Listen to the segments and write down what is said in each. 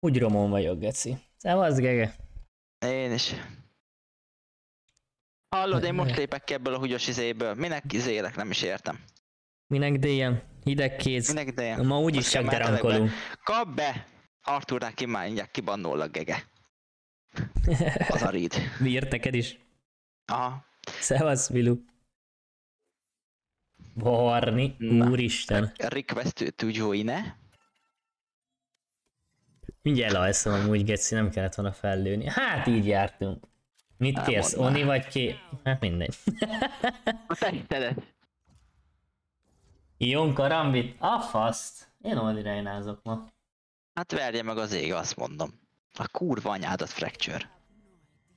Úgy romon vagyok, Geci. Szevasz, Gege. Én is. Hallod, én most lépek ki ebből a húgyos izéből. Minek izélek, nem is értem. Minek DM? Hideg kéz. Minek de Ma úgyis csak derankolunk. Kap be! Artúrnál ki már mindjárt kibannol a gege. Az a read. Miért neked is? Aha. Szevasz, Vilu. Varni, Na. úristen. Request to join -e. Mindjárt elalszom amúgy, Geci, nem kellett volna fellőni. Hát így jártunk. Mit Hát, kérsz. Oni vagy ki? Hát mindegy. A testedet. Ion karambit? A faszt. Én Oni rejnázok ma. Hát verje meg az ég, azt mondom. A kurva anyádat Fracture.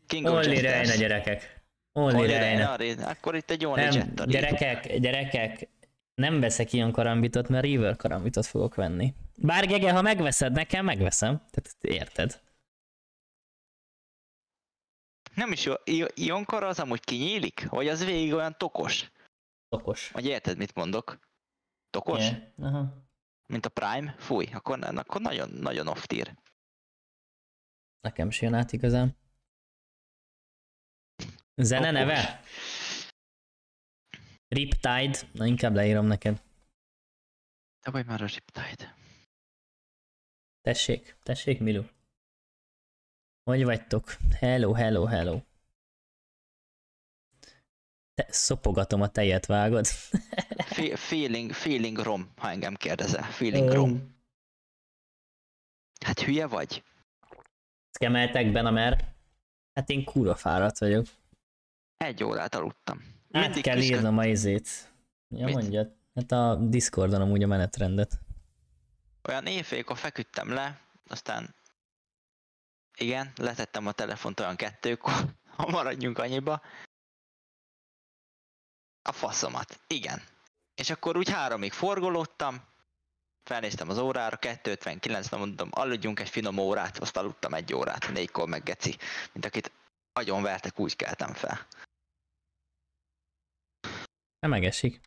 King of Only. Rejna gyerekek. Only Only arra- Akkor itt egy Only Nem, gyerekek, gyerekek, nem veszek ilyen karambitot, mert River karambitot fogok venni. Bár Gege, ha megveszed nekem, megveszem. Tehát érted. Nem is jó. Ionkor az amúgy kinyílik? Vagy az végig olyan tokos? Okos. Vagy érted, mit mondok? Tokos? Yeah. Aha. Mint a Prime? Fúj, akkor, akkor nagyon, nagyon off tier. Nekem is jön át igazán. Zene Okos. neve? Riptide. Na inkább leírom neked. De vagy már a Riptide. Tessék, tessék Milu. Hogy vagytok? Hello, hello, hello. Te, szopogatom a tejet, vágod? Fe- feeling, feeling rom, ha engem kérdezel. Feeling rom. Hát hülye vagy? Szkemeltek Benamer? Hát én kurva fáradt vagyok. Egy órát aludtam. Át Mindig kell küzdök- írnom a izét. Ja, Mit? mondjad. Hát a Discordon amúgy a menetrendet. Olyan éjfélkor feküdtem le, aztán igen, letettem a telefont olyan kettőkor, ha maradjunk annyiba. A faszomat, igen. És akkor úgy háromig forgolódtam, felnéztem az órára, 2.59, na mondom, aludjunk egy finom órát, azt aludtam egy órát, négykor meg geci, mint akit agyon vertek, úgy keltem fel. Nem megesik.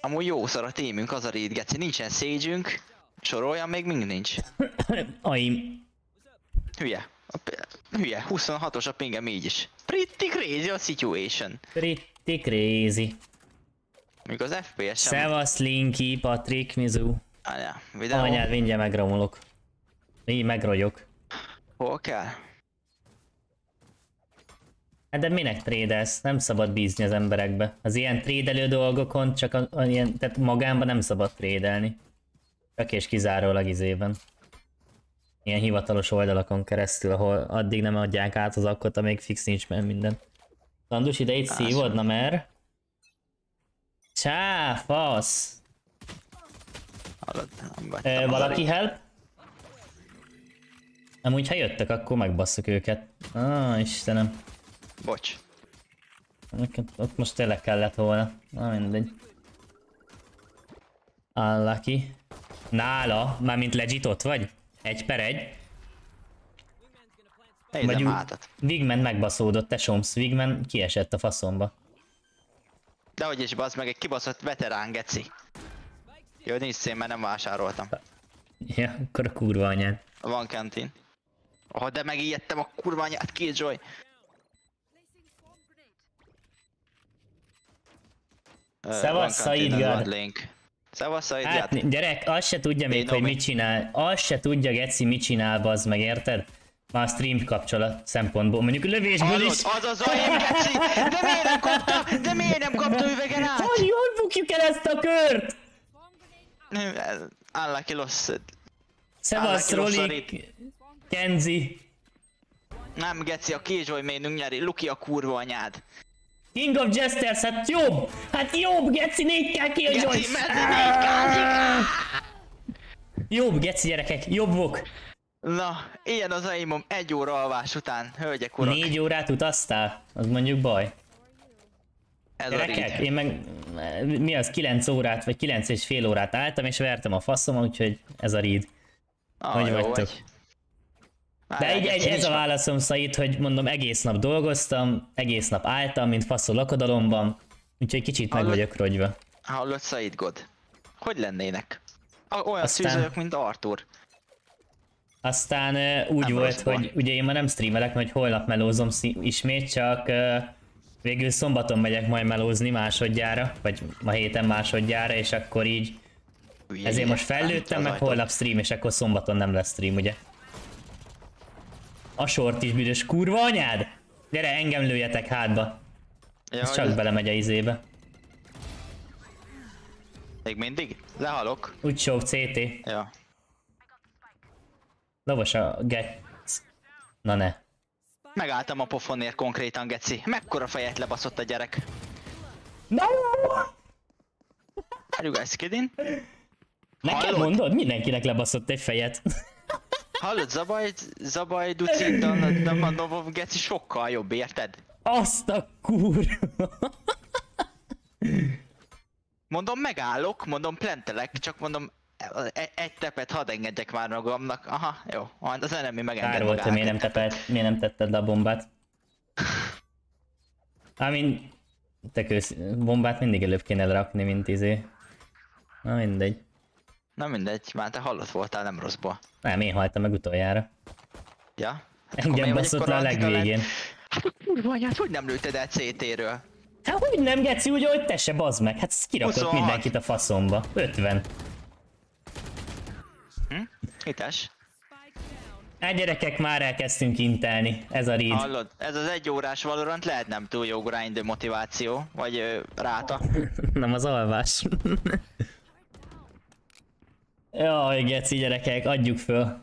Amúgy jó szar a tímünk, az a read, geci, nincsen szégyünk, sorolja még mindig nincs. Aim. Hülye. A hülye. 26-os a pingem így is. Pretty crazy a situation. Pretty crazy. Még az FPS sem. Szevasz Linky, Patrik, Mizu. Anya, videó. Anyád, mindjárt megromolok. Így megrogyok. Hol kell? Hát de minek trédelsz? Nem szabad bízni az emberekbe. Az ilyen trédelő dolgokon csak a, a ilyen, tehát magánban nem szabad trédelni. Csak és kizárólag izében. Ilyen hivatalos oldalakon keresztül, ahol addig nem adják át az akkot, amíg fix nincs meg minden. Landus, ide ittÁs. szívod, na mer? Csá, fasz! Ö, valaki help? Amúgy ha jöttek, akkor megbasszuk őket. Ah, Istenem. Bocs. Neked Ott most tényleg kellett volna. Na mindegy. Unlucky. Nála, mármint legit ott vagy? Egy per egy. Nézem Vagy hátat. Wigman megbaszódott, te Somsz. Wigman kiesett a faszomba. Dehogy is bazd meg egy kibaszott veterán geci. Jó, nincs szén, mert nem vásároltam. Ja, akkor a kurva anyád. Van kantin. Oh, de megijedtem a kurva anyát, Killjoy. Szevasz, van kantin, Said van Gard. Link. Szevasz, Hát gyerek, azt se tudja még, hogy mit csinál. Azt se tudja Geci, mit csinál, bazd meg, érted? Már a stream kapcsolat szempontból. Mondjuk lövésből Hallod, is. az az aim, geci! De miért nem kapta? De miért nem kapta üvegen át? Hogy, hogy bukjuk el ezt a kört? Nem, ez Unlucky loss. Szevasz, Rolik, Kenzi, Nem, geci, a Killjoy mainünk nyeri. Luki a kurva anyád. King of Jesters, hát jobb! Hát jobb, Geci, négy kell ki, hogy Geci? Jobb, Geci gyerekek, jobbok! Na, ilyen az aimom egy óra alvás után, hölgyek, urak. Négy órát utaztál? Az mondjuk baj. Ez Gyerekek, én meg mi az, 9 órát, vagy 9 és fél órát álltam, és vertem a faszom, úgyhogy ez a read. Ah, hogy vagytok? vagy. De egy, egy, ez a válaszom Szait, hogy mondom, egész nap dolgoztam, egész nap álltam, mint fasz a lakodalomban, úgyhogy kicsit meg vagyok rogyva. Hallod, Said God? Hogy lennének? Olyan Aztán- szűzők, mint Arthur. Aztán úgy Nem volt, rosszban. hogy ugye én már nem streamelek, hogy holnap melózom ismét, csak végül szombaton megyek majd melózni másodjára, vagy ma héten másodjára, és akkor így ezért most fellőttem, meg holnap stream, és akkor szombaton nem lesz stream, ugye? A sort is büdös kurva anyád! Gyere, engem lőjetek hátba. Ja, Ez csak belemegy a izébe. Még mindig? Lehalok. Úgy sok CT. Ja. Lovas a get. Na ne. Megálltam a pofonért konkrétan, geci. Mekkora fejet lebaszott a gyerek. No! Are you guys kidding? Neked Hallod? mondod? Mindenkinek lebaszott egy fejet. Hallod, Zabaj, Zabaj, Duci, nem mondom, geci sokkal jobb, érted? Azt a kurva. Mondom, megállok, mondom, plentelek, csak mondom, e- egy tepet hadd engedjek már magamnak. Aha, jó, majd az enemi megenged Kár volt, hogy miért nem, tepelt, miért nem tetted le a bombát. Amin... Te kösz, bombát mindig előbb kéne rakni, mint izé. Na mindegy. Na mindegy, már te hallott voltál, nem rosszból. Nem, én haltam meg utoljára. Ja? Hát Engem baszott le a legvégén. Hát a kurva anyát, hogy nem lőtted el CT-ről? Hát hogy nem, Geci, úgy, hogy te se bazd meg. Hát kirakott 26. mindenkit a faszomba. 50. Hites? Hát gyerekek, már elkezdtünk intelni. Ez a read. Hallod, ez az egy órás Valorant lehet nem túl jó grind motiváció, vagy ö, ráta. Nem az alvás. Jaj, geci gyerekek, adjuk föl.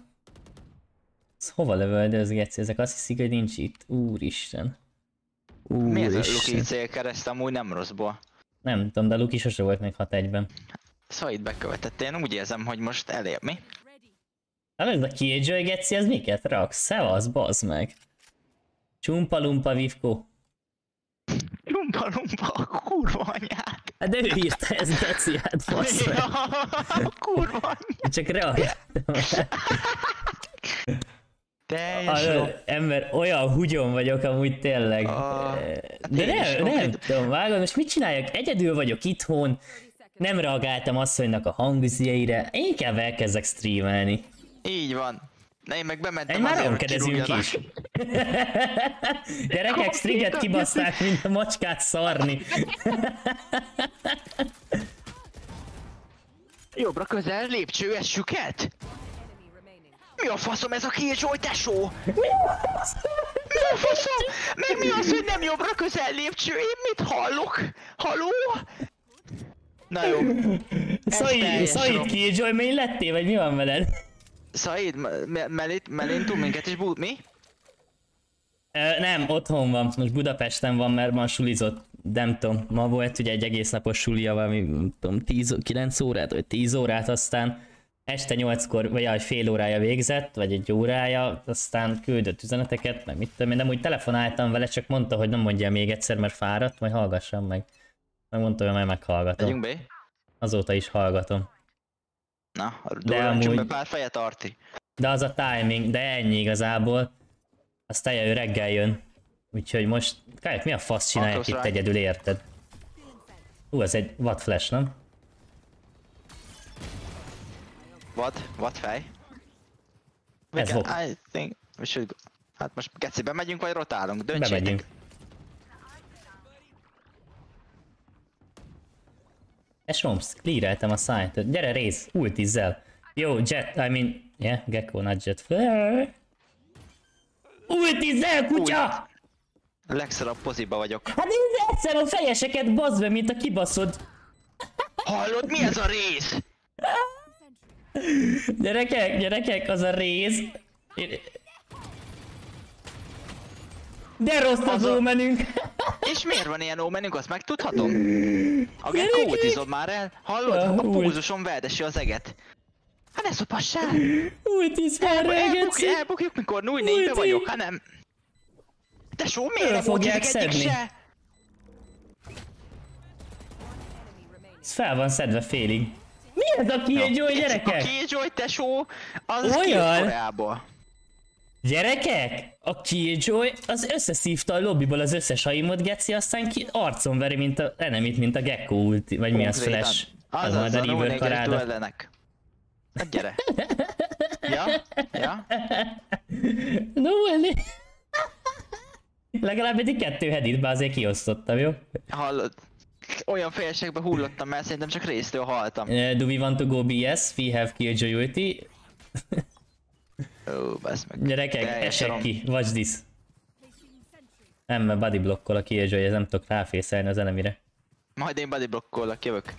Ez hova lövöldöz, geci? Ezek azt hiszik, hogy nincs itt. Úristen. Mi ez a Luki Úristen. célkereszt amúgy nem rosszból. Nem tudom, de Luki sose volt még 6-1-ben. Szóval itt bekövetett, én úgy érzem, hogy most elér, mi? Hát ez a Killjoy geci, ez miket rak? Szevasz, bazd meg. Csumpa lumpa. Lumpa, a kurva anyát! Hát de ő írta ezt, geci, hát meg. Ja, kurva anyát! Csak reagáltam. Teljes ember, olyan hugyon vagyok amúgy tényleg. Ah, De nem, nem tudom, vágod, most mit csináljak? Egyedül vagyok itthon, nem reagáltam asszonynak a hangüzjeire, inkább elkezdek streamelni. Így van. Na én meg bementem Egy már azért, romkedezünk kirúgjanak. is. Gyerekek, striget kibaszták, mint a macskát szarni. Jobbra közel, lépcső, ez süket? Mi a faszom ez a Killjoy tesó? Mi a faszom? Meg mi az, hogy nem jobbra közel lépcső? Én mit hallok? Haló? Na jó. Szaid rom. Killjoy, mi lettél, vagy mi van veled? Said, me- Melit, Melin tud minket is bút, mi? Ö, nem, otthon van, most Budapesten van, mert ma sulizott. Nem tudom, ma volt ugye egy egész napos sulia, valami, nem tudom, 10, 9 órát, vagy 10 órát, aztán este 8-kor, vagy egy fél órája végzett, vagy egy órája, aztán küldött üzeneteket, meg mit tudom én, nem úgy telefonáltam vele, csak mondta, hogy nem mondja még egyszer, mert fáradt, majd hallgassam meg. Megmondta, hogy majd meghallgatom. Megyünk be? Azóta is hallgatom. Na, De durrantsunk be amúgy- pár fejet, Arti. De az a timing, de ennyi igazából. Aztán ő reggel jön. Úgyhogy most, Kajak, mi a fasz csinálják Akrosz itt rá. egyedül, érted? Ú, ez egy what flash, nem? Vad, vad fej. Ez volt. I think we should. Hát most gecibe megyünk, vagy rotálunk? Döntsétek. Bemegyünk. Esroms, cleareltem a szájt. Gyere, rész, ultizzel. Jó, jet, I mean, yeah, gecko, not jet. Flare. Ultizzel, kutya! A legszarabb poziba vagyok. Hát nézd egyszer a fejeseket, bazd be, mint a kibaszod. Hallod, mi ez a rész? Gyerekek, gyerekek, az a rész. Én- De rossz az Az a- ómenünk. És miért van ilyen ómenünk, azt megtudhatom? A ultizod már el? Hallod? Ja, A pulzuson verdesi az eget. Hát ne szopassál! Ultiz már Elbuk, regeci. elbukjuk, mikor 0 4 Ulti. vagyok, hát nem. De só, miért nem fogják szedni. se? Ez fel van szedve félig. Mi ez a Killjoy, A gyerekek? Killjoy tesó, az Olyan? Koreából. Gyerekek? A Killjoy az összeszívta a lobbyból az összes aimot, geci, aztán ki arcon veri, mint a enemit, mint a Gecko ulti, vagy mi az flash. Az Az az a a River karáda. duellenek. Hát gyere. Ja, ja. No, elé. Legalább eddig kettő hedit, azért kiosztottam, jó? Hallod? Olyan fejesekbe hullottam el, szerintem csak résztől haltam. Uh, do we want to go BS? We have Killjoy ulti. Ó, basz meg. Gyerekek, esek ki, watch this. Nem, mert body blokkol a ez nem tudok ráfészelni az enemire. Majd én body blokkollak, jövök.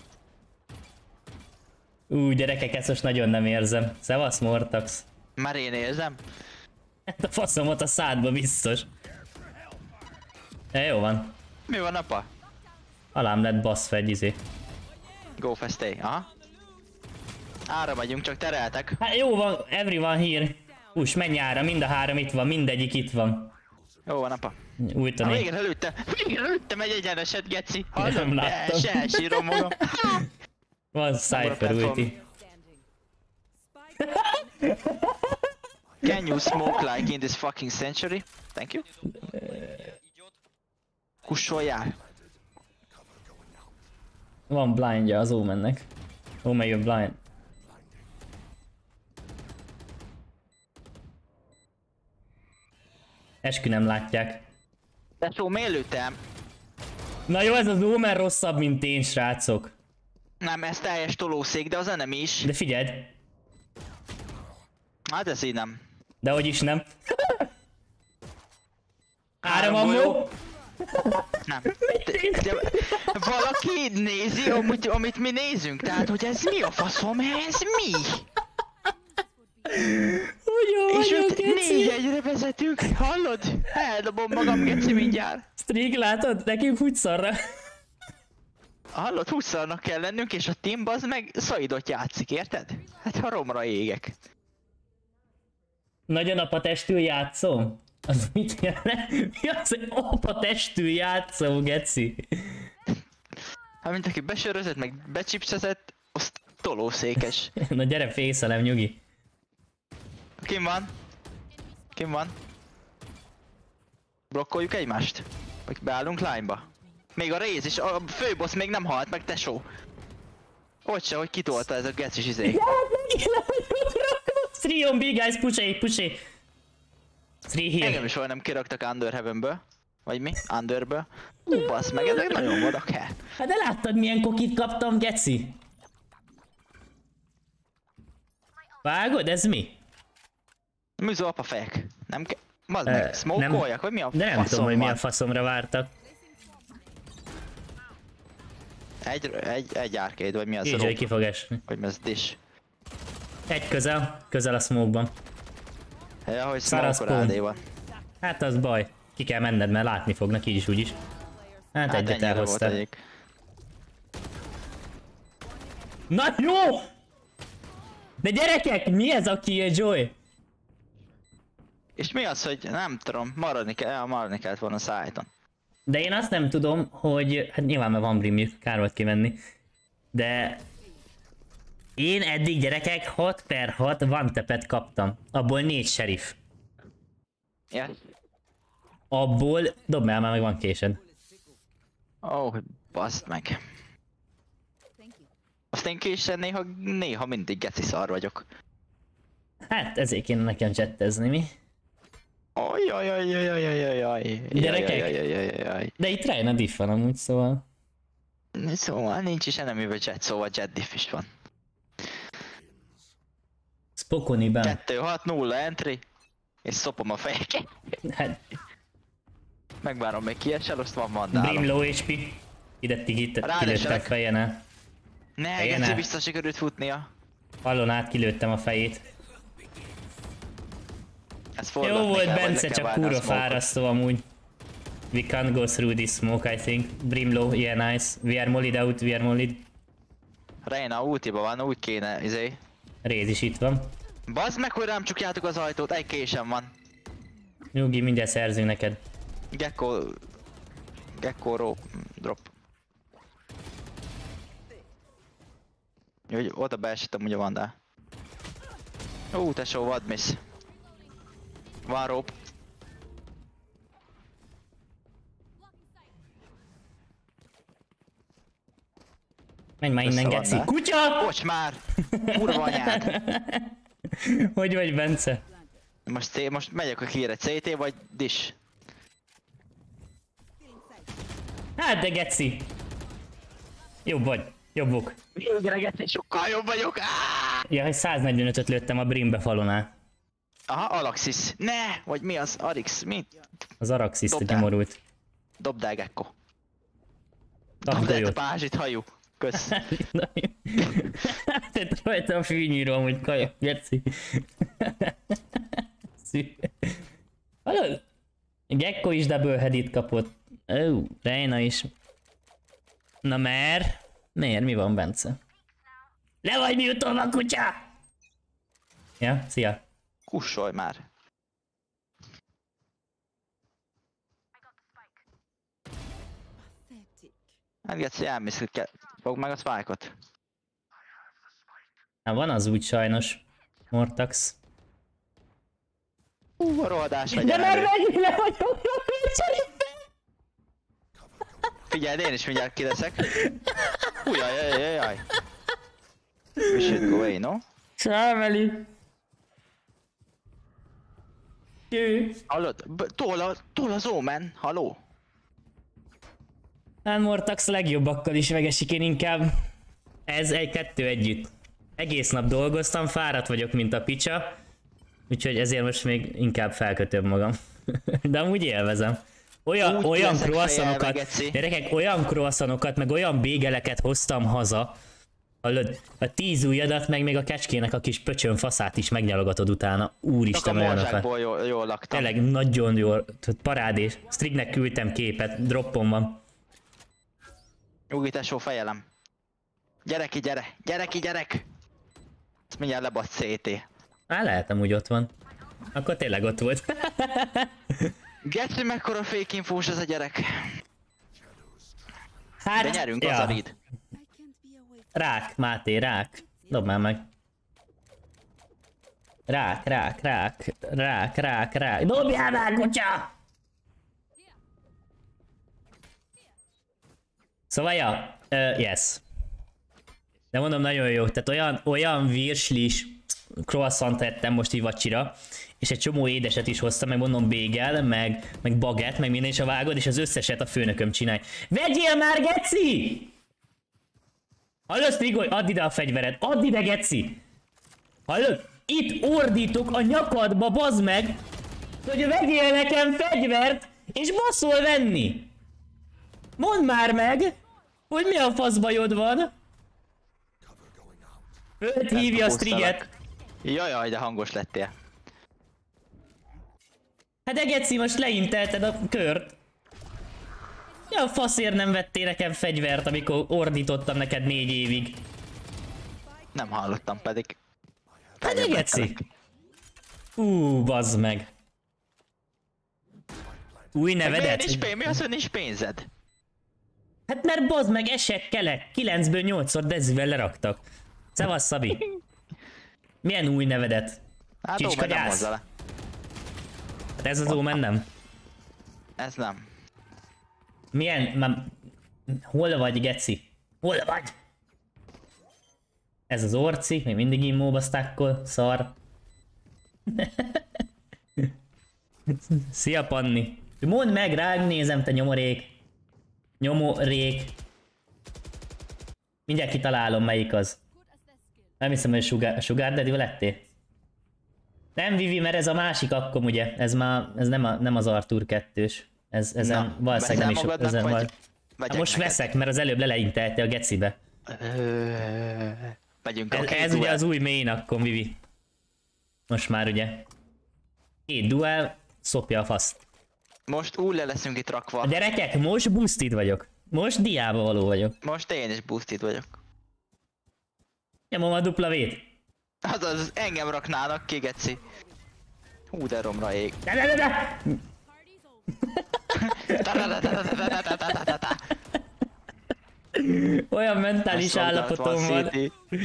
Ú, gyerekek, ezt most nagyon nem érzem. Szevasz, Mortax. Már én érzem. Hát a faszomot a szádba biztos. Ja, jó van. Mi van, apa? Alám lett basszfegy, izé. Go fast stay. Aha. Ára megyünk, csak tereltek. Hát jó van, everyone here. Hús, menj ára, mind a három itt van, mindegyik itt van. Jó van, apa. Újtani. végre előtte, végre előtte megy egyeneset, geci. Hallod? Nem láttam. Se elsírom magam. Van Cypher ulti. Can you smoke like in this fucking century? Thank you. Kussoljál. Van blindja az Omennek. Omen jön blind. Eskü nem látják. De szó, mi előttem? Na jó, ez az Omen rosszabb, mint én, srácok. Nem, ez teljes tolószék, de az nem is. De figyeld, Hát ez így nem. de hogy is nem. Három ammo. Nem. De, de valaki nézi, amit, amit mi nézünk, tehát hogy ez mi a faszom, ez mi? Jó És Geci. négy egyre vezetünk, hallod? Eldobom magam, geci mindjárt. Strig, látod? Nekünk úgy szarra. Hallod, húszalnak kell lennünk, és a team az meg szaidot játszik, érted? Hát ha romra égek. Nagyon apa testül játszom? Az mit jelent? Mi az, hogy apa testül játszom, geci? Hát mint aki besörözött, meg becsipszezett, az tolószékes. Na gyere, fészelem, nyugi. Kim van? Kim van? Blokkoljuk egymást? Vagy beállunk line-ba? Még a rész is, a főbossz még nem halt meg, tesó. Ott se, hogy kitolta ez a gecis izé. Three on B, guys, push A, push A. Three Engem here. is soha nem kiraktak Under Heavenből. Vagy mi? Underből. Ú, bassz meg, ezek nagyon vadak he. Hát de láttad milyen kokit kaptam, geci? Vágod, ez mi? Műző apa fejek. Nem ke... Bazd meg, nem- smoke vagy mi a De nem faszom tudom, hogy milyen van? faszomra vártak. Egy, egy, egy arcade, vagy mi az? Így, ki fog esni. vagy mi az dish. Egy közel, közel a smokeban. Ja, hogy smoke van. Hát az baj. Ki kell menned, mert látni fognak így is úgy is. Hát, Hát egyet elhoztál. egyik. Na jó! De gyerekek, mi ez a Killjoy? És mi az, hogy nem tudom, maradni kell, maradni kellett volna a szájton. De én azt nem tudom, hogy... Hát nyilván mert van brimjük, kár volt kivenni. De... Én eddig gyerekek 6 per 6 van tepet kaptam. Abból 4 sheriff. Ja. Abból... Dobd el, már meg van késed. Ó, oh, baszd meg. Azt én készen néha, néha mindig geci szar vagyok. Hát ezért kéne nekem csettezni, mi? Ajajajajajajajaj. Gyerekek. Jajajajajajaj. De itt Ryan a diff van amúgy, szóval... Szóval nincs is enemiből jet, szóval jet diff is van. Spokoniben. 2-6-0 entry. És szopom a fejeket. Hát, Megvárom még kiesel, azt van vandálom. Brim low HP. Ide tigit, Rád kilőttem fejen el. Ne, geci vissza sikerült futnia. Hallon át kilőttem a fejét. Ez Jó volt vagy Bence, csak a kurva fárasztó amúgy. We can't go through this smoke, I think. Brimlow, yeah, nice. We are mollied out, we are mollied. Reina ultiba van, úgy kéne, izé. Réz is itt van. Bazd meg, hogy rám csukjátok az ajtót, egy késem van. Nyugi, mindjárt szerzünk neked. Gecko... Gecko rope drop. Jó, hogy oda beesítem ugye van, de... Ú, tesó, vad miss. Van rope. Menj már innen, geci. Kutya! Bocs már! Kurva anyád! Hogy vagy, Bence? Most, C- most megyek a kire, CT vagy Dish? Hát de geci. Jobb vagy. Jobbuk. Végre Geci, sokkal jobb vagyok! Áh! Ja, hogy 145-öt lőttem a Brimbe falonál. Aha, Alaxis. Ne! Vagy mi az? Arix? Mi? Az Araxis Dobdál. gyomorult. Dobd el, a pázsit, hajú. Kösz. Te rajta a fűnyíró, hogy kaja, geci. Hallod? Gekko is double headit kapott. Ó, Reina is. Na mer? Miért? Mi van, Bence? Le vagy mi a kutya? Ja, szia. Kussolj már. Hát Geci, elmész, hogy kell. Fogd meg a spike-ot. Hát van az úgy sajnos. Mortax. Hú, a rohadás vagy De megint le vagyok Figyeld, én is mindjárt kileszek. Hú, jaj, jaj, jaj, jaj. We should go away, no? Sámeli. Tű. Hallod? Tól, a, tól az Omen, haló? Hát Mortax legjobbakkal is megesik én inkább. Ez egy-kettő együtt. Egész nap dolgoztam, fáradt vagyok, mint a picsa. Úgyhogy ezért most még inkább felkötöm magam. De amúgy élvezem. Olyan, Úgy olyan geci. gyerekek, olyan croissanokat, meg olyan bégeleket hoztam haza. Hallod? A tíz ujjadat, meg még a kecskének a kis pöcsön faszát is megnyalogatod utána. A Úristen, olyanokat. morzsákból jól, jól laktam. Tényleg nagyon jól, parádés. Strignek küldtem képet, droppon van. Nyugi tesó fejelem. Gyere ki, gyere! Gyere ki, gyerek! Ezt mindjárt lebasz CT. Á, lehetem úgy ott van. Akkor tényleg ott volt. Geci, mekkora fake infós ez a gyerek. hát, De nyerünk, az a lead. Rák, Máté, rák. Dob már meg. Rák, rák, rák, rák, rák, rák. Dobjál már, kutya! Szóval, ja, uh, yes. De mondom, nagyon jó. Tehát olyan, olyan virslis croissant tettem most így vacsira, és egy csomó édeset is hoztam, meg mondom bégel, meg, meg baget, meg minden is a vágod, és az összeset a főnököm csinálj. Vegyél már, geci! Hallod, Strigoly, add ide a fegyvered, add ide, geci! Hallod? Itt ordítok a nyakadba, bazd meg, hogy vegyél nekem fegyvert, és baszol venni! Mondd már meg, hogy mi a fasz bajod van? Őt hívja a Striget. Jaj, jaj, de hangos lettél. Hát de geci, most leintelted a kört. Ja, faszért nem vettél nekem fegyvert, amikor ordítottam neked négy évig. Nem hallottam pedig. Hát de geci. Ú, bazd meg. Új nevedet? nincs pénz? Mi az, hogy nincs pénzed? Hát mert bazd meg, esek, kelek. 9-ből 8-szor dezivel leraktak. Szevasz, Szabi. Milyen új nevedet? Hát Csicskagyász? Hát ez az Omen nem? Ez nem. Milyen? Már... Hol vagy, geci? Hol vagy? Ez az orci, még mindig immóba stackol, szar. Szia, Panni. Mondd meg, rád nézem, te nyomorék. Nyomorék. Mindjárt kitalálom, melyik az. Nem hiszem, hogy Sugar, Sugar Daddy lettél. Nem Vivi, mert ez a másik akkom, ugye? Ez már, ez nem, a, nem az Arthur 2-s. Ez, ezen Na, valószínűleg nem is, ezen vagy val... Most neked? veszek, mert az előbb leleintelte a gecibe. Megyünk Ez, ez ugye az új main akkom, Vivi. Most már ugye. Két duel, szopja a faszt. Most úgy le leszünk itt rakva. A gyerekek, most boosted vagyok. Most diába való vagyok. Most én is boosted vagyok. Nyomom a dupla vét. Azaz, engem raknának ki, geci. Hú, de romra ég. De, de, de, de. Olyan mentális állapotom van.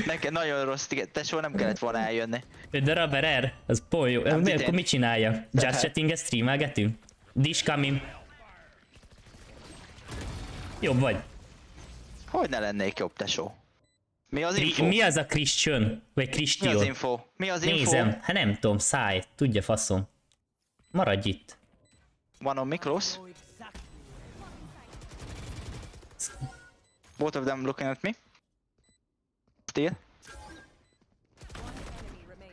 Nekem nagyon rossz, te soha nem kellett volna eljönni. De Rubber Air, az pol jó. Mi, akkor mit csinálja? Just hát- chatting ezt streamelgetünk? Dish coming. Jobb vagy. Hogy ne lennék jobb, tesó? Mi az info? Mi az a Christian? Vagy Christian? Mi az info? Mi az info? Nézem, hát nem tudom, száj, tudja faszom. Maradj itt. One on me close. Both of them looking at me. Still.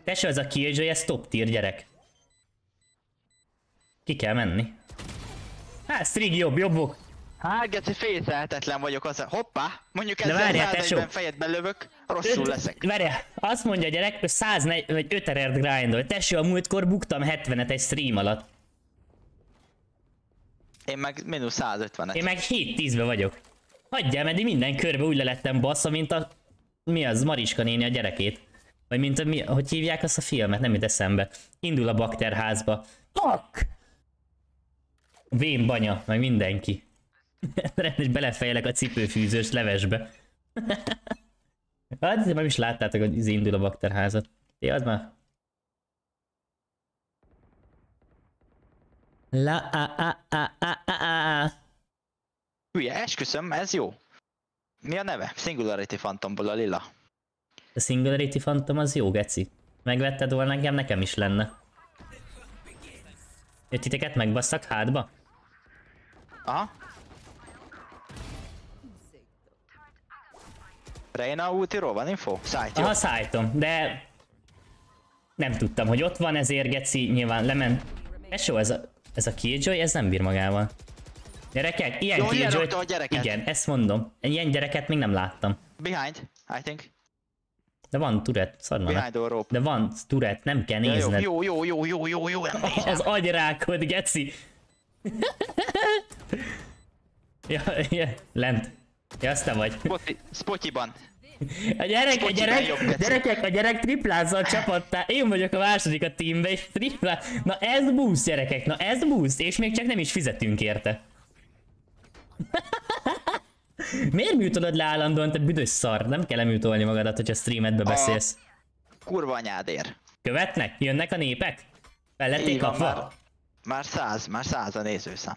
Tesó, ez a Killjoy, ez top tier gyerek. Ki kell menni. Hát, Strig jobb, jobbok. Hát, geci, félszehetetlen vagyok az. Hoppá! Mondjuk ezzel várjál, 101-ben tesó. fejedbe lövök, rosszul leszek. Várjál, azt mondja a gyerek, hogy 104 vagy 5 erert grindol. Tesó, a múltkor buktam 70-et egy stream alatt. Én meg mínusz 150-et. Én meg 7-10-be vagyok. Hagyjál, én minden körbe úgy lelettem bassza, mint a... Mi az? Mariska néni a gyerekét. Vagy mint a... Mi, hogy hívják azt a filmet? Nem jut eszembe. Indul a bakterházba. Fuck! Vén banya, meg mindenki. Rendes belefejelek a cipőfűzős levesbe. hát, nem is láttátok, hogy izé indul a bakterházat. Ti az már? La a a a a a a Hülye, esküszöm, ez jó. Mi a neve? Singularity Phantomból a lila. A Singularity Phantom az jó, geci. Megvetted volna nekem, nekem is lenne. Hogy titeket megbasztak hátba? Aha. Reina ultiról van info? Szájt. Aha, szájtom, de... Nem tudtam, hogy ott van, ezért geci, nyilván lement. Tesó, ez a, ez a Killjoy, ez nem bír magával. Gyerekek, ilyen Jó, Killjoy... a gyereket. Igen, ezt mondom. Ilyen gyereket még nem láttam. Behind, I think. De van Tourette, szarna. De van Tourette, nem kell Ja, nézned. jó, jó, jó, jó, jó, jó. Az agyrákod, geci. ja, ja, lent. Ja, azt te vagy. Spoti, spotyiban. A gyerek, a gyerek, geci. gyerekek, a gyerek triplázza a csapattá. Én vagyok a második a teambe, és triplá... Na ez boost, gyerekek, na ez boost, és még csak nem is fizetünk érte. Miért műtolod le állandóan, te büdös szar? Nem kell műtolni magadat, hogyha streamedbe beszélsz. Kurva anyádér. Követnek? Jönnek a népek? Fel lették kapva? már, már száz, már száz a nézőszám.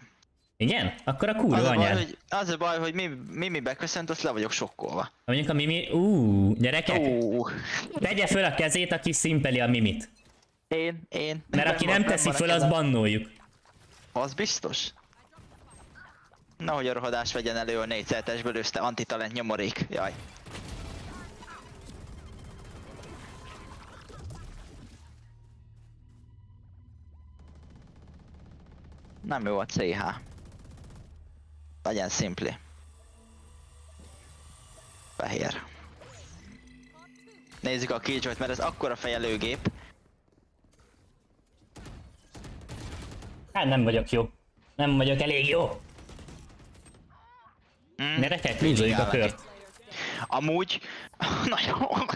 Igen? Akkor a Az kurva a, baj, hogy, az a baj, hogy mi, Mimi beköszönt, azt le vagyok sokkolva. Mondjuk a Mimi... Ú, gyerekek, Ó, tegye föl a kezét, aki szimpeli a Mimit. én, én. Mert aki nem teszi föl, az bannoljuk. Az biztos. Nahogy a rohadás vegyen elő a 4 celtesből össze antitalent nyomorék. Jaj. Nem jó a CH. Legyen szimpli. Fehér. Nézzük a killjoy mert ez akkora fejelőgép. Hát nem vagyok jó. Nem vagyok elég jó. Mm, Gyerekek, húzoljuk a kört. Amúgy, nagyon,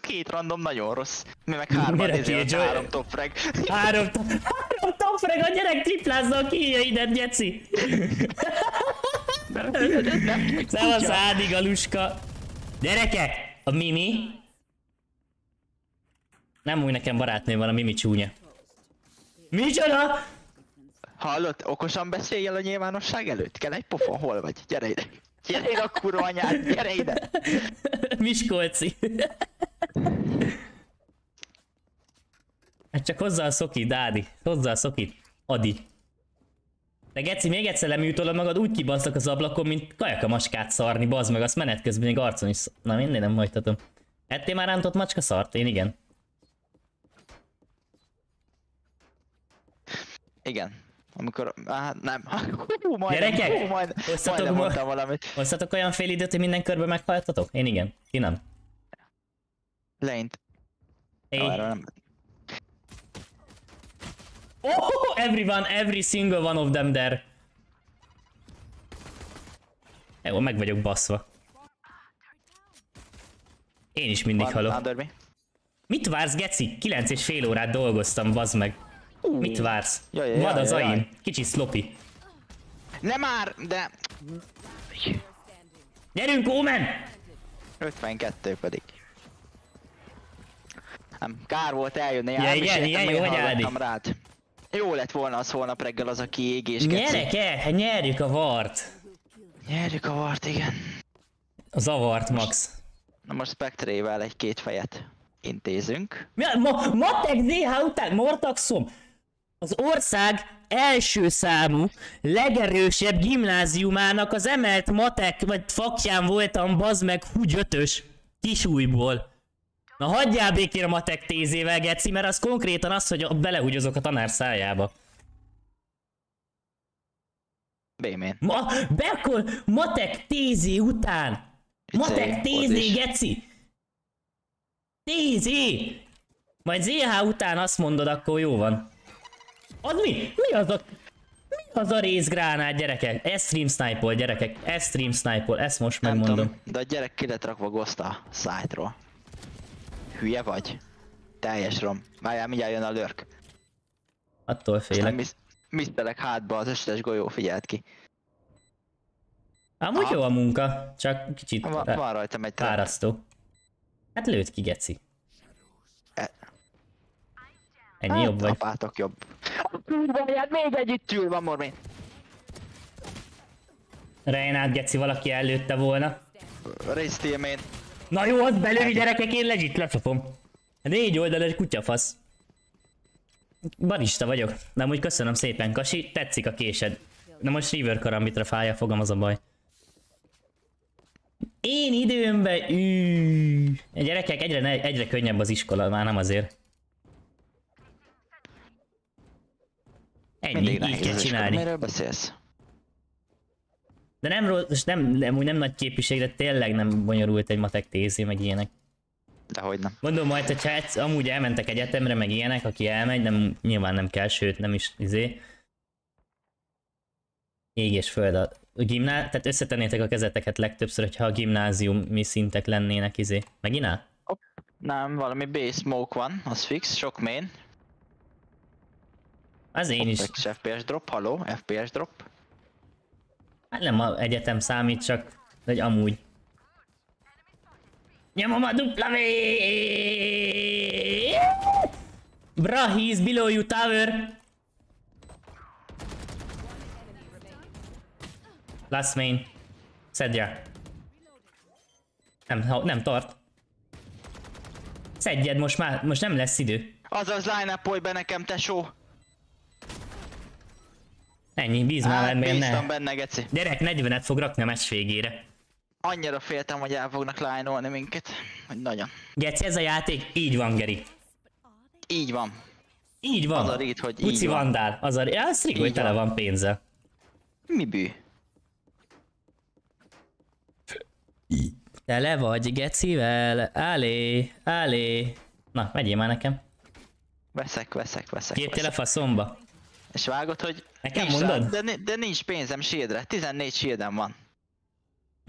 két random nagyon rossz. Mi meg hárman Killjoy? három top frag. Három, három topfreg, a gyerek triplázza a kijaidet, geci. Szevasz, Ádi Galuska. Gyerekek, a Mimi. Nem úgy nekem barátnő van, a Mimi csúnya. Micsoda? Hallott, okosan beszéljél a nyilvánosság előtt? Kell egy pofon, hol vagy? Gyere ide. Gyere ide a kurva anyád, gyere ide. Miskolci. Hát csak hozzá a szokit, Ádi. Hozzá a szokit. Adi. De Geci, még egyszer leműtolod magad, úgy kibaszlak az ablakon, mint kajaka maskát szarni, bazd meg, azt menet közben még arcon is sz... Na mindig nem hagyhatom. Ettél már rántott macska szart? Én igen. Igen. Amikor, á, nem. Hú, majdnem, Gyerekek, hú, majd, osztatok ma- mondtam valamit. Hoztatok olyan fél időt, hogy minden körben meghaltatok? Én igen. Ti nem. Leint. Hey. Nem. Oh, everyone, every single one of them there. Jó, meg vagyok baszva. Én is mindig halok. Mit vársz, Geci? 9 és fél órát dolgoztam, bazd meg. Mit vársz? Jaj, jaj, Vad jaj, az jaj. aim. Kicsi sloppy. Nem már, de Gyerünk, Omen! 52 pedig. Nem, kár volt eljönni Ja, ám, igen, igen, jó Ádi. rád. Jó lett volna az holnap reggel az, aki égés geci. Gyereke, nyerjük a vart. Nyerjük a vart, igen. A zavart, Max. Na most Spectre-vel egy két fejet intézünk. Mi a, ma, Matek DH után Mortaxom az ország első számú, legerősebb gimnáziumának az emelt matek, vagy fakján voltam, bazd meg, húgy ötös, kisújból. Na hagyjál békén a matek tézével, geci, mert az konkrétan az, hogy belehúgyozok a tanár szájába. Bémén. Ma, be akkor matek tézé után. Matek Izé, tézé, geci. Tézé. Majd ZH után azt mondod, akkor jó van. Az mi? Mi az a... Mi az a részgránát, gyerekek? Ez stream sniper, gyerekek. Ez stream sniper, ezt most Nem megmondom. tudom, de a gyerek ki lett rakva ghost a site-ról. Hülye vagy? Teljes rom. Várjál, mindjárt jön a lurk. Attól félek. mis- misztelek hátba az összes golyó, figyeld ki. Amúgy Aha. jó a munka, csak kicsit Va- rá- van rajtam egy trap. fárasztó. Hát lőtt ki, geci. Ennyi jobb vagy. Apátok jobb. Anyád, még együtt ül, van more main. Reinhardt geci valaki előtte volna. Race steal main. Na jó, az belőle gyerekek, én legit lecsapom. Négy oldalas kutyafasz. Barista vagyok. De amúgy köszönöm szépen, Kasi, tetszik a késed. Na most River karambitra fáj a fogam, az a baj. Én időmben... Ű. Gyerekek, egyre, egyre könnyebb az iskola, már nem azért. Ennyi, Mindig így kell csinálni. Miről beszélsz? De nem, rossz, nem, nem, nem nagy képviség, de tényleg nem bonyolult egy matek tézi, meg ilyenek. Dehogy nem. Mondom majd, hogyha egyszer, amúgy elmentek egyetemre, meg ilyenek, aki elmegy, nem, nyilván nem kell, sőt nem is izé. Ég és föld a gimná... Tehát összetennétek a kezeteket legtöbbször, hogyha a gimnáziumi szintek lennének izé. Megint áll? Nem, valami B smoke van, az fix, sok main. Az én is. FPS drop, haló, FPS drop. Hát nem a egyetem számít, csak hogy amúgy. Nyomom a dupla V! Bra, he's below you tower! Last main. Szedje. Nem, nem tart. Szedjed, most már, most nem lesz idő. Azaz line up be nekem, tesó! Ennyi, bíz már Hát, benne. benne, geci. Gyerek 40-et fog rakni a meccs végére. Annyira féltem, hogy el fognak line minket. Hogy nagyon. Geci, ez a játék így van, Geri. Így van. Így van. Az a rét, hogy így Puci van. vandál. Az a rét. Ja, Srigo, hogy Így tele van. pénzzel. Mi bű? Tele vagy gecivel. Állé, állé. Na, megyél már nekem. Veszek, veszek, veszek. Kértél a faszomba? És vágod, hogy Nekem nincs mondod? rá- de, de nincs pénzem shieldre. 14 shieldem van.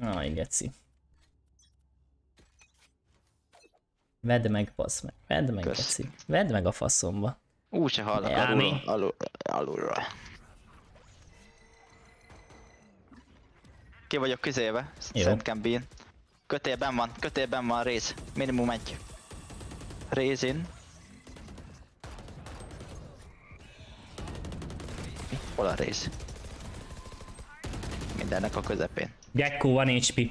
Aj, geci. Vedd meg, basz meg. Vedd meg, Kösz. geci. Vedd meg a faszomba. Úgy se hallok Ja, alulról. Alul, alulról. Ki vagyok közébe. Jó. Szent Kembin. Kötélben van, kötélben van rész. Minimum egy. Rézin. Hol a rész? Mindennek a közepén. Gecko van HP.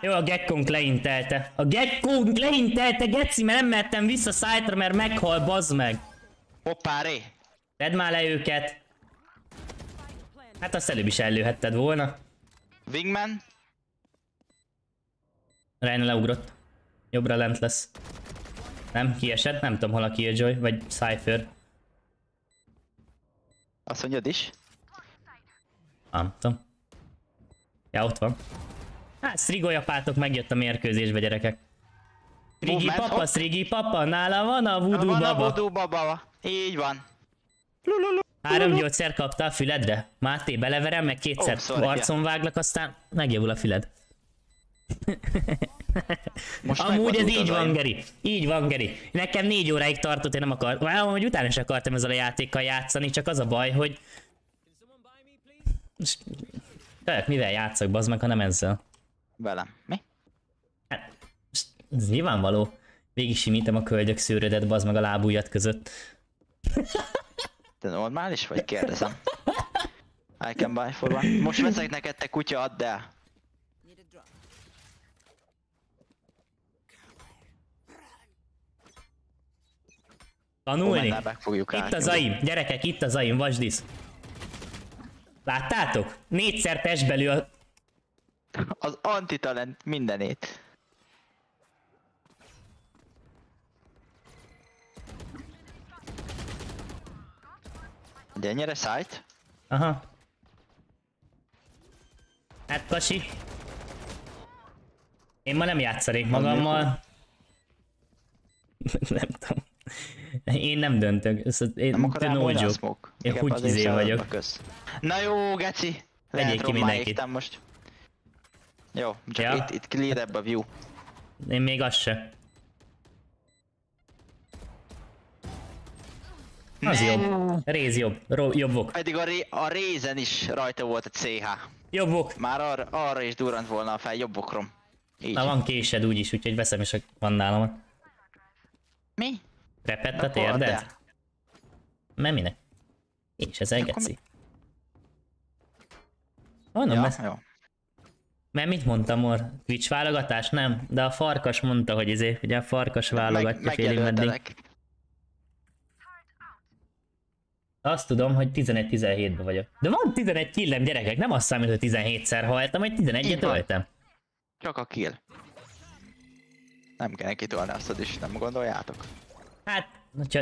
Jó, a gekkónk leintelte. A gekkónk leintelte, geci, mert nem mehettem vissza szájtra, mert meghal, bazd meg. Hoppá, ré! Tedd már le őket. Hát azt előbb is előhetted volna. Wingman. Ryan leugrott. Jobbra lent lesz. Nem, kiesett, nem tudom hol a Killjoy, vagy Cypher. Azt mondjad is. Nem tudom. Ja, ott van. Hát, Strigo japátok megjött a mérkőzésbe, gyerekek. Strigi Movement, papa, hopp. Strigi papa, nála van a voodoo van a baba. voodoo baba. Így van. Három gyógyszer kapta a füledre? Máté, beleverem, meg kétszer Oh, sorry, arcon váglak, aztán megjavul a füled. Most Amúgy ez így van. Geri. Így van, Geri. Nekem négy óráig tartott, én nem akar... Well, hogy utána is akartam ezzel a játékkal játszani, csak az a baj, hogy... Tölök, mivel játszok, bazd meg, ha nem ezzel. Velem. Mi? Hát, ez nyilvánvaló. Végig simítem a köldök szőrödet, bazd meg a lábujjat között. Te normális vagy? Kérdezem. I can buy for one. Most veszek neked te kutya, add el. Tanulni? Fogjuk Itt a átnyúlni. zaim, gyerekek, itt a zaim, vasdisz. Láttátok? Négyszer testbelül a... Az antitalent mindenét. De ennyire szájt? Aha. Hát Kasi. Én ma nem játszanék magammal. nem tudom. Én nem döntök. Ez, én, Nem akar no joke. Én úgy izé vagyok. Kösz. Na jó, geci! Vegyék ki mindenkit. most. Jó, csak Ja. itt, itt clear a view. Én még az se. Az Nem. jobb. Réz jobb. Ro- jobbok. Pedig a, ré, a rézen is rajta volt a CH. Jobbok. Már arra, arra is durrant volna a fel, jobbokrom. Így. Na van késed úgyis, úgyhogy veszem is a vandálomat. Mi? Repett a térded? de. Mert minek? És ez egy Akkor geci. Mondom, Ja, ezt, jó. mert mit mondtam, Mor? Twitch válogatás? Nem, de a farkas mondta, hogy izé, ugye a farkas válogatja félig meddig. Azt tudom, hogy 11-17-ben vagyok. De van 11 killem, gyerekek, nem azt számít, hogy 17-szer haltam, hogy 11-et Így van. öltem. Csak a kill. Nem kell neki tolni azt is, nem gondoljátok? Hát, hogyha...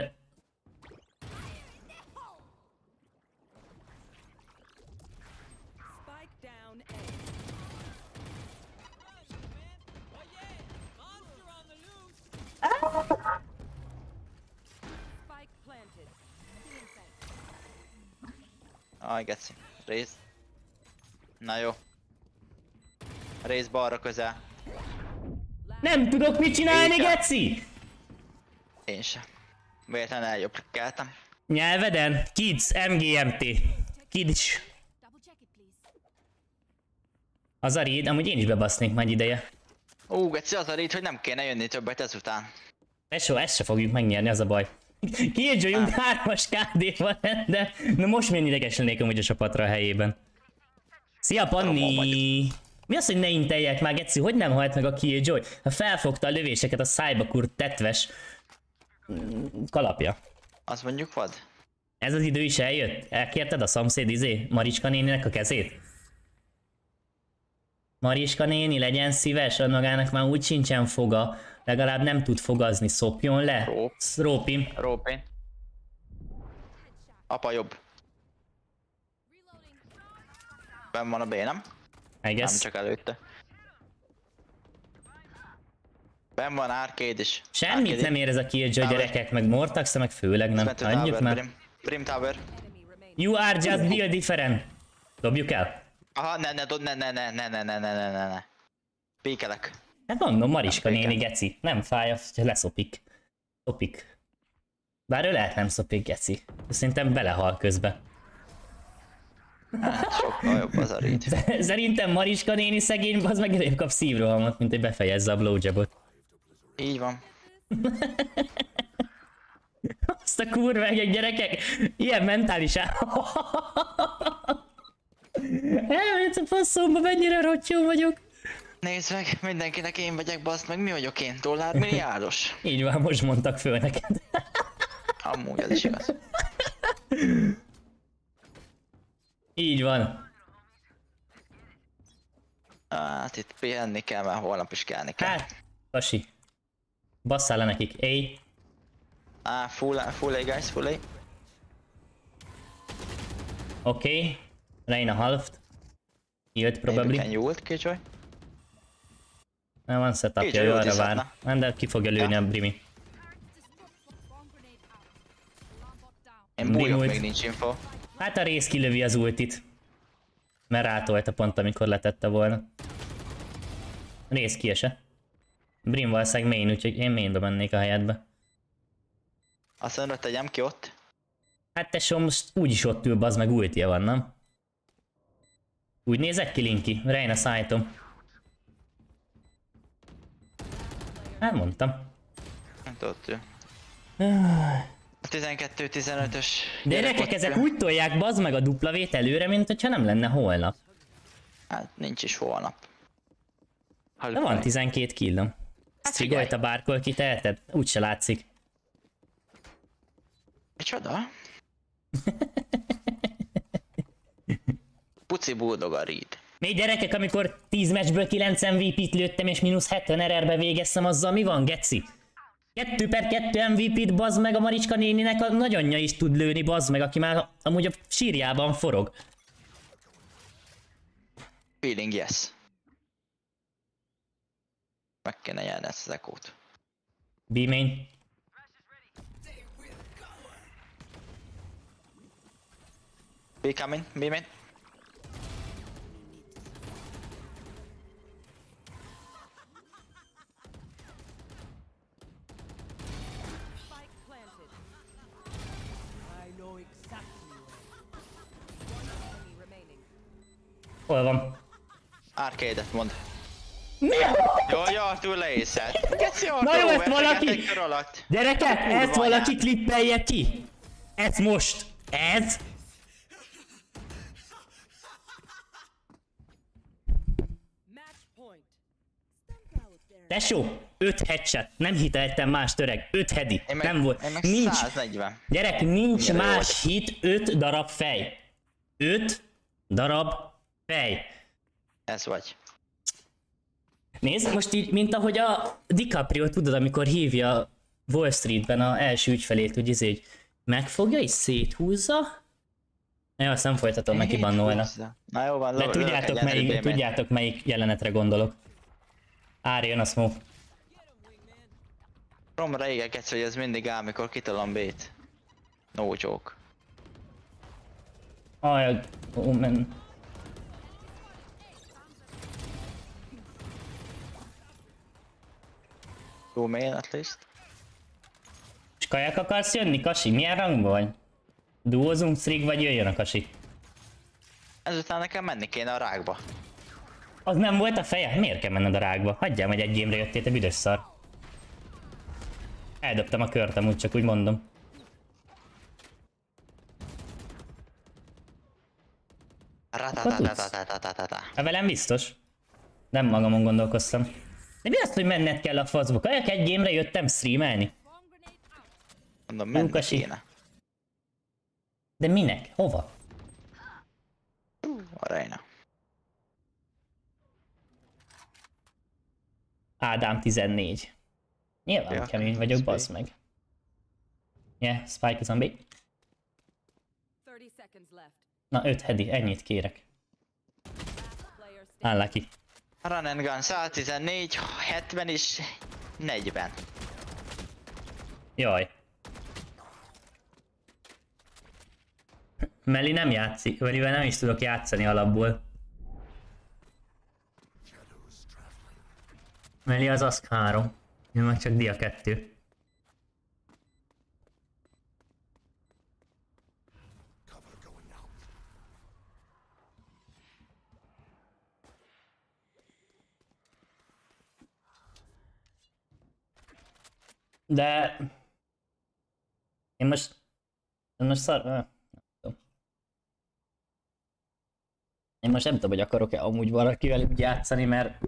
Spike down A. Spike planted. Aj, geci. Rész. Na jó. Rész balra közel. Nem tudok mit csinálni, Igen. geci! Én sem. Véletlenül eljobb klikkeltem. Nyelveden, kids, MGMT. Kids. Az a raid, amúgy én is bebasznék egy ideje. Ú, geci az a rét, hogy nem kéne jönni többet ezután. Tesó, ezt se fogjuk megnyerni, az a baj. Killjoyunk hármas KD van, de na most milyen ideges lennék amúgy a csapatra a helyében. Szia Panni! Mi az, hogy ne inteljek már, Geci? Hogy nem halt meg a Killjoy? Ha felfogta a lövéseket a szájba kurt tetves kalapja. Azt mondjuk vad? Ez az idő is eljött? Elkérted a szomszéd izé, Mariska néninek a kezét? Mariska néni, legyen szíves, a magának már úgy sincsen foga, legalább nem tud fogazni, szopjon le. Ró. Rópim. Rópén. Apa jobb. Ben van a B, nem? I Nem csak előtte. Ben van arcade is. Semmit Arcade nem ér ez a Killjoy gyerekek, meg Mortax, meg főleg nem. Adjuk már. Brim. Brim tower. You are just real different. Dobjuk el. Aha, ne, ne, ne, ne, ne, ne, ne, ne, ne, ne, ne, ne. Pékelek. Hát mondom, Mariska igen. néni geci. Nem fáj, ha leszopik. Szopik. Bár ő lehet nem szopik, geci. Szerintem belehal közbe. Hát, sokkal jobb az a read. Szerintem Mariska néni szegény, az meg előbb kap szívrohamot, mint hogy befejezze a blowjobot. Így van. Azt a kurva egek gyerekek! Ilyen mentális áll... Elmész a faszomba, mennyire rottyó vagyok. Nézd meg, mindenkinek én vagyok, baszt meg mi vagyok én? Dollármilliárdos? Így van, most mondtak föl neked. Amúgy az is igaz. Így van. Hát itt pihenni kell, mert holnap is kelni kell. Hát, Kasi. Basszál le nekik. Éj. Ah, full, full A guys, full A. Oké. Okay. Reina halved. Healed probably. can you ult, Killjoy? Nem van setupja, ő arra vár. Nem, de ki fogja lőni Ja. a Brimi. Én bújok, még nincs info. Hát a rész kilövi az ultit. Mert rátolta pont, amikor letette volna. Rész kiese. Brim valószínűleg main, úgyhogy én mainbe mennék a helyedbe. Azt mondod, tegyem ki ott? Hát tesó, most úgyis ott ül, bazd meg ultja van, nem? Úgy nézek ki, Linky? Reina szájtom. Hát mondtam. Hát ott ő. A 12-15-ös. Gyerekek, ezek úgy tolják bazd meg a dupla vét előre, mint hogyha nem lenne holnap. Hát nincs is holnap. De van 12 killom. Hát Strigolt a figyelj. bárkol ki teheted? Úgy se látszik. Micsoda? Puci buldog a reed. Még gyerekek, amikor 10 meccsből 9 MVP-t lőttem és mínusz 70 RR-be végeztem, azzal mi van, geci? 2 per 2 MVP-t, bazd meg a Maricska néninek a nagyanyja is tud lőni, bazd meg, aki már amúgy a sírjában forog. Feeling yes. Meg kéne jelni ezt az ekót. B main. Coming, B. Hol van? Arcade-et mond. Mi Jó, jó, túl leészelt. Geci, jó, Na jó, ezt valaki-. Gyerekek, ezt valaki klippelje ki! Ez most! Ez! Tesó, 5 headshot, nem hiteltem más töreg, 5 hedi, Én meg, nem volt, Én meg nincs, 140. gyerek, nincs jó más hit, 5 darab fej. 5 darab fej. Ez vagy. Nézd, most így, mint ahogy a DiCaprio, tudod, amikor hívja Wall Streetben a első ügyfelét, hogy izé, hogy megfogja és széthúzza. Jó, azt nem folytatom, neki bannolnak. Na jó van, De tudjátok melyik, tudjátok melyik jelenetre gondolok. Ári, jön a smoke. Romra égegetsz, hogy ez mindig áll, mikor kitolom B-t. No joke. Aj, men. Go main at least. És kajak akarsz jönni, Kasi? Milyen rangban vagy? Duozunk strig vagy jöjjön a Kasi? Ezután nekem menni kéne a rákba. Az nem volt a feje? Miért kell menned a rákba? Hagyjam, hogy egy gémre jöttél, te büdös szar. Eldobtam a kört amúgy, csak úgy mondom. Ratatatatatatata. Velem biztos. Nem magamon gondolkoztam. De mi azt, hogy menned kell a faszba? Kajak egy gémre jöttem streamelni. Mondom, Lukasi. kéne. De minek? Hova? A Reina. Ádám 14. Nyilván Ja, kemény vagyok, Spike. bazd meg. Yeah, Spike is on B. 30 seconds left. Na 5 hedi, ennyit kérek. Állá ki. Run and gun 114, 70 és 40. Jaj. Meli nem játszik, Melivel nem is tudok játszani alapból. Meli az Ask 3. Én meg csak Dia 2. De... Én most... Én most szar... nem tudom. Én most nem tudom, hogy akarok-e amúgy valakivel úgy játszani, mert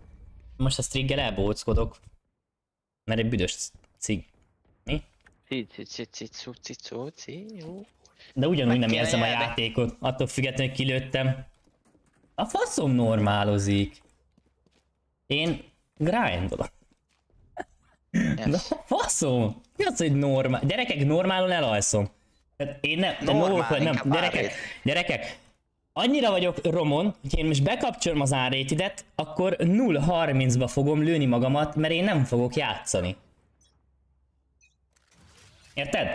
most a striggel elbóckodok. Mert egy büdös cig. Mi? De ugyanúgy nem érzem a játékot, attól függetlenül, kilőttem. A faszom normálozik. Én grindolok. De Yes. a faszom! Mi az, hogy normál? Gyerekek, normálon elalszom. Tehát én nem, de Normál, no, nem, gyerekek, árét. gyerekek, annyira vagyok romon, hogy én most bekapcsolom az árétidet, akkor 0-30-ba fogom lőni magamat, mert én nem fogok játszani. Érted?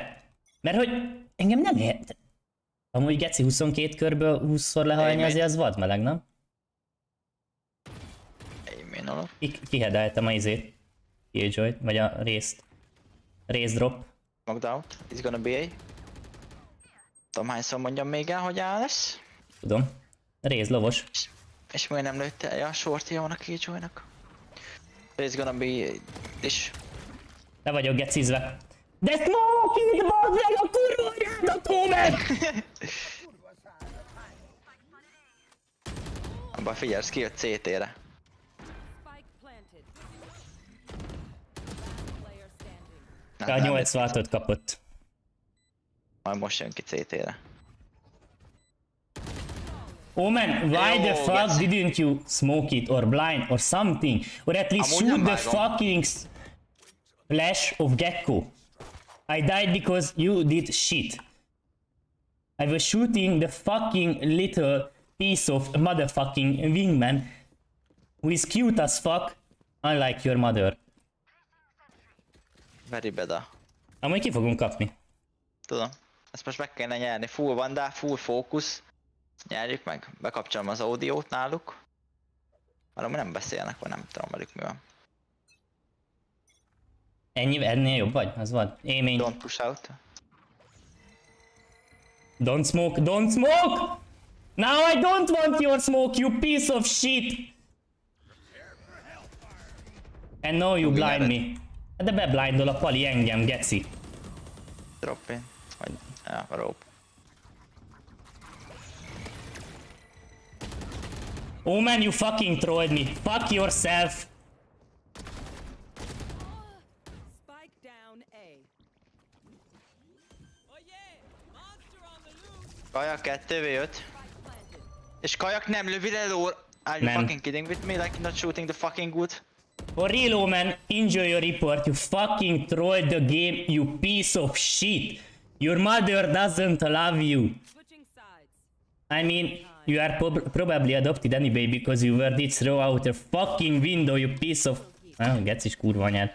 Mert hogy engem nem ért. Amúgy Geci 22 körből 20-szor lehalni azért az vadmeleg, nem? Amen alap. Ki- Kihedeltem a izét. Killjoy, vagy a részt. Race drop. Knocked out. It's gonna be A. Tudom hányszor mondjam még el, hogy A lesz. Tudom. Race lovos. És miért nem lőtte el a a Killjoy-nak? It's gonna be... És... Le vagyok gecizve. De smoke itt bazd meg a kurva anyádat, meg! Abba figyelsz, kijött CT-re. Nem, A nem 86-ot kapott. Majd most jön ki CT-re. Oh man, why the Jó, fuck geci. didn't you smoke it or blind or something? Or at least Amúgy shoot the fucking flash of Gecko. I died because you did shit. I was shooting the fucking little piece of motherfucking wingman who is cute as fuck, unlike your mother. Very beda. Amúgy ki fogunk kapni. Tudom. Ezt most meg kéne nyerni. Full vandá, full fókusz. Nyerjük meg. Bekapcsolom az audiót náluk. Valami nem beszélnek, vagy nem tudom velük mi van. Ennyi, ennél jobb vagy? Az van. Émény. Don't push out. Don't smoke, don't smoke! Now I don't want your smoke, you piece of shit! And now you blind me. De beblindol a pali engem, geci. Drop in. Vagy... Ja, rope. Oh man, you fucking trolled me. Fuck yourself. Spike down A. Yeah! Monster on the loose! Kajak 2v5. És Kajak nem lövi le lór. Are you Nem. fucking kidding with me? Like not shooting the fucking wood? For real, oh man, enjoy your report. You fucking trolled the game, you piece of shit. Your mother doesn't love you. I mean, you are prob- probably adopted anyway because you were did throw out a fucking window, you piece of... Ah, gecis kurva anyád.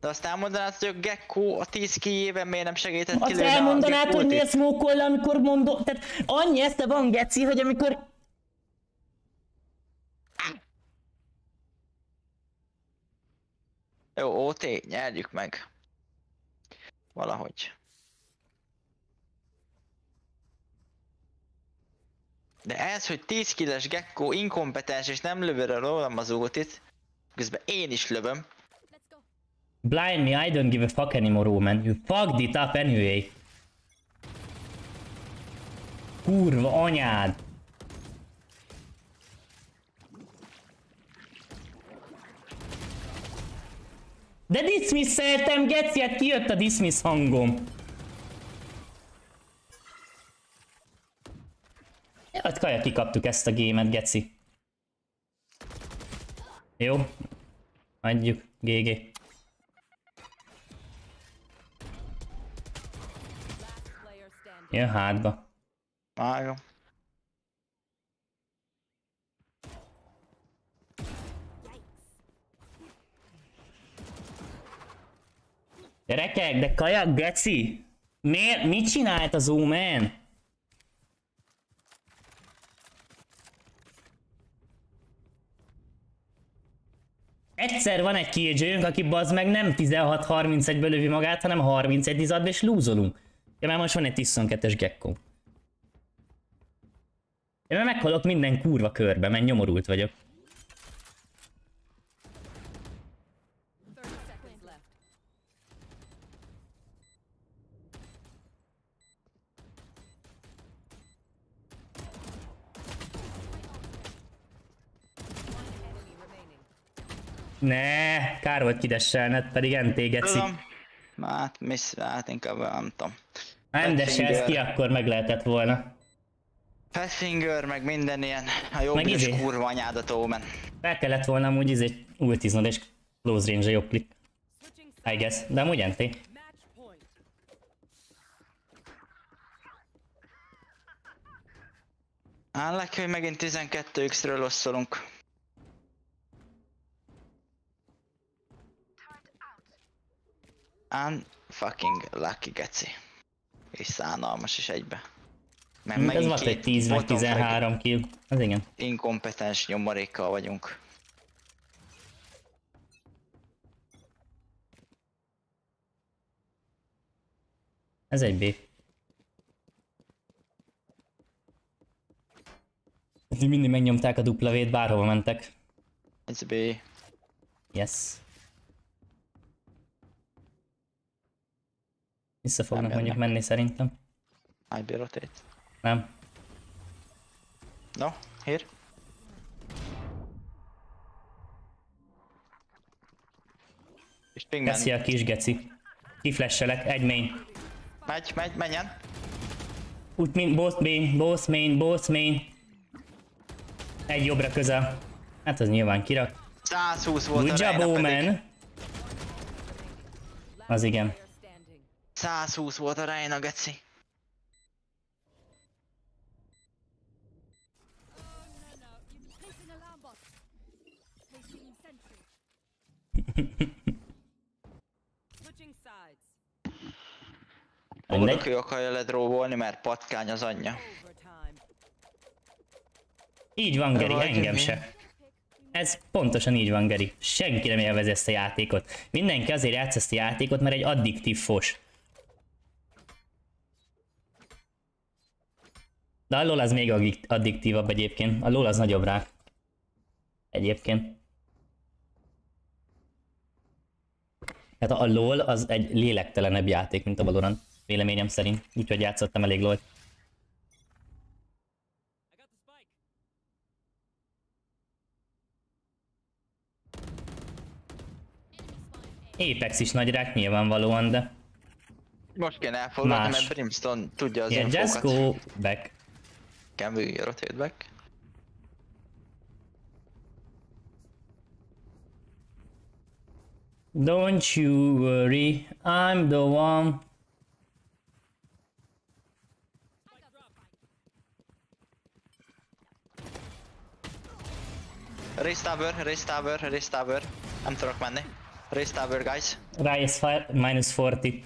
De azt elmondanád, hogy a Gecko a 10 kijében miért nem segített Azt kilőni a elmondanád, hogy miért le, amikor mondom... Tehát annyi esze van, geci, hogy amikor... Jó, OT, nyerjük meg. Valahogy. De ez, hogy 10 killes Gecko inkompetens és nem lövi le rólam az ultit, közben én is lövöm. Blind me, I don't give a fuck anymore, woman. You fucked it up anyway. Kurva anyád. De dismisszeltem, geci, hát kijött a dismiss hangom. Ja, hát kaja kikaptuk ezt a gémet, geci. Jó. Adjuk, GG. Jön hátba. Vágom. Gyerekek, de kajak, geci! Miért? Mit csinált az Omen? Egyszer van egy killjoy aki bazd meg nem 16-31-ből lövi magát, hanem 31 izadba és lúzolunk. Ja, mert most van egy 12-es gecko. Én már meghalok minden kurva körbe, mert nyomorult vagyok. 30 seconds left. One enemy remaining. Ne, kár volt kidesselned, pedig NT geci. Tudom. Hát, miss, hát inkább nem tudom. Nem, de se ez Finger. ki, akkor meg lehetett volna. Fatfinger, meg minden ilyen, a jobb Meg izé. kurva anyádat Omen. Fel kellett volna amúgy izé ultiznod és close range a jobb klik. I guess, de amúgy NT. Állak, hogy megint 12x-ről losszolunk. Un fucking lucky geci. És szánalmas is egybe. Mert Ez megint volt egy két 10 meg bottom frag 13 kill. Az igen. Inkompetens nyomorékkal vagyunk. Ez egy B. Mindig megnyomták a dupla V-t, bárhova mentek. Ez B. Yes. Vissza fognak Nem mondjuk menni szerintem. IB rotate. Nem. No, here. És pingman. Teszi a kis geci. Kiflesselek, egy main. Megy, megy, menjen. Úgy, mint boss main, boss main, boss main. Egy jobbra közel. Hát az nyilván kirak. 120 volt a Good job, Reyna pedig. Omen. Az igen. Player standing. 120 volt a geci. Sides. Mindegy. Oda ő akarja ledróbolni, mert patkány az anyja. Így van, Geri, engem mi? se. Ez pontosan így van, Geri. Senki nem élvezi ezt a játékot. Mindenki azért játsz ezt a játékot, mert egy addiktív fos. De a LoL az még addik- addiktívabb egyébként. A LoL az nagyobb rá. Egyébként. Hát a LoL az egy lélektelenebb játék, mint a Valorant. Véleményem szerint. Úgyhogy játszottam elég LoL. Apex is nagy rák nyilvánvalóan, de... Most kéne elfogadni, Más. mert Brimstone tudja az Yeah, just infókat. go back. Can we rotate back? Don't you worry, I'm the one. Race tower, race tower, race tower. Nem tudok menni. Race tower, guys. Rise fire, minus 40.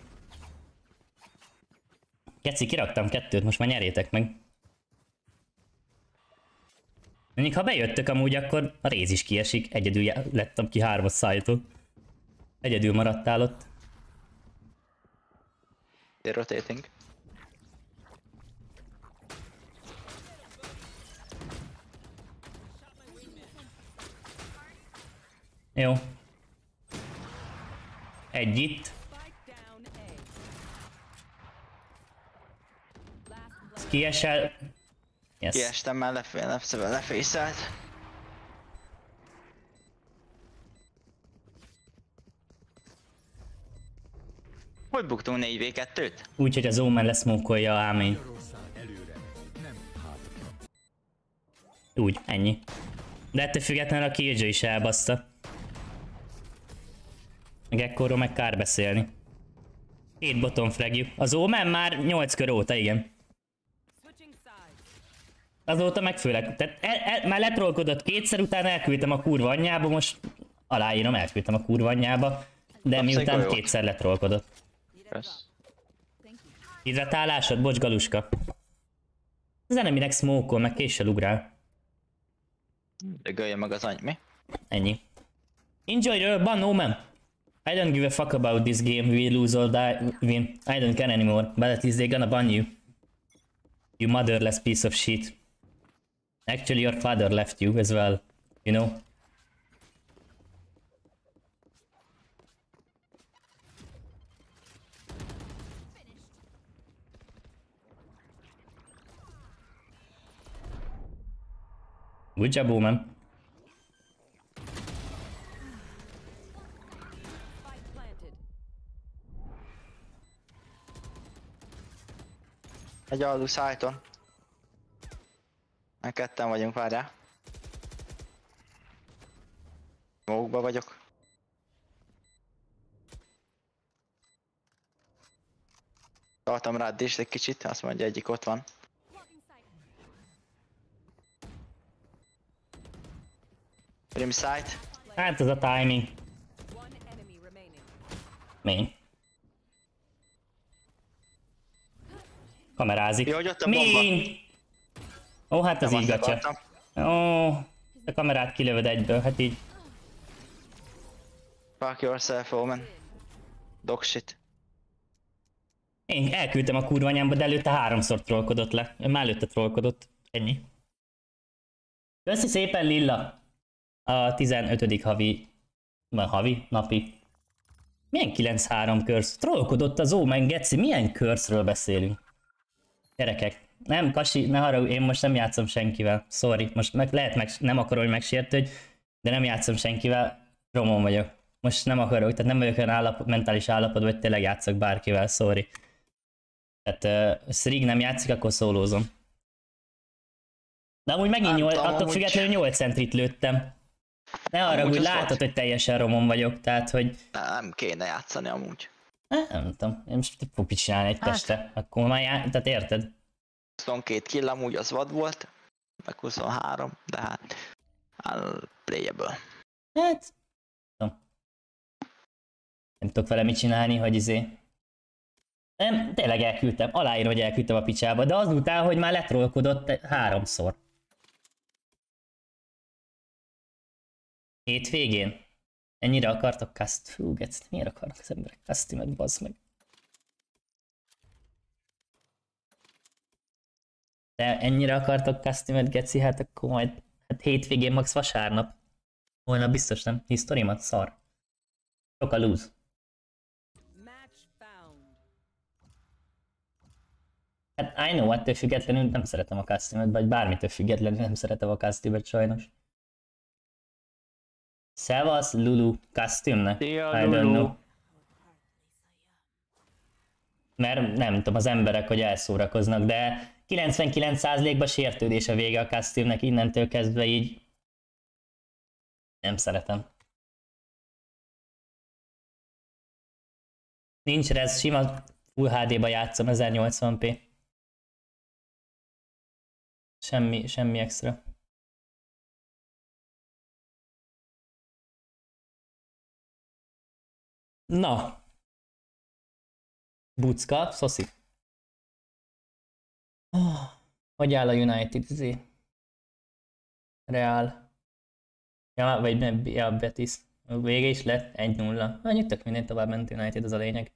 Keci, kiraktam kettőt, most már nyerjétek meg. Mondjuk, ha bejöttök amúgy, akkor a réz is kiesik. Egyedül lettem ki hármas szájtól. Egyedül maradtál ott. They're rotating. Jó. Egy itt. Kiesel. Yes. Kiestem, mert lefe- lefe- lefészelt. Hogy buktunk 4v2-t? Úgyhogy az Omen leszmókolja a ámény. Úgy, ennyi. De ettől függetlenül a Killjoy is elbaszta. A Gekkorról meg kár beszélni. Két bottom fragjuk. Az Omen már 8 kör óta, igen. Azóta meg főleg. Tehát el, el, már letrolkodott kétszer, utána elküldtem a kurva anyjába, most aláírom, elküldtem a kurva anyjába. De Kapsz egy miután golyót. kétszer letrolkodott. Kösz. Hidratálásod? Bocs, galuska. Az eneminek smoke meg késsel ugrál. De gölje meg az any, mi? Ennyi. Enjoy the ban, no man. I don't give a fuck about this game, we lose or die, win. I don't care anymore, but at least they gonna ban you. You motherless piece of shit. Actually, your father left you as well, you know? Good job, woman. Egy alul szájton. Már ketten vagyunk, várjál. Magukba vagyok. Tartom rád is egy kicsit, azt mondja egyik ott van. Blocking sight. Hát ez a timing. Mi? Kamerázik. Jó, hogy ott a bomba. Mi? Ó, hát ez így gatya. Ó, a kamerát kilövöd egyből, hát így. Fuck yourself, Omen. Dog shit. Én elküldtem a kurva anyámba, de előtte háromszor trollkodott le. Ő már előtte trollkodott. Ennyi. Köszi szépen, Lilla! A 15. havi... Van havi? Napi. Milyen 9-3 körsz? Trollkodott az Omen Geci, milyen körszről beszélünk? Gyerekek, nem, Kasi, ne haragudj, én most nem játszom senkivel. Sorry, most meg, lehet meg, nem akarom, hogy megsértődj, de nem játszom senkivel, romon vagyok. Most nem akarok, tehát nem vagyok olyan állapot, mentális állapotban, hogy tényleg játszok bárkivel, sorry. Tehát uh, Srig nem játszik, akkor szólózom. De amúgy megint Nem nyol, attól amúgy- függetlenül 8 centrit lőttem. Ne arra, hogy látod, volt. hogy teljesen romon vagyok, tehát hogy Nem kéne játszani amúgy. ne, nem tudom, én most fogok csinálni egy Hát. testre, akkor már já... tehát érted? 22 kill amúgy az vad volt, meg 23, de hát playable. Hát, nem. Nem tudok vele mit csinálni, hogy izé... Nem, tényleg elküldtem, aláírom, hogy elküldtem a picsába, de azután, hogy már letrollkodott háromszor. Hétvégén? Ennyire akartak cust... Fú, gec, miért akarnak az emberek customet, bazd meg. De ennyire akartok customet, geci, hát akkor majd hát hétvégén max vasárnap. Holnap biztos nem. Historimat szar. Sok a lose. Hát I know, ettől függetlenül nem szeretem a customet, vagy bármitől függetlenül nem szeretem a customet sajnos. Szevasz, Lulu, customnek? Szia, I don't Lulu. know. Mert nem tudom, az emberek, hogy elszórakoznak, de 99%-ban sértődés a vége a customnek, innentől kezdve így nem szeretem. Nincs rez, sima Full HD-ba játszom 1080p. Semmi, semmi extra. Na. Bucka, szoszi. Oh, hogy áll a United Z? Real. Ja, vagy nem, ja, Betis. Vége is lett 1-0. Annyit tök minden tovább ment United, az a lényeg.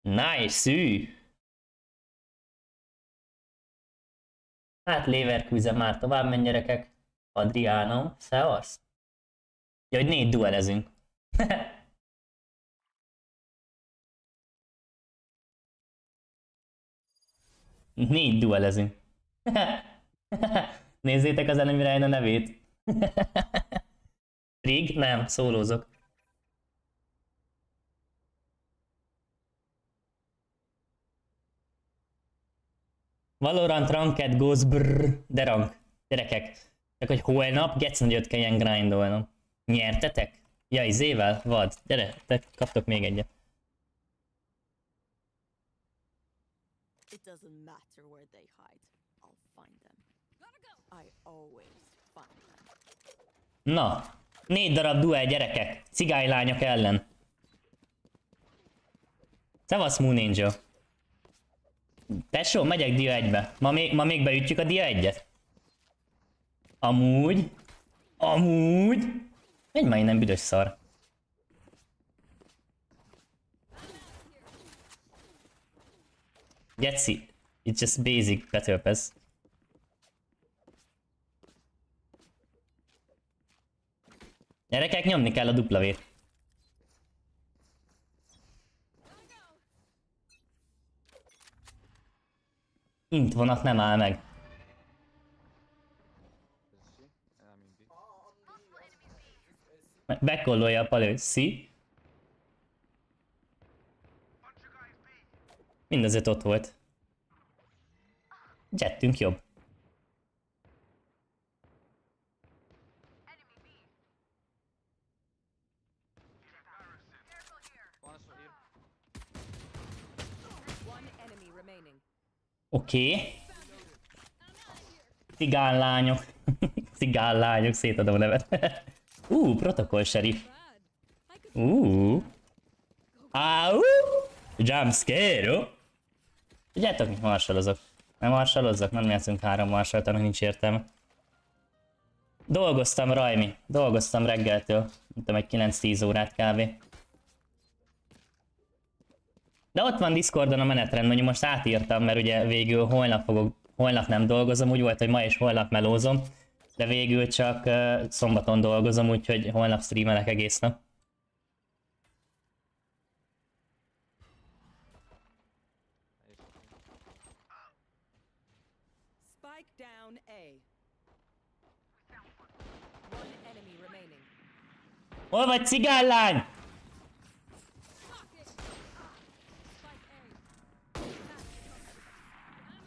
Nice! Hát Leverkusen már tovább menj gyerekek. Adriano, szevasz. Ja, hogy négy duelezünk. négy duelezünk. Nézzétek az Enemy Ryan a nevét. Rig? Nem, szólózok. Valorant Ranked goes brrr, de rank. Gyerekek, csak hogy holnap Gec nagyot kelljen grindolnom. Nyertetek? Ja, izével? Vad. Gyere, te kaptok még egyet. It doesn't matter where they hide. I'll find them. I always find them. Na, négy darab duel gyerekek, cigánylányok ellen. Szevasz Moon Angel. Tesó, megyek dia egybe. Ma még, ma még beütjük a dia egyet? Amúgy. Amúgy. Menj már innen büdös szar. Getszi. It's just basic battle pass. Gyerekek, nyomni kell a duplavét. Int vonat nem áll meg. Bekollolja a palő. Szi? Mindazért ott volt. Jettünk jobb. Oké. Okay. Cigánlányok. Cigánlányok, szétadom a nevet. Ú, uh, protokoll sheriff. Ú. Uh. Áú. Jumpscare. Tudjátok, mit marsalozok? Nem marsalozok? Nem játszunk három marsalt, annak nincs értelme. Dolgoztam, Rajmi. Dolgoztam reggeltől. Tudom, egy 9-10 órát kávé. De ott van Discordon a menetrend, mondjuk most átírtam, mert ugye végül holnap fogok, holnap nem dolgozom, úgy volt, hogy ma és holnap melózom, de végül csak uh, szombaton dolgozom, úgyhogy holnap streamelek egész nap. Spike down A. One enemy remaining. Hol vagy cigánlány?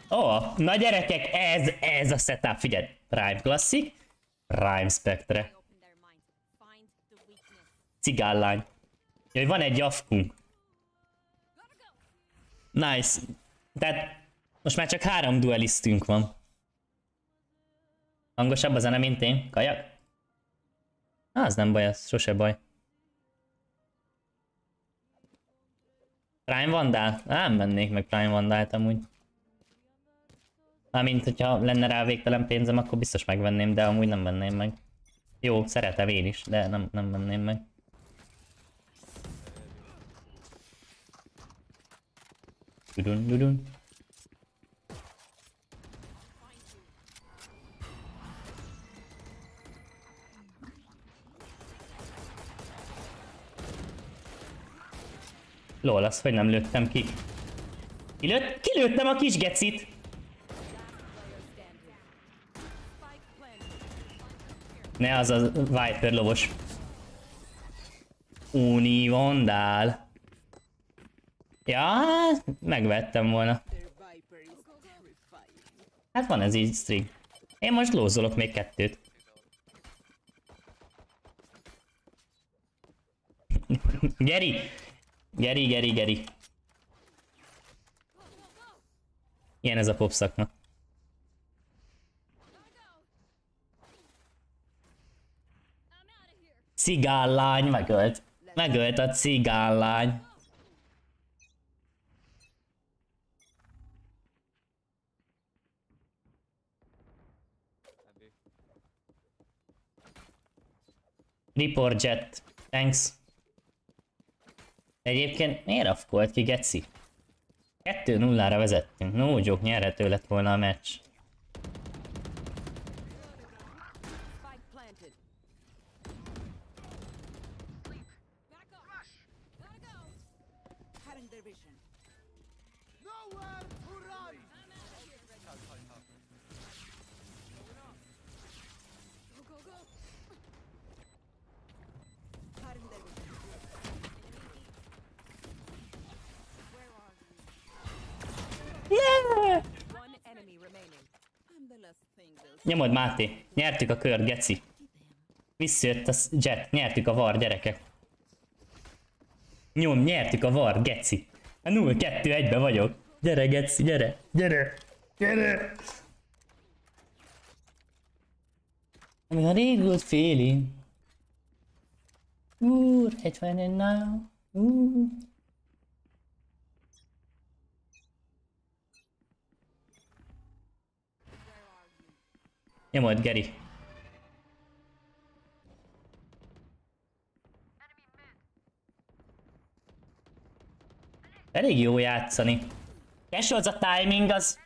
Ó, na gyerekek, ez, ez a setup, figyelj. Prime Classic, Prime Spectre, cigállány. Jaj, van egy afkunk. Nice. Tehát most már csak három duelisztünk van. Hangosabb a zene, mint én? Kajak? Á, az nem baj, az sose baj. Prime Vandal? Nem mennék meg Prime Vandalt amúgy. Mármint, hogyha lenne rá végtelen pénzem, akkor biztos megvenném, de amúgy nem venném meg. Jó, szeretem én is, de nem, nem venném meg. Dudun, dudun. Lol, azt hogy nem lőttem ki? Kilőtt, kilőttem a kis gecit! Ne az a Viper lovos. Uni Vandál. Ja, megvettem volna. Hát van ez így string. Én most lózolok még kettőt. Geri! Geri, Geri, Geri. Ilyen ez a pop szakma. Cigállány megölt. Megölt a cigállány. Report jet. Thanks. Egyébként miért afkolt ki, Geci? 2-0-ra vezettünk. No joke, nyerhető lett volna a meccs. Nyomod Máté, nyertük a kört, Geci. Visszajött a jet, nyertük a var, gyerekek. Nyom, nyertük a var, Geci. A 0-2-1-be vagyok. Gyere, Geci, gyere, gyere, gyere. Ami a régült feeling. Úr, egy van egy now. Úr. Nyomod, Geri. Elég jó játszani. És az a timing, az...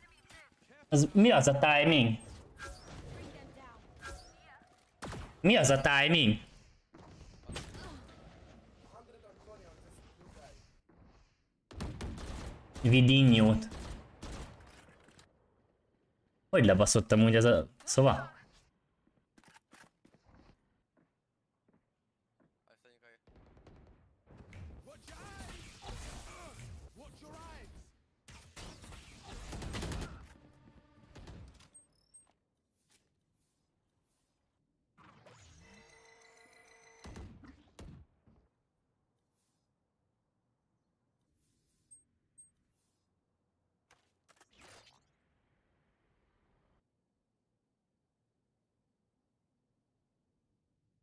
Az mi az a timing? Mi az a timing? Vidinyót. Hogy lebaszottam úgy ez a szóval?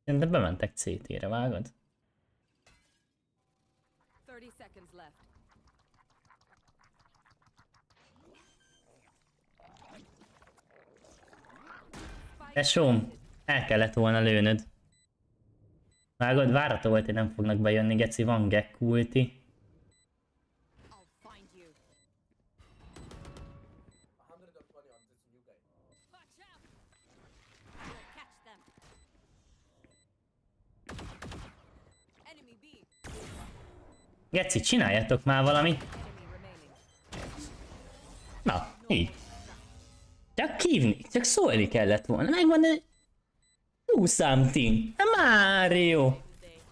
De bementek CT-re, vágod? 30 seconds left. Tesóm, el kellett volna lőnöd. Vágod, várható volt, hogy nem fognak bejönni, geci, van Gekk ulti. I'll find you. We'll catch them. Enemy B. Geci, csináljatok már valamit. Na, így. Csak hívni, csak szólni kellett volna. Megvan egy... Do something. Mario.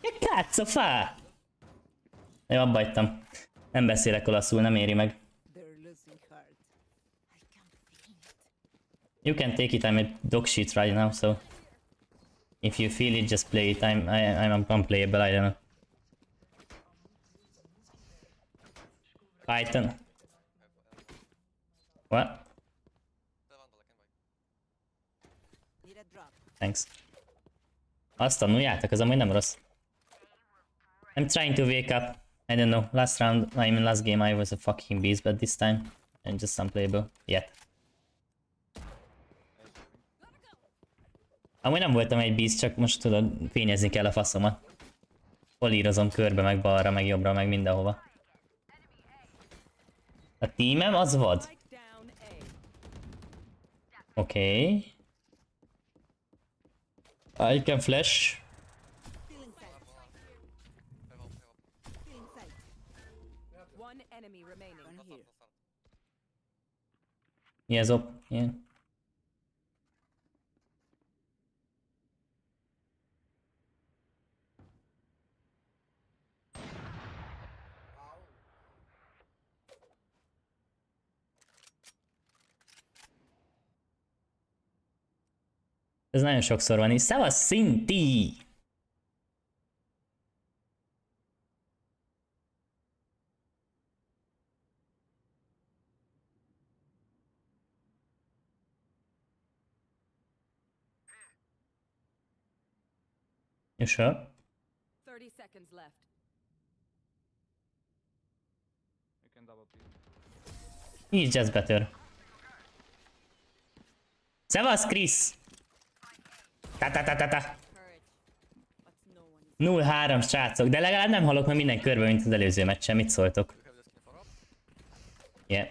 Egy kácsa fá. Jó, abba hagytam. Nem beszélek olaszul, nem éri meg. You can take it, I'm a dog shit right now, so... If you feel it, just play it. I'm, I, I'm unplayable, I don't know. Python. What? Thanks. Azt tanuljátok, az amúgy nem rossz. I'm trying to wake up. I don't know. Last round, I mean last game I was a fucking beast, but this time I'm just unplayable. Yet. Amúgy nem voltam egy beast, csak most tudod, fényezni kell a faszomat. Polírozom körbe, meg balra, meg jobbra, meg mindenhova. A tímem az vad. Oké. Okay. I can flash. One enemy remaining. Mi ez nagyon sokszor van így. Szevasz, Szinti! You sure? 30 seconds left. He's just better. Szevasz, Chris! Ta ta ta ta ta. Courage. But no one is 0-3 srácok, de legalább nem halok meg minden körben, mint az előző meccsen. Mit szóltok? Yeah.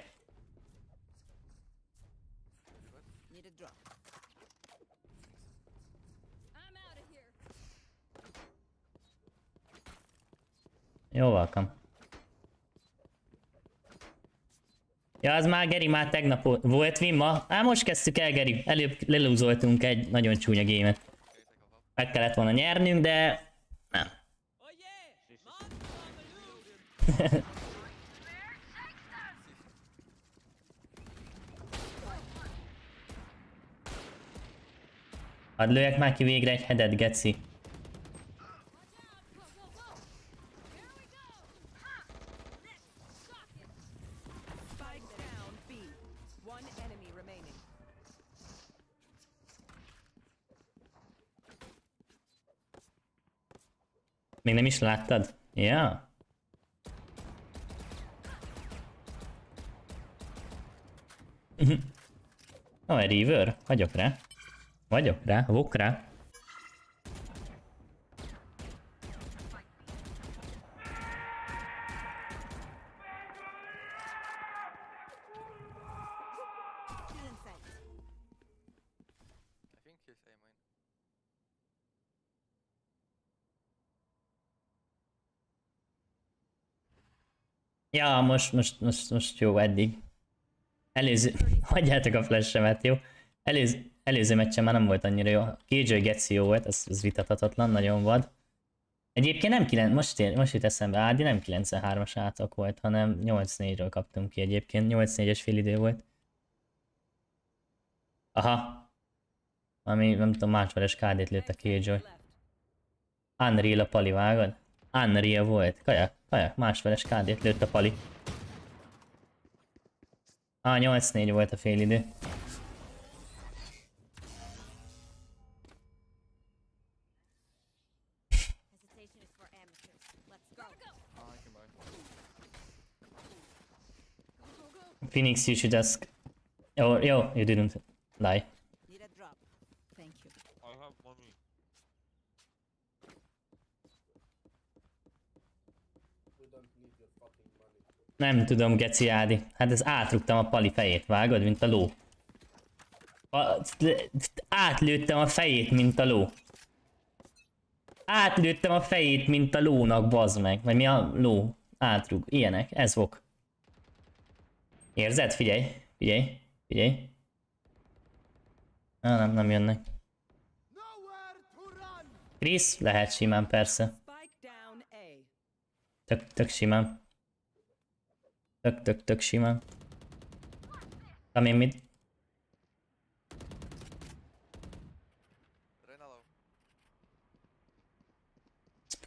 Jó, welcome. Ja, az már Geri már tegnap volt win ma. Á, most kezdtük el, Geri. Előbb lelúzoltunk egy nagyon csúnya gémet. Meg kellett volna nyernünk, de... Nem. Hadd lőjek már ki végre egy headet, geci. Még nem is láttad? Ja. Ó, egy Reaver? Vagyok rá. Vagyok rá, vok rá. Ja, most, most, most, most jó eddig. Előző... Hagyjátok a flashemet, jó? Előző, előző meccsen már nem volt annyira jó. KJ Getsi jó volt, ez, ez vitathatatlan, nagyon vad. Egyébként nem 9, most, ér- most jut eszembe, Ádi nem 93-as átok volt, hanem 8-4-ről kaptunk ki egyébként, 8-4-es félidő volt. Aha. Ami, nem tudom, másodves KD-t lőtt a KJ. Unreal a pali, vágod? Unreal volt. Kajak, kajak, másfeles KD-t lőtt a pali. Ah, 8-4 volt a félidő. Phoenix, you should ask... Oh, yo, you didn't lie. Need a drop. Thank you. I have money. Nem tudom, Geci Ádi. Hát ez átrugtam a pali fejét, vágod, mint a ló. A, átlőttem a fejét, mint a ló. Átlőttem a fejét, mint a lónak, bazd meg. Vagy mi a ló? Átrug. Ilyenek. Ez vok. Érzed? Figyelj. Figyelj. Figyelj. Ah, nem, nem jönnek. Krisz? Lehet simán, persze. Tök, tök simán. Tak, tak, tak, Shima. Tam je mid.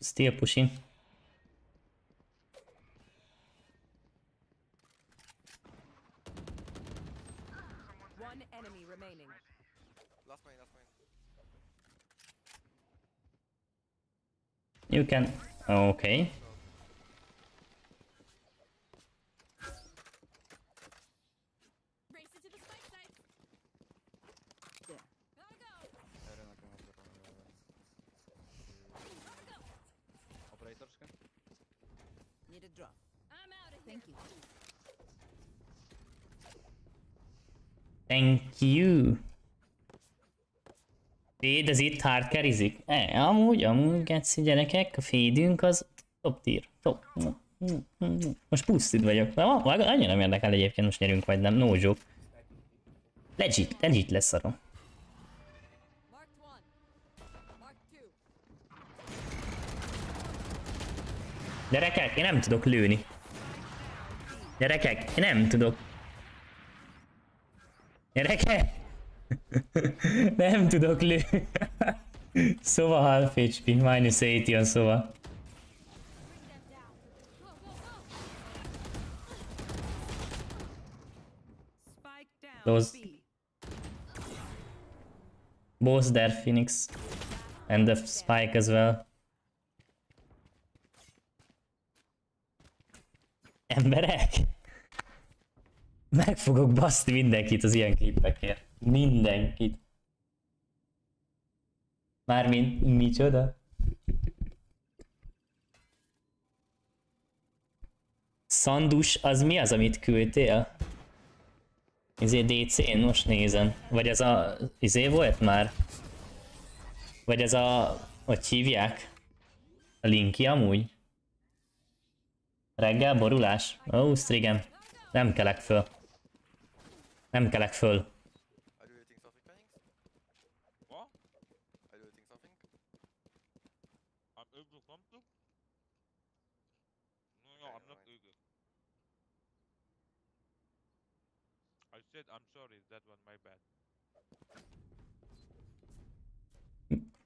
Still pushing. One enemy remaining. You can. Okay. Thank you. Féd, ez itt hard carryzik? E, amúgy, amúgy, geci gyerekek, a fédünk az top tier. Top. Most pusztid vagyok. Na, annyira nem érdekel egyébként, most nyerünk vagy nem, no joke. Legit, legit lesz szarom. Marked one. Marked two. Gyerekek, én nem tudok lőni. Gyerekek, én nem tudok. Gyerekek! nem tudok lőni. szóval half HP, minus 80 szóval. Bring them down. Go, go, go. Spike down Those-. Both there, Phoenix. And the spike as well. Emberek! Meg fogok baszni mindenkit az ilyen klippekért. Mindenkit. Mármint, micsoda? Szandus, az mi az, amit küldtél? Izé DC-n most nézem. Vagy ez a... Izé volt már? Vagy ez a... Hogy hívják? A linki amúgy? Reggel borulás? Ó, strigem. Nem kelek föl. Nem kelek föl.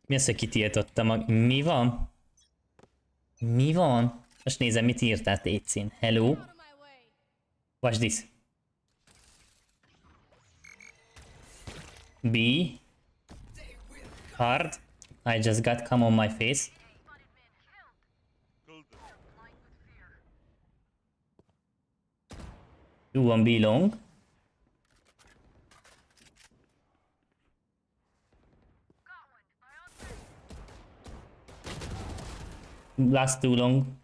Mi az, hogy kitiltotta mag... Mi van? Mi van? Most nézem, mit írtál Técin. Hello? Watch this. B. Hard. I just got come on my face. Killed him. Two on B long. Last two long.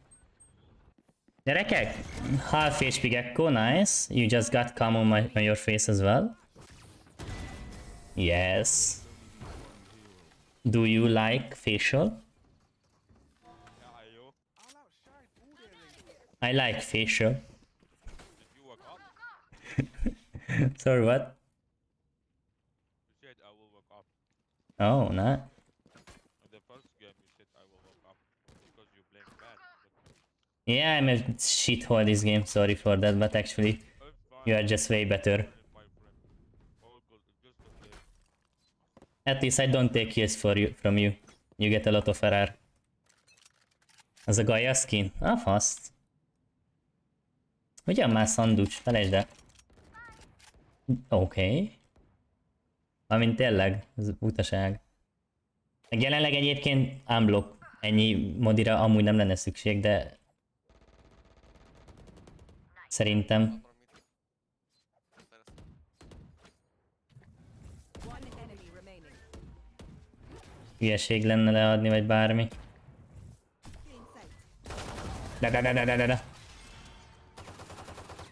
Gyerekek, half HP gecko, nice. You just got come on, my, on your face as well. Yes. Do you like facial? Yeah, I yo. I like facial. Did you work up? Sorry, what? You said I will work up. Oh, no. In the first game, you said I will work up because you blame bad. But Yeah, I'm a shithole this game, sorry for that, but actually, it's fine. you are just way better. My friend. All good. Just a play. At least I don't take kills for you, from you. You get a lot of RR. Az a Gaia skin? Ah, faszt. Ugyan már szanducs, felejtsd el. Oké. Okay. Amint tényleg, ez utaság. Jelenleg egyébként unblock. Ennyi modira amúgy nem lenne szükség, de... Szerintem One enemy remaining. Hülyeség lenne leadni, vagy bármi. De de de de de de de.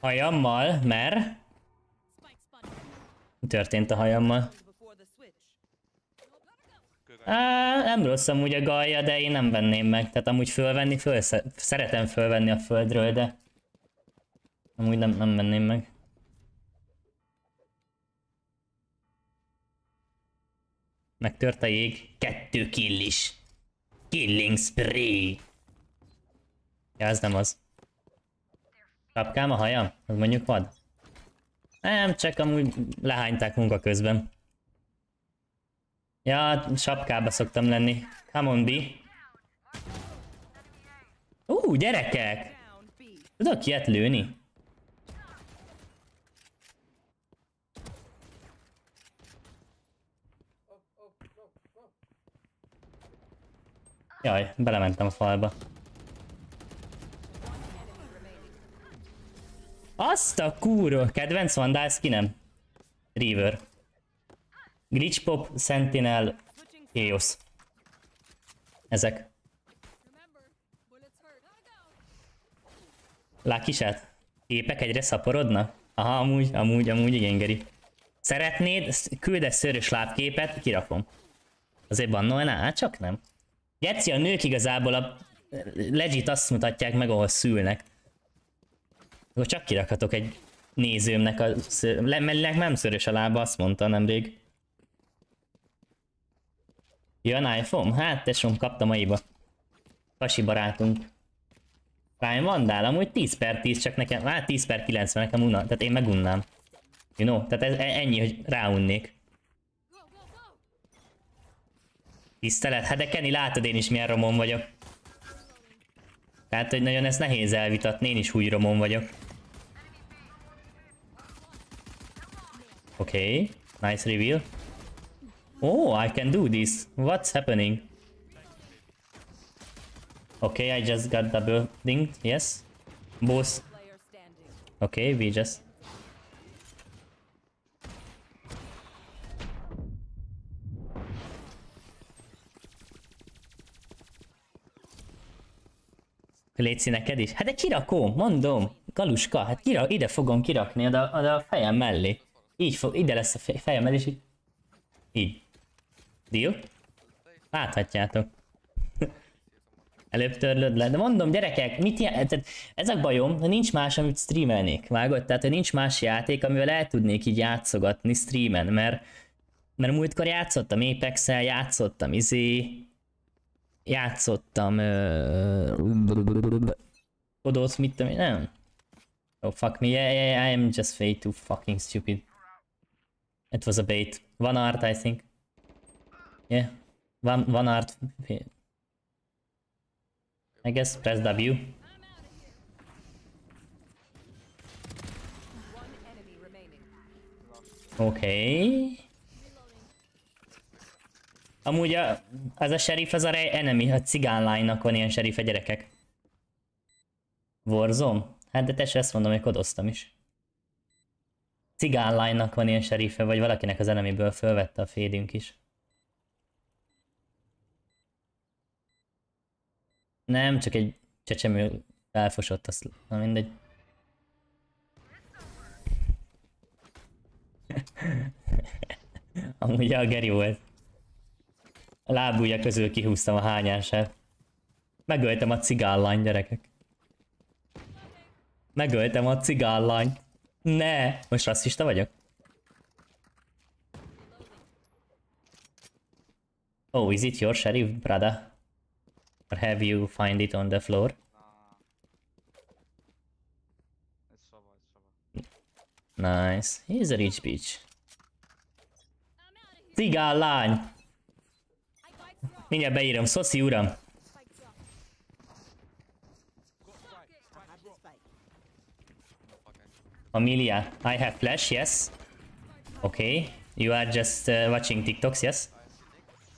Hajammal, spotted. Mi történt a hajammal? Á, nem rossz amúgy a galja, de én nem venném meg. Tehát amúgy fölvenni, föl, szeretem fölvenni a földről, de... Amúgy nem, nem venném meg. Megtört a jég. Kettő kill is. Killing spree. Ja, ez nem az. Kapkám a hajam? Az mondjuk vad? Nem, csak amúgy lehányták munka közben. Ja, sapkába szoktam lenni. Come on, B. Ú, gyerekek! Tudok ilyet lőni? Jaj, belementem a falba. Azt a kúró! Kedvenc Vandal skinem? River. Glitch Pop, Sentinel, Chaos. Ezek. Shot. Képek egyre szaporodnak? Aha, amúgy, amúgy, amúgy igen, Geri. Szeretnéd, sz- küldesz szörös lábképet, kirakom. Azért bannolná? Csak nem. Geci, a nők igazából a legit azt mutatják meg, ahol szülnek. Akkor csak kirakhatok egy nézőmnek a ször... Nem szörös a lába, azt mondta nemrég. Jön iPhone? Hát tesom, kaptam aiba. Pasi barátunk. Prime Vandal, amúgy 10 per 10, csak nekem, hát 10 per 90 nekem unna, tehát én megunnám. You know, tehát ez e- ennyi, hogy ráunnék. Go, go, go. Tisztelet, hát de Kenny, látod én is milyen romon vagyok. Tehát, hogy nagyon ezt nehéz elvitatni, én is úgy romon vagyok. Okay, nice reveal. Oh, I can do this. What's happening? Okay, I just got double dinged, yes. Standing. Okay, we just... Léci neked is? Hát de kirakom, mondom. Galuska, hát kira, ide fogom kirakni, oda, oda a fejem mellé. Így fog, ide lesz a fe- fejem mellé, és így. Így. Deal? Láthatjátok. Előbb törlöd le. De mondom, gyerekek, mit tehát ez a bajom, hogy nincs más, amit streamelnék, vágod? Tehát, hogy nincs más játék, amivel el tudnék így játszogatni streamen, mert, mert múltkor játszottam apex játszottam izé, játszottam uh, Kodót, mit tudom én, nem? Oh fuck me, yeah, yeah, I am just way too fucking stupid. It was a bait. One art, I think. Yeah, one, one art. I guess press W. Okay. Amúgy a, az a sheriff az a re- enemy, a cigánlánynak van ilyen sheriff a gyerekek. Warzone? Hát de tessék, ezt mondom, hogy kodoztam is. Cigánlánynak van ilyen seriffe, vagy valakinek az enemiből fölvette a fédünk is. Nem, csak egy csecsemő elfosott, azt na mindegy. Amúgy a Geri volt. A lábújja közül kihúztam a hányását. Megöltem a cigállány gyerekek. Megöltem a cigállányt. Ne! Most rasszista vagyok? Oh, is it your sheriff, brother? Or have you find it on the floor? Nice. He's a rich bitch. Cigállány! Mindjárt beírom. Szoszi uram. Amelia, I have flash, yes. Okay. You are just uh, watching TikToks, yes?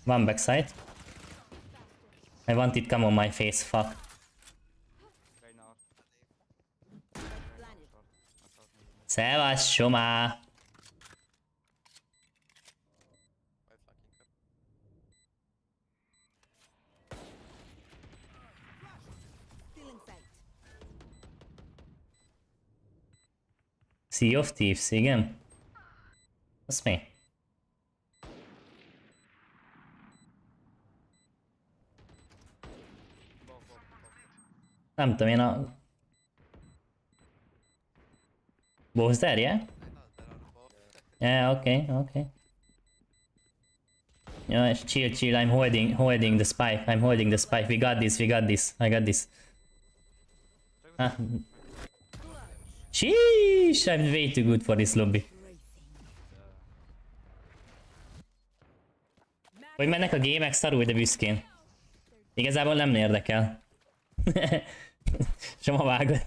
One backside. I want it come on my face, fuck. Szevasz, Somá! Sea of Thieves, igen? Az mi? Nem tudom, én a... Both there, yeah? Yeah, okay, okay. Yeah, chill, chill. I'm holding, holding the spike. I'm holding the spike. We got this. We got this. I got this. Ah. Sheesh! I'm way too good for this lobby. Hogy mennek a gémek szarul, de büszkén. Igazából nem érdekel. Soma vágod.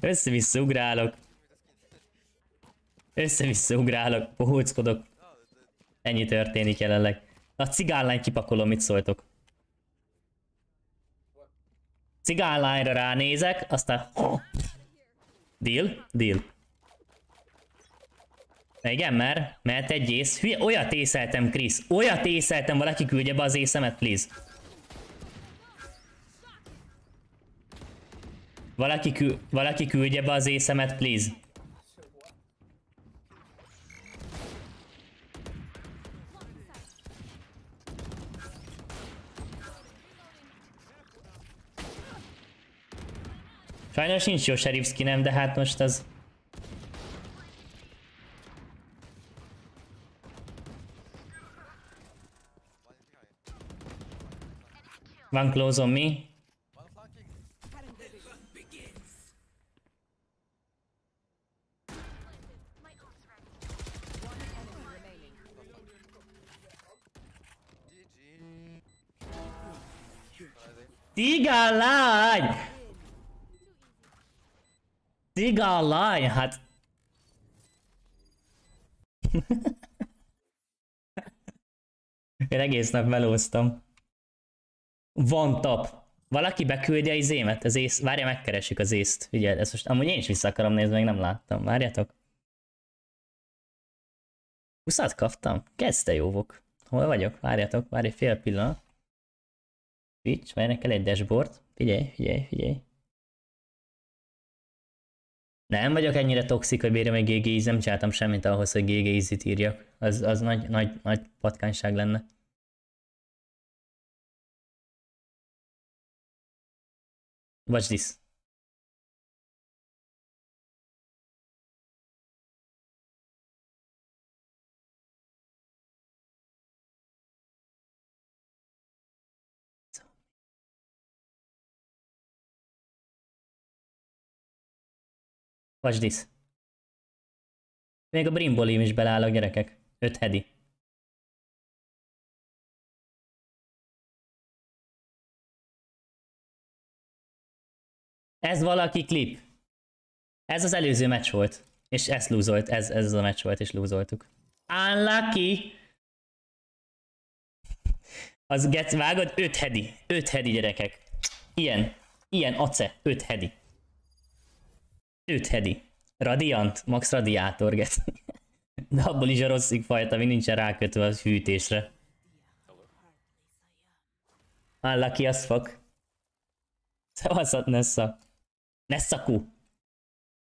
Össze-vissza ugrálok. Össze-vissza ugrálok, pohóckodok. Ennyi történik jelenleg. A cigánlány kipakolom, mit szóltok? Cigánlányra ránézek, aztán... Deal? Deal. Igen, mert mehet egy ész. Hülye, olyat észeltem, Krisz. Olyat észeltem, valaki küldje be az észemet, please. Valaki, kü valaki küldje be az észemet, please. Sajnos nincs jó sheriff skinem, de hát most az... Van close on me. Cigálány! Cigálány, hát... Én egész nap melóztam. Van tap. Valaki beküldi a izémet, az ész... Várja, megkeressük az észt. Ugye, ezt most amúgy én is vissza akarom nézni, még nem láttam. Várjatok. 20 kaptam? Kezdte jóvok. Hol vagyok? Várjatok, várj egy fél pillanat. Twitch, várj kell egy dashboard. Figyelj, figyelj, figyelj. Nem vagyok ennyire toxik, hogy bírjam egy GG Easy, nem csináltam semmit ahhoz, hogy GG Easy-t írjak. Az, az nagy, nagy, nagy patkányság lenne. Watch this. Watch this. Még a brimbolim is beleállok, gyerekek. 5 hedi. Ez valaki klip. Ez az előző meccs volt. És ezt lúzolt, ez, ez az a meccs volt, és lúzoltuk. Unlucky! Az get vágod, 5 hedi. 5 hedi gyerekek. Ilyen. Ilyen ace. 5 hedi. 5 hedi. Radiant, max radiátor, get. De abból is a rosszig fajta, ami nincsen rákötve a hűtésre. Unlucky as fuck. Szevaszat, Nessa. Nessa Q.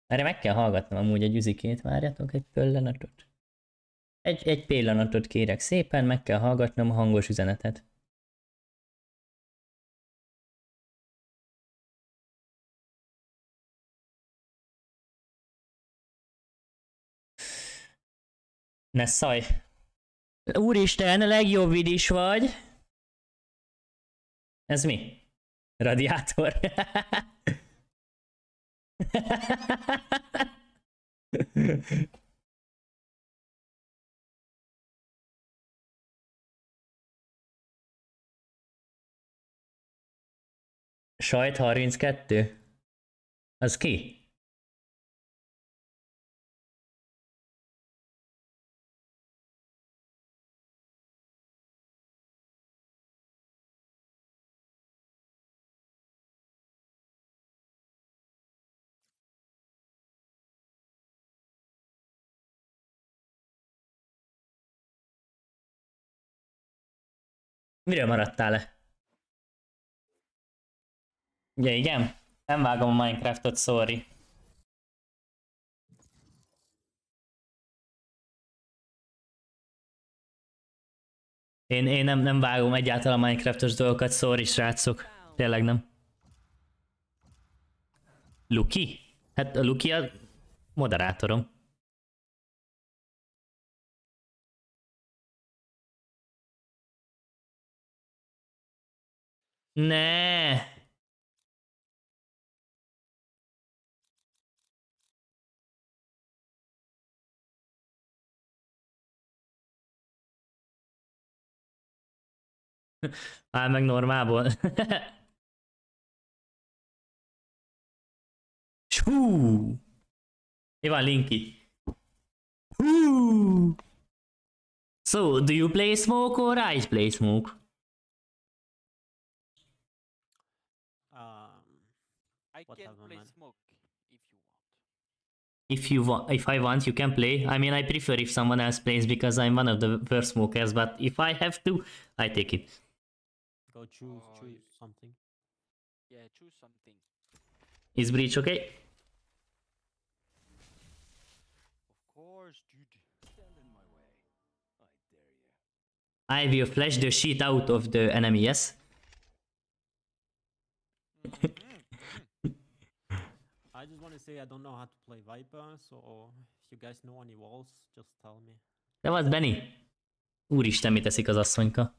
Erre meg kell hallgatnom amúgy egy üzikét, várjatok egy pillanatot. Egy, egy pillanatot kérek szépen, meg kell hallgatnom a hangos üzenetet. Ne szaj. Úristen, a legjobb is vagy. Ez mi? Radiátor. Sajt 32? Az ki? Miről maradtál le? Ugye igen? Nem vágom a Minecraftot, sorry. Én, én nem, nem vágom egyáltalán a Minecraftos dolgokat, sorry srácok. Tényleg nem. Luki? Hát a Luki a moderátorom. Ne! Áll meg normából. Hú! Mi van, Linky? Hú! So, do you play smoke or I play smoke? I What can play man? smoke if you want. If you want, if I want, you can play. I mean, I prefer if someone else plays because I'm one of the worst smokers. But if I have to, I take it. go choose Oh, choose something. Yeah, choose something. Is breach okay? Of course, dude. I will flash the shit out of the enemy. Yes. Mm-hmm. I just want to say I don't know how to play Viper, so if you guys know any walls, just tell me. De az Benny. Úristen, mit teszik az asszonyka?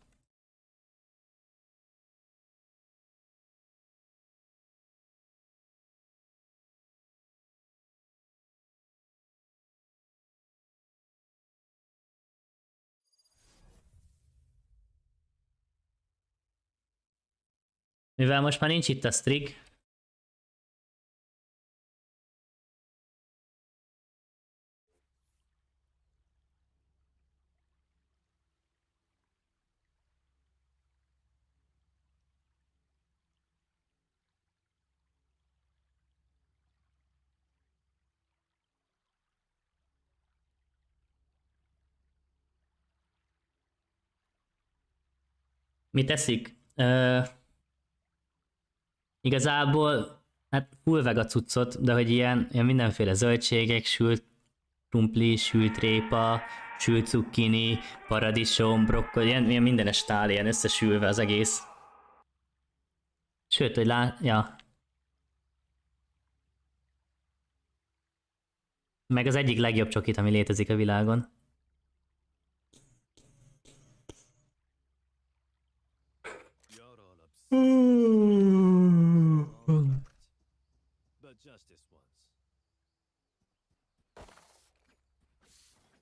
Mivel most már nincs itt a streak, mi teszik? Ö, igazából, hát fullveg a cuccot, de hogy ilyen, ilyen mindenféle zöldségek, sült krumpli, sült répa, sült cukkini, paradicsom, brokkoli, ilyen, ilyen mindenes tál, ilyen összesülve az egész. Sőt, hogy lá... Ja. Meg az egyik legjobb csokit, ami létezik a világon.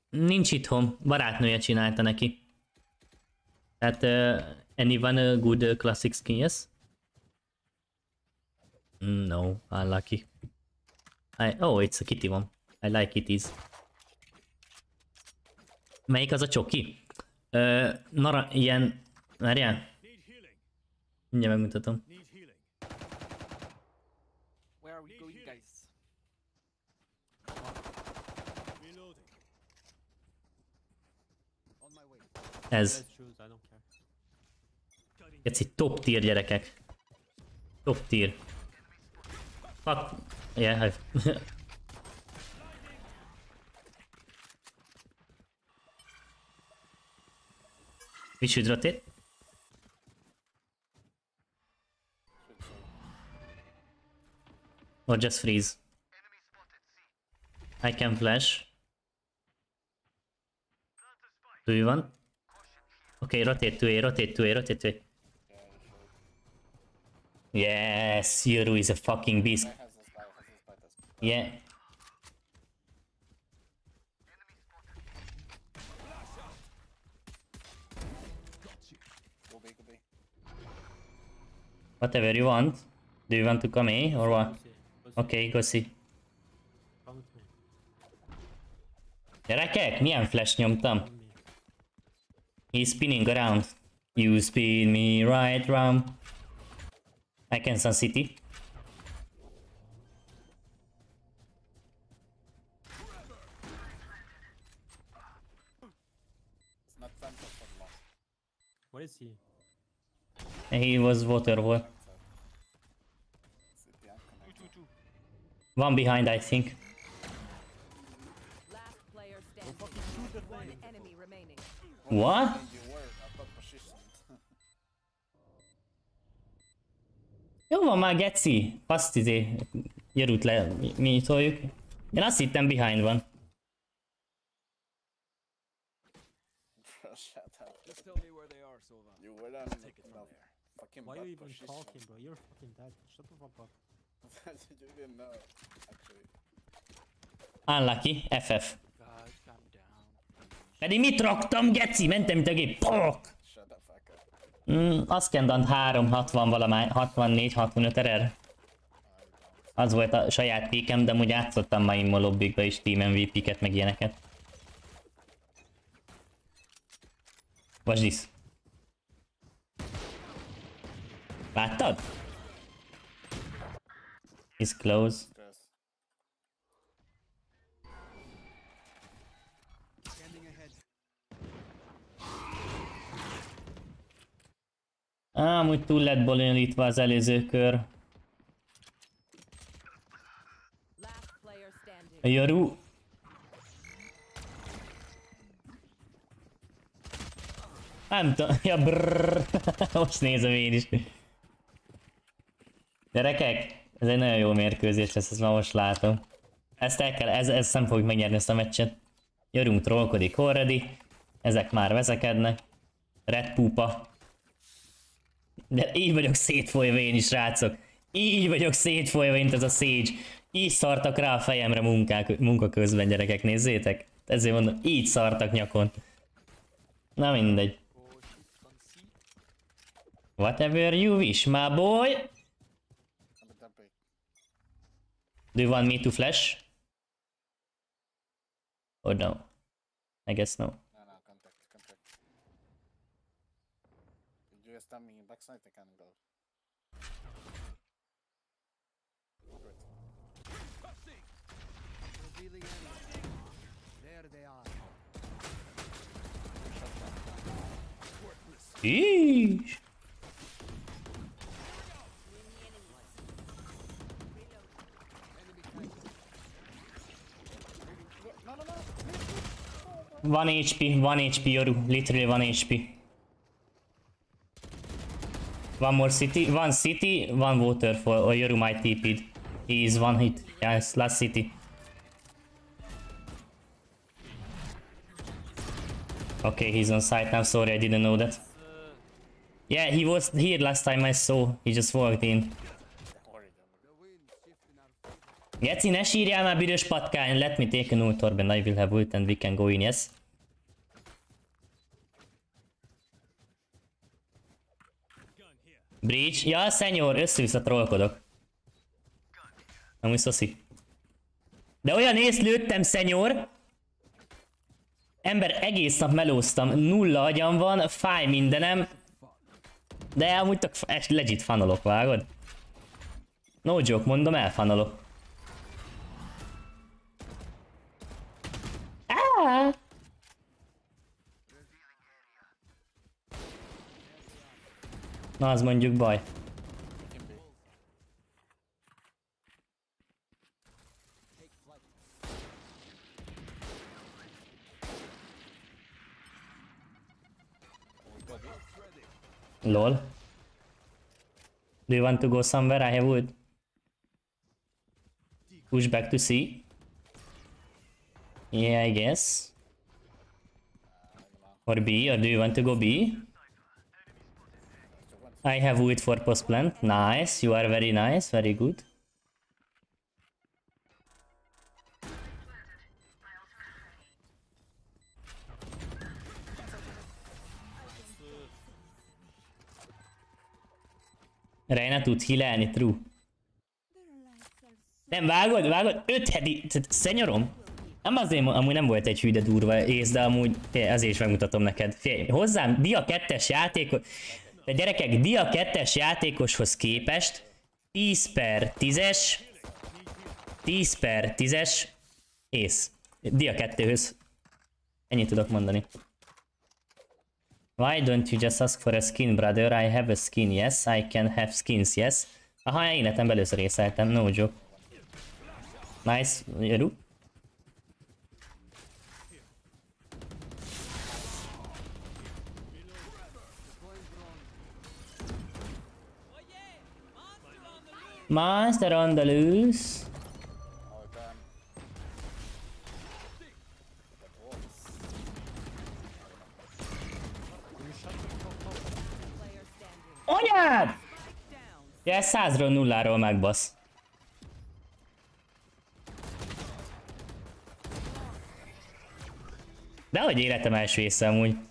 Nincs itthon, barátnője csinálta neki. Tehát uh, anyone a good uh, classic skin, yes? Mm, no, unlucky. I, oh, it's a kitty one. I like kitties. Melyik az a csoki? Ö, nara, ilyen... Várjál? Mindjárt megmutatom. Where are we going, guys? On my way. Ez. Geci, top tier gyerekek. Top tier. Fuck. Yeah, I've... We should rotate. Or just freeze. I can flash. Do you want? Okay, rotate to A, rotate to A, rotate to A. Yes, Yoru is a fucking beast. Yeah. Whatever you want. Do you want to come A or what? Go see, Okay, go see. come with me. Gyerekek, milyen flash nyomtam? Come. He's spinning around. You spin me right round. I can Sun City. Where is he? He was water wall. One behind, I think. Last player standing. One enemy remaining. What? Jó van már, geci. Azt izé, gyerült le, mi, mi toljuk. Én azt hittem behind van. Just tell me where they are, Sova. You wouldn't take it from there. Fucking Why are you butt even push talking, bro? You're fucking dead. Shut the fuck up. You didn't know, actually. Unlucky, FF. Guys, calm down. Pedig mit raktam, geci? Mentem, mint a gép. Pok! Shut the fuck up. Mm, azt kendant 360 valamány, 64, 65 erer. Az volt a saját pékem, de amúgy átszottam már immo lobbikba is Team MVP-ket, meg ilyeneket. Watch this. Láttad? He's close. Á, amúgy túl lett bonyolítva az előző kör. A Yoru. Nem tudom, ja brrrr. Most nézem én is. Gyerekek, ez egy nagyon jó mérkőzés lesz, ezt már most látom. Ezt el kell, ez, ez nem fogjuk megnyerni ezt a meccset. Jörünk trollkodik already. Ezek már vezekednek. Red pupa. De így vagyok szétfolyva én is, srácok. Így vagyok szétfolyva, mint ez a Sage. Így szartak rá a fejemre munkák, munka közben, gyerekek, nézzétek. Ezért mondom, így szartak nyakon. Na mindegy. Whatever you wish, my boy. Do you want me to flash? Or no? I guess no. No, no. If you just me backside, I can go. There they are. 1 HP, 1 HP, Yoru. Literally 1 HP. One more city, one city, one water for or Yoru might TP. He is one hit. Yes, last city. Okay, he's on site now. Sorry, I didn't know that. Yeah, he was here last time I saw. He just walked in. Geci, ne sírjál már büdös patkány. Let me take an ult Torben. I will have ult and we can go in, yes? Breach. Ja, szenyor, össze-vissza trollkodok. Amúgy szoszi. De olyan ész lőttem, szenyor! Ember, egész nap melóztam, nulla agyam van, fáj mindenem. De amúgy tök, legit fanolok, vágod? No joke, mondom, elfanolok. Á! Na, az mondjuk baj. Lol. Do you want to go somewhere? I have wood. Push back to C. Yeah, I guess. Or B, or do you want to go B? I have wood for post plant. Nice, you are very nice, very good. Reina tud hilelni, true. Nem, vágod, vágod, öt tehát szenyorom. Nem azért, amúgy nem volt egy hű, de durva ész, de amúgy té, azért is megmutatom neked. Figyelj, hozzám Dia 2-es játékos, de gyerekek, Dia 2-es játékoshoz képest 10 per 10-es, 10 per 10-es ész. Dia 2-höz. Ennyit tudok mondani. Why don't you just ask for a skin, brother? I have a skin, yes. I can have skins, yes. Aha, életemben először észleltem, no joke. Nice, Jeru. Monster on the loose. Anyád! Ja, ez százról nulláról megbasz. De hogy életem első észre amúgy.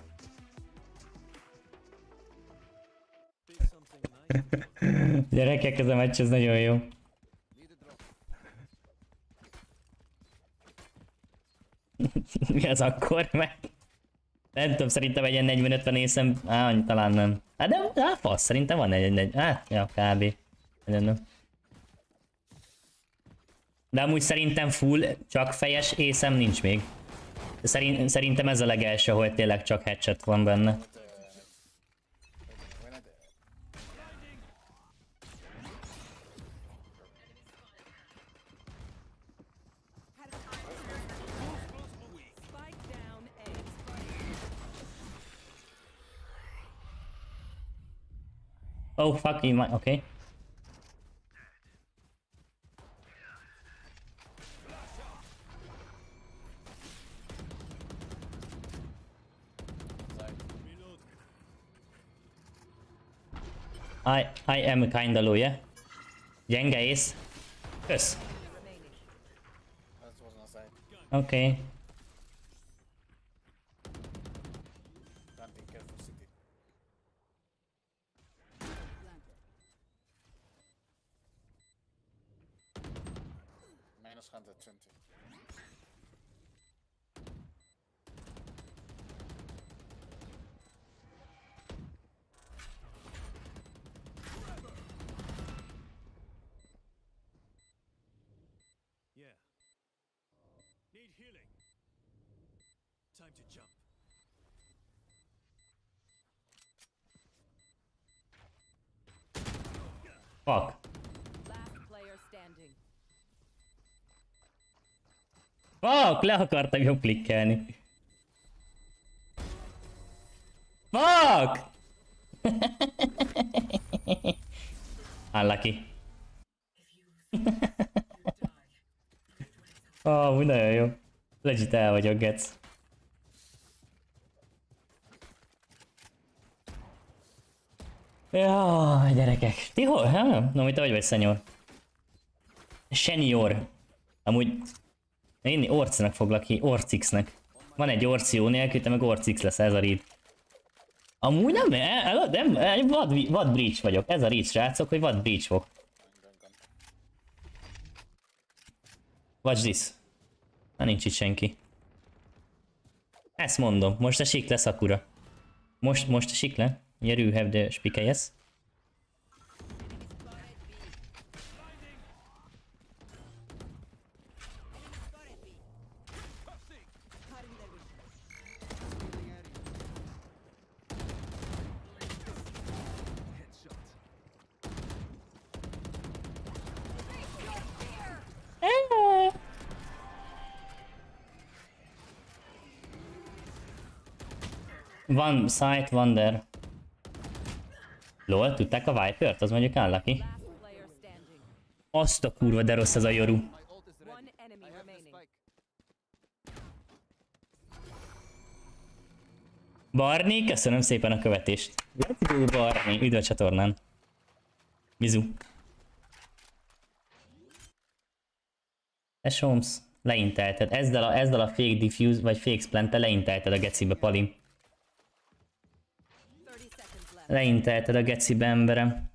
Gyerekek, ez a meccs, ez nagyon jó. Mi az akkor meg? Nem tudom, szerintem egy ilyen 40-50 észem, á, annyi, talán nem. Hát de, á, fasz, szerintem van egy, egy, hát, ja, kb. Nem. De amúgy szerintem full, csak fejes észem nincs még. Szerint, szerintem ez a legelső, hogy tényleg csak headshot van benne. Oh fuck, you might, okay. I, I am kinda low, yeah? Gyenge ész. Kösz. That was on side. Okay. Planting careful city. Minus 120. Yeah. Need healing. Time to jump. Fuck. Last player standing. Fuck, le akartam jobb klikkelni. Fuck! Unlucky. Ó, oh, nagyon jó. Legit el vagyok, Gec. Jaj, gyerekek. Ti hol? Ha? No, te hogy vagy, szenyor? Senior. Amúgy én Orcinak foglak ki, Orcixnek. Van egy Orció nélkül, te meg Orcix lesz, ez a read. Amúgy nem, el- nem, el- vad, vad breach vagyok, ez a read srácok, hogy vad breach fog. Watch this. Na nincs itt senki. Ezt mondom, most a sik lesz Sakura. Most, most a sik le. You have the speaker, Van site, van there. Lol, tudták a Viper-t? Az mondjuk unlucky. Azt a kurva, de rossz ez a remaining. Barni, köszönöm szépen a követést. Let's go Barni, üdv a csatornán. Bizu. Ez Holmes, leintelted. Ezzel a, ezzel a fake diffuse, vagy fake splent leintelted a gecibe, Palim. 30 seconds left. Leintelted a gecibe, emberem.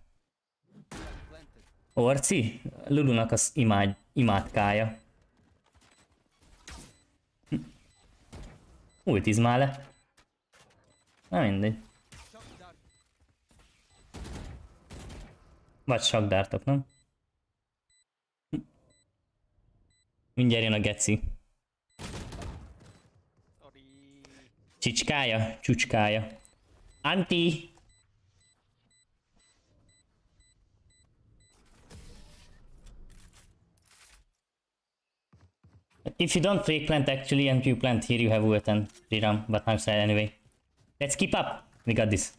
Orci? Lulunak az imád, imádkája. Hm. Ultizmál le. Na mindegy. Vagy sakdártok, nem? Hm. Mindjárt jön a geci. Csicskája? Csücskája. Anti! If you don't fake plant actually and you plant here you have ult and Riram, but I'm sad anyway. Let's keep up. We got this.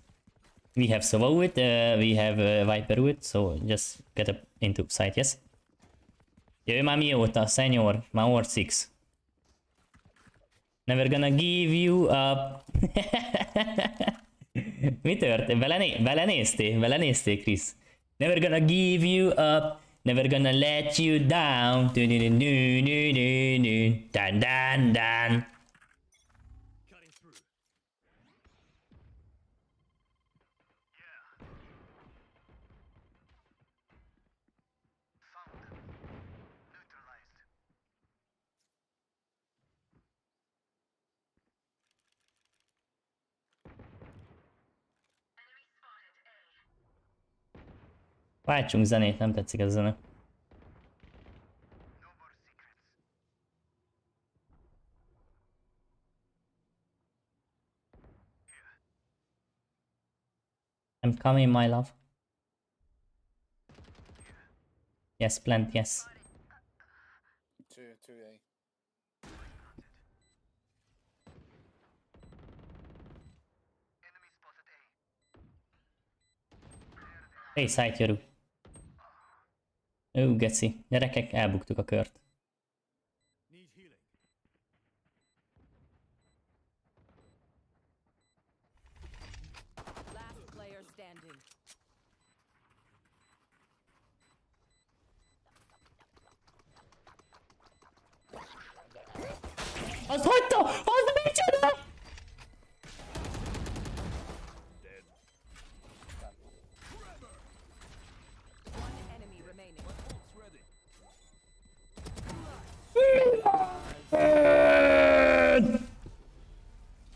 We have Sova ult, uh, we have uh, Viper ult, so just get up into sight, yes? Jöjj már mióta, senior, már War 6. Never gonna give you up. Mi történt? Belené- belenéztél? Belenéztél, Chris? Never gonna give you up. Never gonna let you down. Du- du- du- du- du- du- du. Dun dun dun. Cutting through. Váltsunk zenét, nem tetszik ez a zene. I'm coming, my love. Yes, plant, yes. Two, two A. Hey, side Yoru. Ó, geci. Gyerekek, elbuktuk a kört. Need healing. Last player standing. Az hagyta! Az micsoda! One enemy remaining.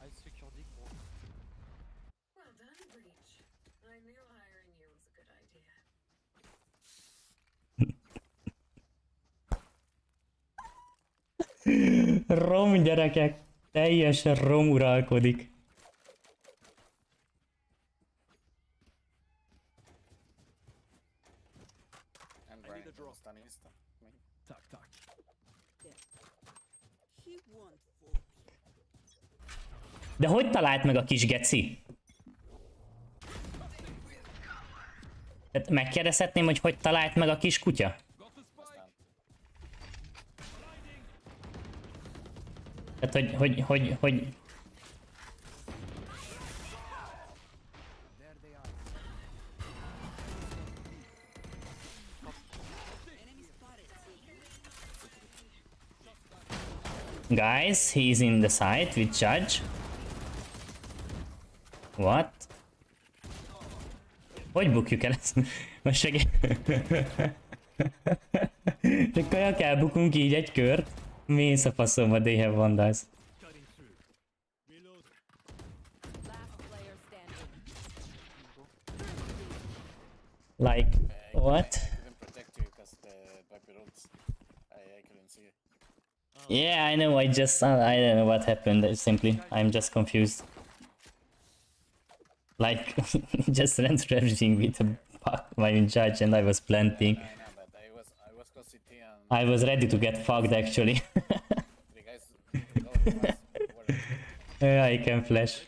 I secured it, bro. Well done, Breach. I knew hiring you was a good idea. Rom gyerekek. Teljesen rom uralkodik. And Brian was Stanista. Me. Tak, tak. He won't fool me. De hogy talált meg a kis geci? Megkérdezhetném, hogy hogy talált meg a kis kutya? Tehát, hogy, hogy, hogy, hogy... Guys, he's in the site with Judge. What? Hogy bukjuk el ezt? Most segít. Csak kajak elbukunk így egy kört? Mész a faszomba, they have vandals. Cutting through. Reload. Last player standing. Like, Uh, what? I couldn't protect you because the Viper ults. I, I couldn't see it. Yeah, I know, I just, uh, I don't know what happened, simply. I'm just confused. Like, just ran through everything with a fuck my judge and I was planting. I know, but I was I was close CT and I was ready to get fucked actually. I can flash.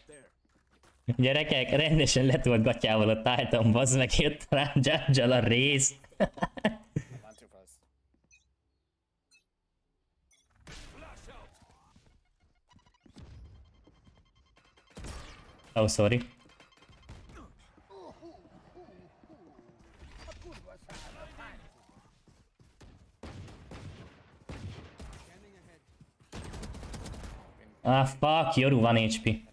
Gyerekek, rendesen letolt gatyával ott álltam, bazd meg, jött rám judge a rész. Oh, sorry. Ah, fuck, Yoru 1 HP.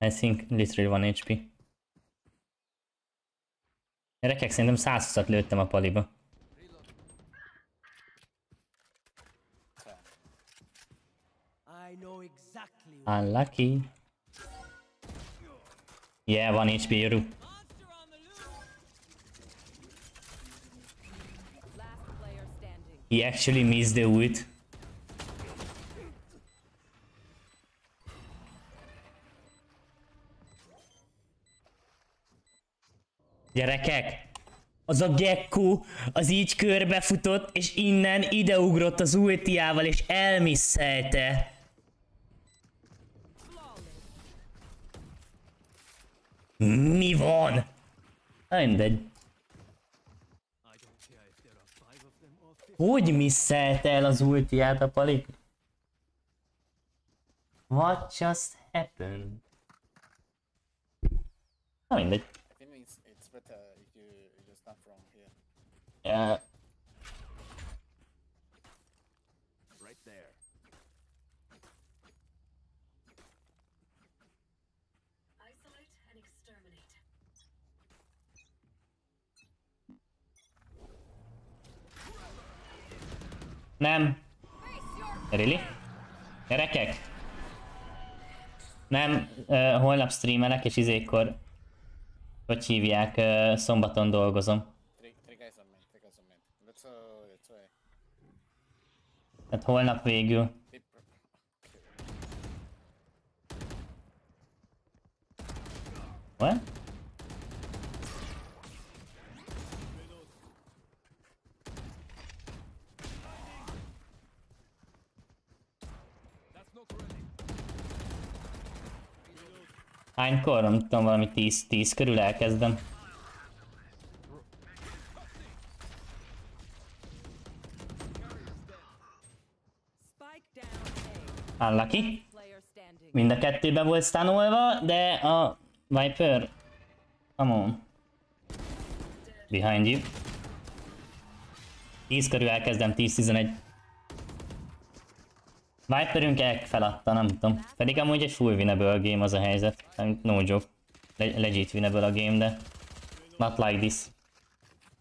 I think literally 1 HP. Gyerekek, szerintem 120-at lőttem a paliba. Unlucky. Yeah, 1 HP Yoru. He actually missed the ult. Gyerekek! Az a Gekko az így körbefutott, és innen ideugrott az ultiával, és elmisszelte. Mi van? Na, Mindegy. Hogy misszelte el az ultiát a palik? What just happened? Na mindegy. Right there. Isolate and exterminate. Nem. Really? Gyerekek? Nem, uh, holnap streamelek és izékkor Hogy hívják, ö, szombaton dolgozom. Three, three guys on main, three guys on main. Let's uh, let's uh, Tehát holnap végül. What? Hánykor? Nem tudom, valami 10, 10 körül elkezdem. Spike down A. Unlucky. Mind a kettőbe volt stanolva, de a Viper... Come on. Behind you. 10 körül elkezdem, 10-11. Viperünk el feladta, nem tudom. Pedig amúgy egy full winnable game az a helyzet. No joke. Le- legit winnable a game, de... Not like this.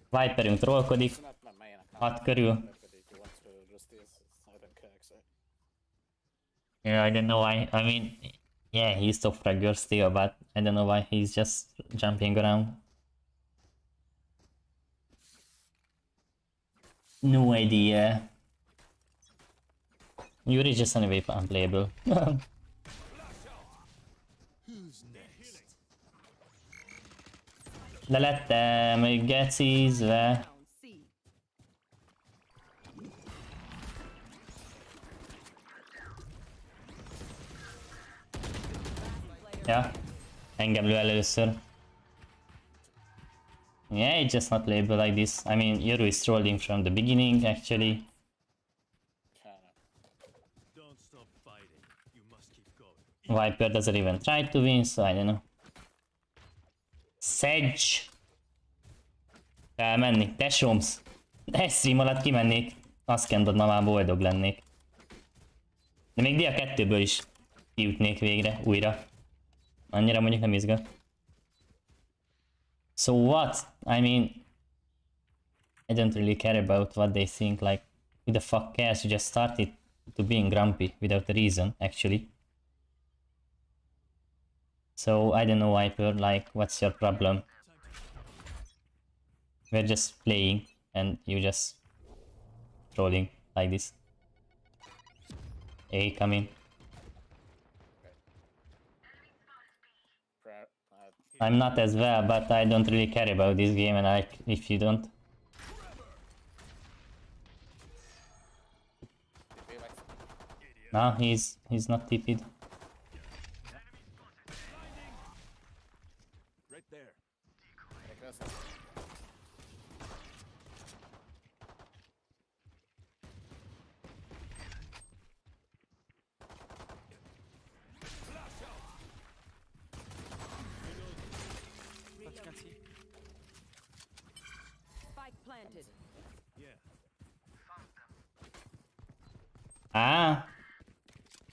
Viperünk trollkodik. It's not my main account. 6 körül. Yeah, I don't know why. I mean, yeah, he's top fragger still, but I don't know why he's just jumping around. No idea. Yuri just anyway unplayable. Le lettem gecizve. Ja, engem lő először. Yeah, it's just not playable like this. I mean, Yoru is trolling from the beginning, actually. Viper doesn't even try to win, so I don't know. Sedge! Kell menni. Tesóms! Egy stream alatt kimennék. Azt kendodna már boldog lennék. De még dia kettőből is kijutnék végre, újra. Annyira mondjuk nem izgat. So what? I mean, I don't really care about what they think. Like, who the fuck cares? You just started to being grumpy without a reason, actually. So I don't know, Viper. Like, what's your problem? We're just playing, and you just trolling like this. Hey, come in. Pra- uh, I'm not as well, but I don't really care about this game, and I if you don't. No, he's he's not TP'd.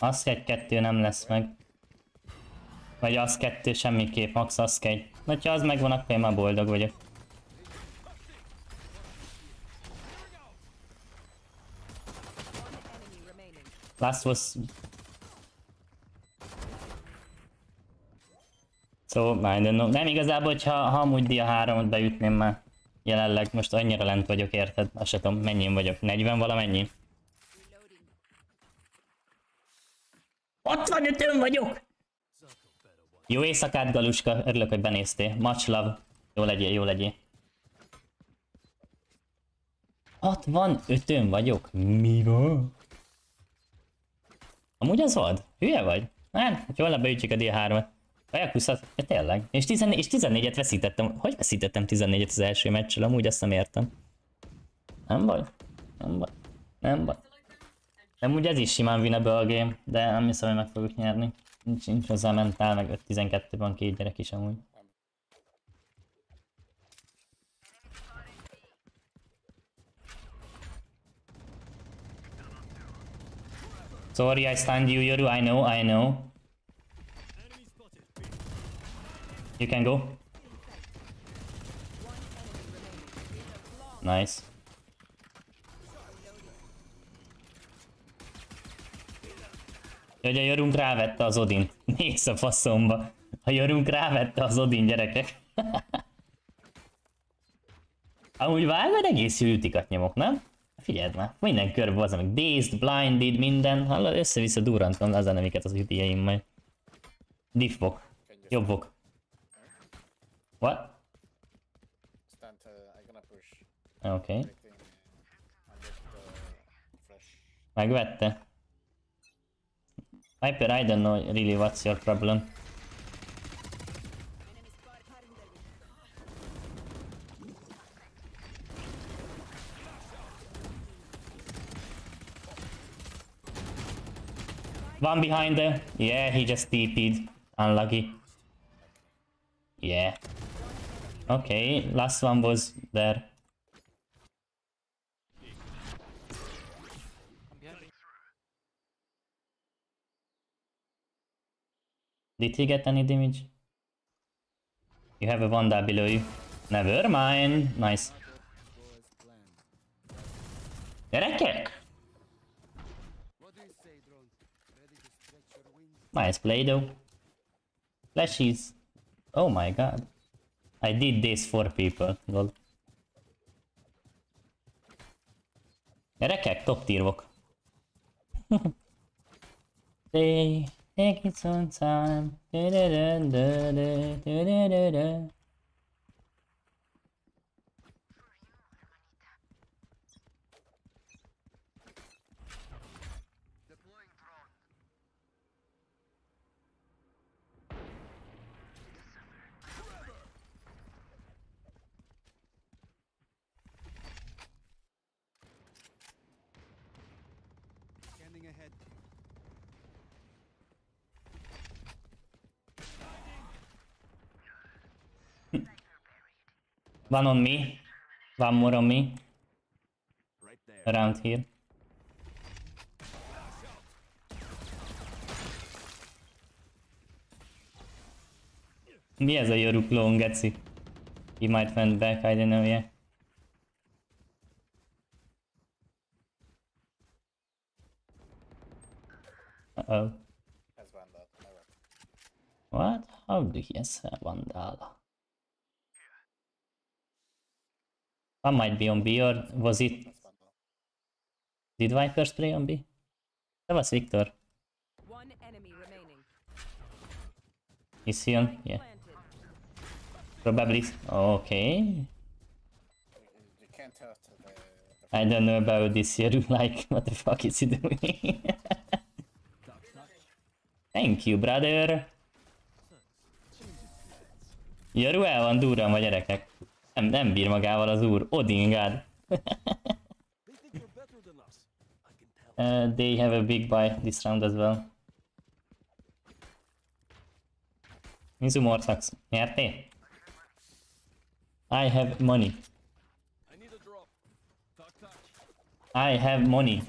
Az egy kettő nem lesz meg. Vagy az kettő semmiképp, max az egy. Vagy ha az megvan, akkor én már boldog vagyok. Last was... So, I don't know. Nem igazából, hogyha ha amúgy dia 3-ot beütném már. Jelenleg most annyira lent vagyok, érted? Azt se tudom, mennyin vagyok. 40 valamennyi? 65-ön vagyok! Jó éjszakát, Galuska. Örülök, hogy benéztél. Much love. Jó legyél, jó legyél. 65-ön vagyok? Mi van? Amúgy az vad? Hülye vagy? Hát, hogy holnap beütjük a D3-at. Kajakuszat? Ja, tényleg. És, 14, és 14-et veszítettem. Hogy veszítettem 14-et az első meccsel? Amúgy azt nem értem. Nem baj. Nem baj. Nem baj. Nem úgy ez is simán winnable a game, de nem hiszem, hogy meg fogjuk nyerni. Nincs, nincs hozzá mentál, meg 5-12 van két gyerek is amúgy. Sorry, I stunned you, Yoru. I know, I know. You can go. Nice. Hogy a Jorunk rávette az Odin. Nézz a faszomba. A Jorunk rávette az Odin, gyerekek. Amúgy vágod egész jó utikat nyomok, nem? Figyeld már, minden körbe az, amik dazed, blinded, minden, hallod, össze-vissza durrantom az enemiket az ütieim majd. Diffok. Jobbok. What? Oké. Okay. Megvette. Viper, I don't know really what's your problem. One behind there. Yeah, he just TP'd. Unlucky. Yeah. Okay, last one was there. Did he get any damage? You have a Wanda below you. Never mind. Nice. Gyerekek! Nice play though. Flashies. Oh my god. I did this for people. Lol. Gyerekek, top tírvok. Say, Take its own time. One on me. One more on me. Right there. Around here. Mi ez a Yoru clone, geci? He might went back, I don't know yet. Uh-oh. Has Vandal. Never. What? How do he has a? One might be on B or was it... Did Viper spray on B? That was Victor. One enemy remaining. Is he on? Yeah. Probably. Okay. I don't know about this Yoru, like, what the fuck is he doing? Thank you, brother! Yoru el van durran a gyerekek. Nem, nem bír magával az úr. Odingád. uh, they have a big buy this round as well. Mizu Mortax, nyertél? I have money. I have money.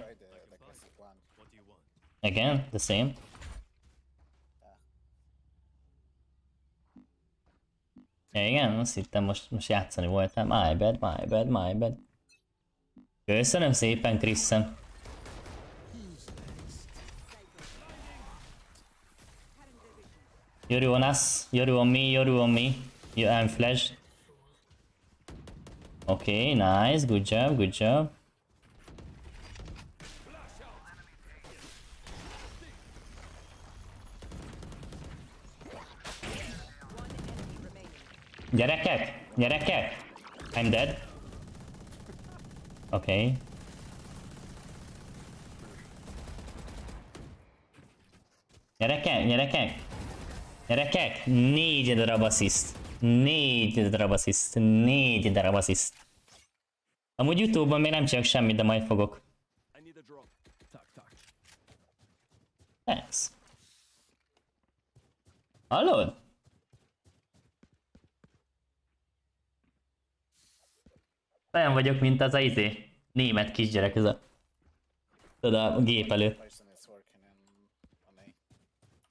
Again, the same. Igen, azt hittem most, most játszani voltam. My bad, my bad, my bad. Köszönöm szépen, Kriszem. Yoru on us, Yoru on me, Yoru on me. You, I'm flash. Okay, nice, good job, good job. Gyerekek! Gyerekek! I'm dead. Okay. Gyerekek! Gyerekek! Gyerekek! Négy darab assziszt. Négy darab assziszt. Négy darab assziszt. Amúgy Youtube-ban még nem csinálok semmit, de majd fogok. Thanks. Hallod? Olyan vagyok, mint az a izé. Német kisgyerek, ez a... Tudod, a gép előtt.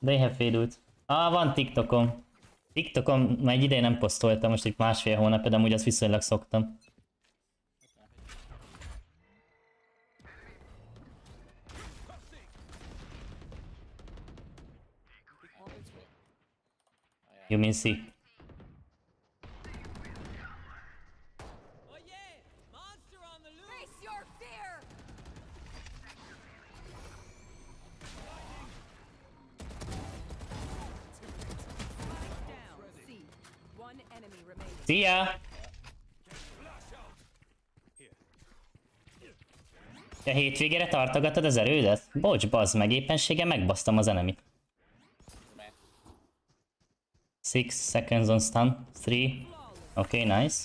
They have faded. Ah, van TikTokon. TikTokon már egy ideje nem posztoltam, most egy másfél hónapja, de amúgy azt viszonylag szoktam. You mean C? Szia! A hétvégére tartogatod az erődet? Bocs, bazd meg, éppenséggel megbasztam az enemit. Six seconds on stun. Three. Okay, nice.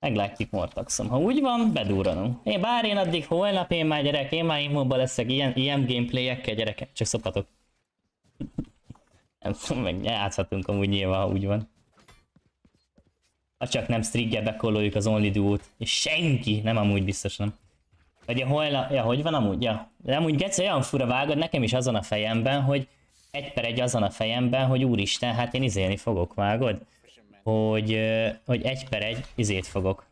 Meglátjuk Mortaxom. Ha úgy van, bedúranunk. Én bár én addig holnap én már gyerek, én már immóba leszek ilyen, ilyen gameplayekkel gyerekek. Csak szopatok. Nem tudom, meg játszhatunk amúgy nyilván, ha úgy van. Ha csak nem strigge bekololjuk az Only Duo-t. És senki, nem amúgy biztos nem. Vagy a holnap, ja, hogy van amúgy? Ja. De amúgy Geci olyan fura vágod, nekem is azon a fejemben, hogy egy per egy azon a fejemben, hogy úristen, hát én izélni fogok, vágod? Hogy, hogy egy per egy izét fogok.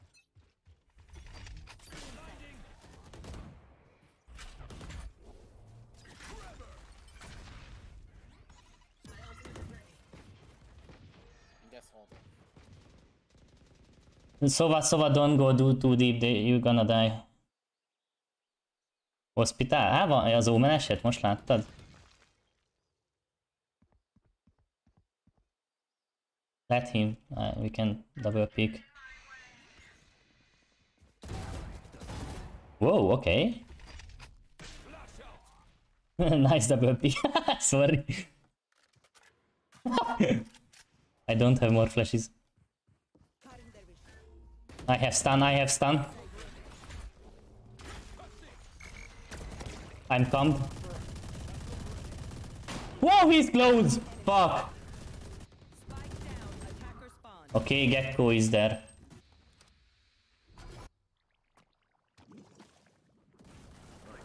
Szóval, szóval don't go do too deep, you're gonna die. Hospital? Á, van az Omen eset, most láttad? Let him, uh, we can double pick. Whoa, okay. nice double pick. Sorry. I don't have more flashes. I have stun, I have stun. I'm commed. Whoa, he's close! Fuck! Okay, Gecko is there.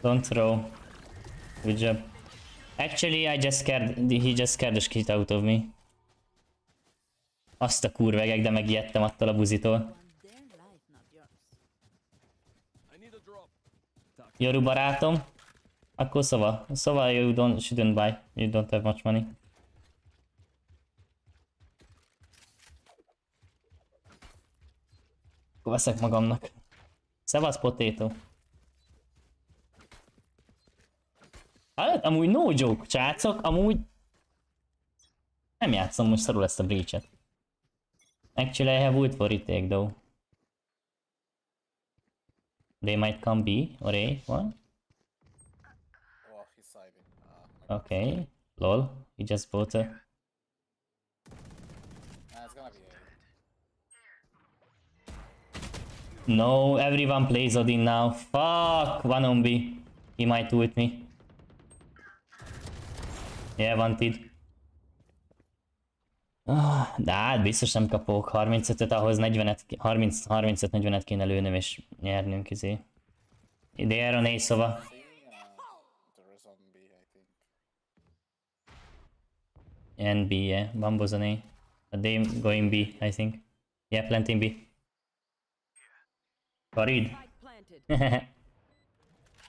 Don't throw. Good job. Actually, I just scared. He just scared the shit out of me. Azt a kurvegek, de megijedtem attól a buzitól. Their life, not yours. I need a drop. Joru barátom. Akkor szóval, szóval you don't, shouldn't buy. You don't have much money. Akkor veszek magamnak. Szevasz potato. Hát, amúgy no joke, csácok, amúgy nem játszom most szarul ezt a breach-et. Actually, I have wood for retake though. They might come B or A? Oh, siding. Ah, Okay, lol, he just bought a... Nah, it's gonna be A. No, everyone plays Odin now. Fuck, one on B. He might ult me. Yeah, wanted. Ah, de hát biztos nem kapok 35-öt, ahhoz 40-et, 30, 35-40-et kéne lőnöm és nyernünk izé. They are on A szóval. C, uh, there is on B, I think. And B, yeah. Bambo's on A. But they going B, I think. Yeah, planting B. Farid?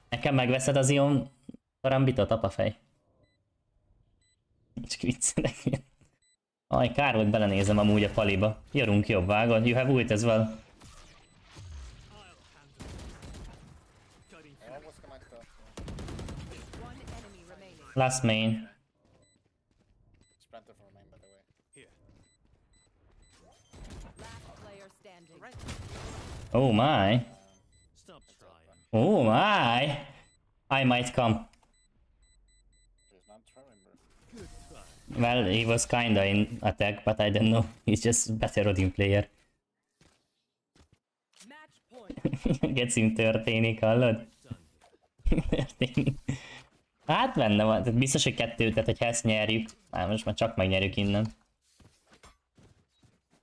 Nekem megveszed az Ion karambitot, apafej? Csak viccelek. Aj, kár volt belenézem amúgy a paliba. Jörünk jobb vágod. You have ult as well. Last main. Oh my. Oh my. I might come. Well, he was kinda in attack, but I don't know. He's just better Odin player. Gecim történik, hallod? történik. Hát benne van, tehát biztos, hogy kettő, tehát hogyha ezt nyerjük, már most már csak megnyerjük innen.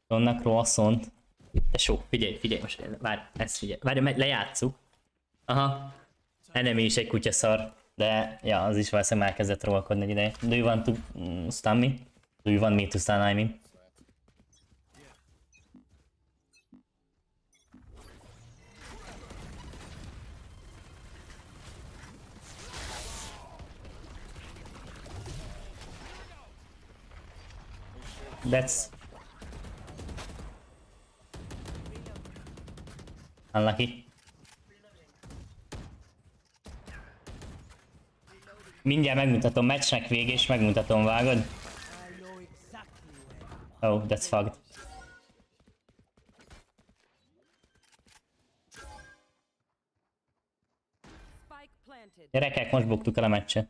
Vannak croissant. De sok, figyelj, figyelj, most várj, ezt figyelj, várj, lejátszuk. Aha, enemy is egy kutya szar, de ja, az is valószínűleg már kezdett trollkodni egy ideje. Do you want to mm, stun me? Do you want me to stun, I mean? That's unlucky. Mindjárt megmutatom, meccsnek vége és megmutatom, vágod? Oh, that's fucked. Gyerekek, most buktuk el a meccset.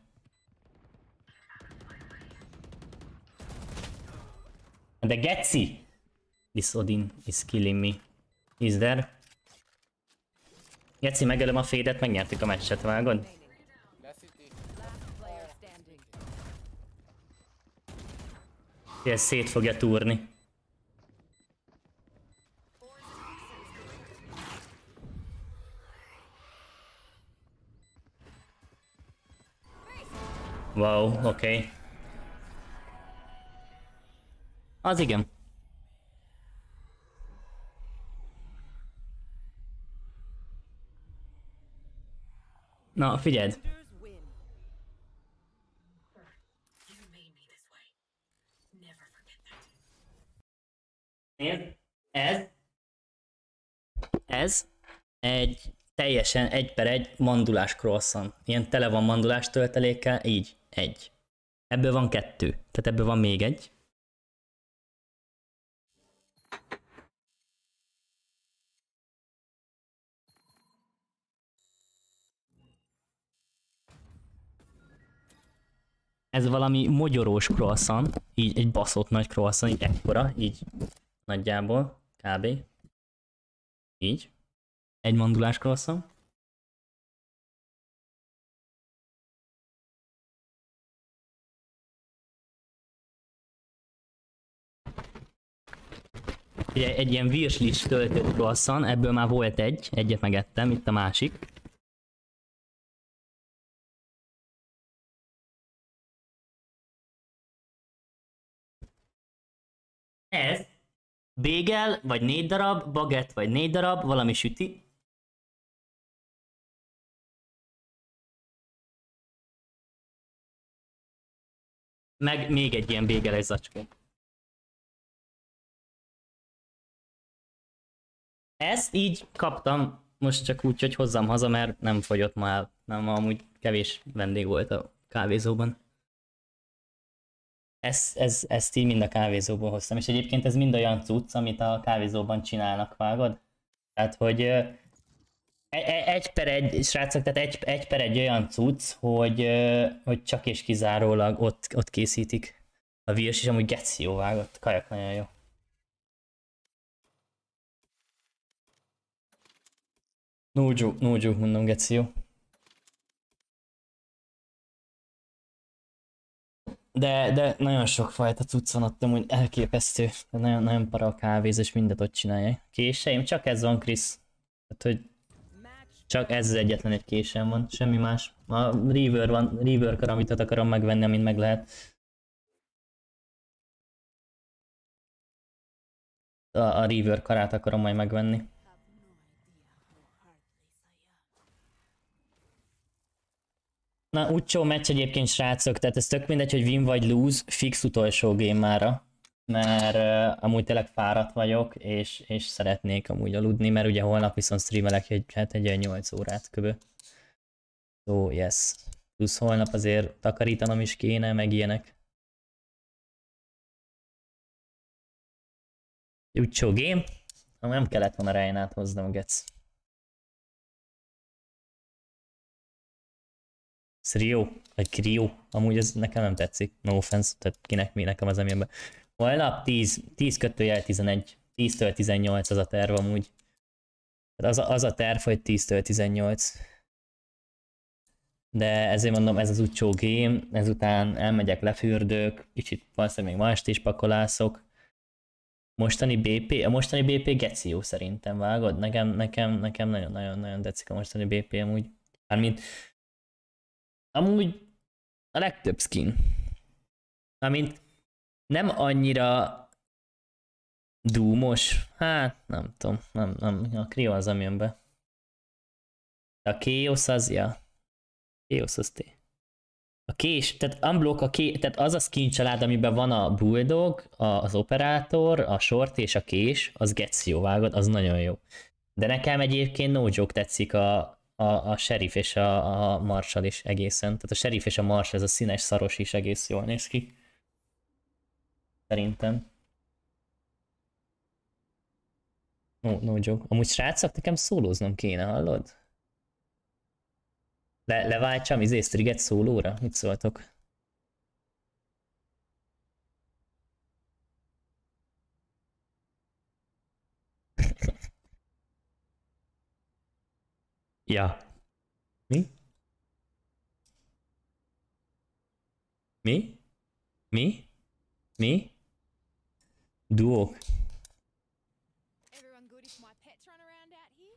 De Geci! This Odin is killing me. Is there? Geci, megölöm a fédet, megnyertük a meccset, vágod? Last player standing. Ez szét fogja túrni. Wow, oké. Okay. Az igen. Na, figyeld. Defenders win. You made me this way. Never forget that. Ez, ez egy teljesen egy per egy mandulás croissant. Ilyen tele van mandulás töltelékkel, így, egy. Ebből van kettő, tehát ebből van még egy. Ez valami mogyorós croissant, így egy baszott nagy croissant, így ekkora, így nagyjából, kb. Így. Egy mandulás croissant. Ugye egy ilyen virslis töltött croissant, ebből már volt egy, egyet megettem, itt a másik. Bégel, vagy négy darab, bagett, vagy négy darab, valami süti. Meg még egy ilyen bégeles zacskó. Ezt így kaptam, most csak úgy, hogy hozzam haza, mert nem fogyott ma el. Nem, amúgy kevés vendég volt a kávézóban. Ez, ez, ezt így mind a kávézóból hoztam, és egyébként ez mind olyan cucc, amit a kávézóban csinálnak, vágod? Tehát, hogy e- e- egy per egy, srácok, tehát egy, egy per egy olyan cucc, hogy, hogy csak és kizárólag ott, ott készítik a virs, és amúgy geci jó vágott, kajak nagyon jó. No joke, mondom, geci jó. De, de nagyon sok fajta cucc van ott, amúgy elképesztő. Nagyon, nagyon para a kávéz, és mindent ott csinálják. Késeim, csak ez van, Krisz. Tehát, hogy csak ez az egyetlen egy késem van, semmi más. A Reaver van, Reaver karamitot akarom megvenni, amint meg lehet. A, a Reaver karát akarom majd megvenni. Na, utcsó meccs egyébként srácok, tehát ez tök mindegy, hogy win vagy lose, fix utolsó game mára. Mert uh, amúgy tényleg fáradt vagyok, és, és szeretnék amúgy aludni, mert ugye holnap viszont streamelek egy, hát egy olyan 8 órát köbö. So, yes. Plusz holnap azért takarítanom is kéne, meg ilyenek. Utcsó game. Nem kellett volna Reinát hoznom, gec. Szrió, vagy Krió, amúgy ez nekem nem tetszik, no offense, tehát kinek mi nekem az emélben. Holnap 10, 10 kötőjel 11, 10-től 18 az a terv amúgy. Tehát az a, az a terv, hogy 10-től 18. De ezért mondom, ez az utcsó game, ezután elmegyek, lefürdök, kicsit valószínűleg még ma este is pakolászok. Mostani BP, a mostani BP geci jó szerintem, vágod? Nekem, nekem, nekem nagyon-nagyon-nagyon tetszik a mostani BP amúgy. Mármint Amúgy a legtöbb skin. Amint nem annyira dúmos, hát nem tudom, nem, nem, a Krio az, ami jön be. A Chaos az, ja. Chaos az té. A kés, tehát unblock, a ké, tehát az a skin család, amiben van a Bulldog, a, az Operátor, a Short és a kés, az gets jó vágod, az nagyon jó. De nekem egyébként no joke tetszik a, a, a sheriff és a, a marsal is egészen. Tehát a sheriff és a marsal, ez a színes szaros is egész jól néz ki. Szerintem. No, no joke. Amúgy srácok, nekem szólóznom kéne, hallod? Le, leváltsam izé sztriget szólóra? Mit szóltok? Ja. Mi? Mi? Mi? Mi? Duók.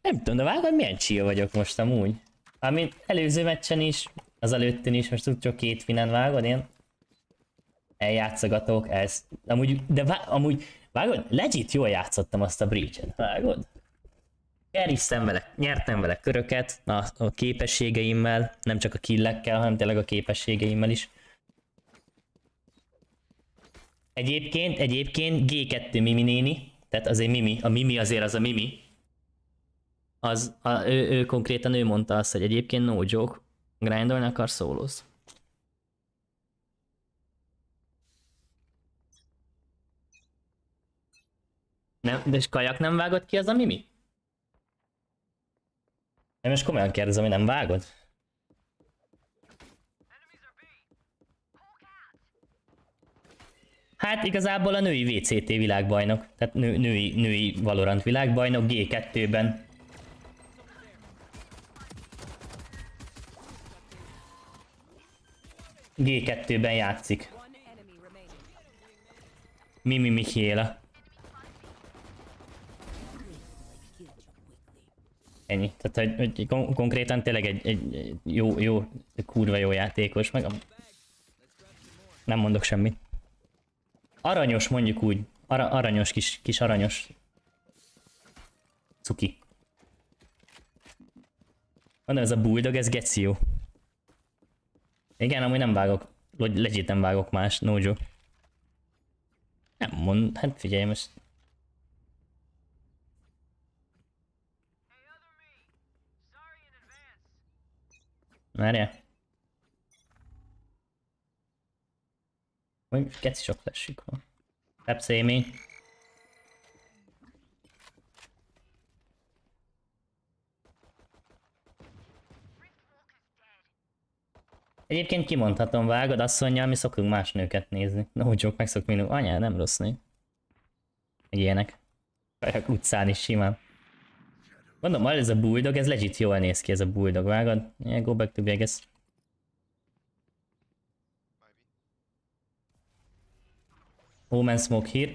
Nem tudom, de vágod milyen chill vagyok most amúgy. Amit előző meccsen is, az előttin is, most csak két finen vágod, én eljátszogatok, ez. Amúgy, de vá, amúgy, vágod, legit jól játszottam azt a breach-et, vágod? Keriztem vele, nyertem vele köröket a, a képességeimmel, nem csak a killekkel, hanem tényleg a képességeimmel is. Egyébként, egyébként G2 Mimi néni, tehát azért Mimi, a Mimi azért az a Mimi, az, a, ő, ő konkrétan ő mondta azt, hogy egyébként no joke, grindolni akar szólóz. Nem, de és kajak nem vágott ki az a Mimi? Nem, most komolyan kérdezem, hogy nem vágod? Hát igazából a női VCT világbajnok, tehát nő, női, női Valorant világbajnok G2-ben. G2-ben játszik. Mimi Michiela. Ennyi. Tehát, hogy, hogy kon- konkrétan tényleg egy, egy jó, jó, kurva jó játékos, meg a... Nem mondok semmit. Aranyos mondjuk úgy. Ara, aranyos kis, kis aranyos. Cuki. Mondom, ez a bulldog, ez geci jó. Igen, amúgy nem vágok. Legit nem vágok más, no joke. Nem mond, hát figyelj most. Várjál. Vagy keci sok flashük van. Pepszémi. Egyébként kimondhatom, vágod asszonyjal, mi szoktunk más nőket nézni. No joke, meg szok minú. Anyá, nem rossz nő. Meg ilyenek. Kajak utcán is simán. Mondom, ez a bulldog, ez legit jól néz ki ez a bulldog, vágod? Yeah, go back to Vegas. Omen smoke here.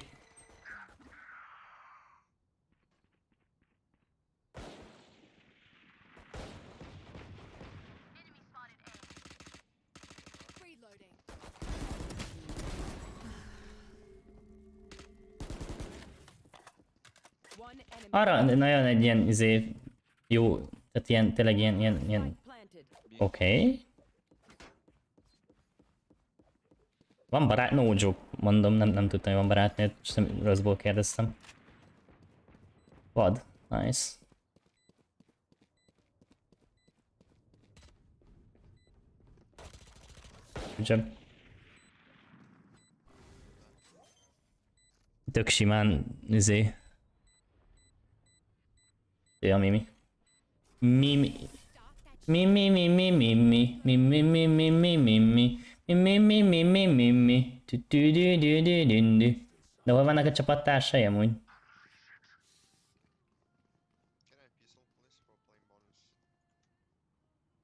Reloading. One enemy. Arra nagyon egy ilyen izé, jó, tehát ilyen, tényleg ilyen, ilyen, ilyen, oké. Okay. Van barát, no joke, mondom, nem, nem tudtam, hogy van barátnőd, és nem rosszból kérdeztem. Vad, nice. Good. Tök simán, izé. Ja, Mimi. Mimi. Mi mi mi mi mi mi mi mi mi mi mi mi mi mi mi mi mi mi mi mi Tu tu du du du du du De hol vannak a csapattársai amúgy?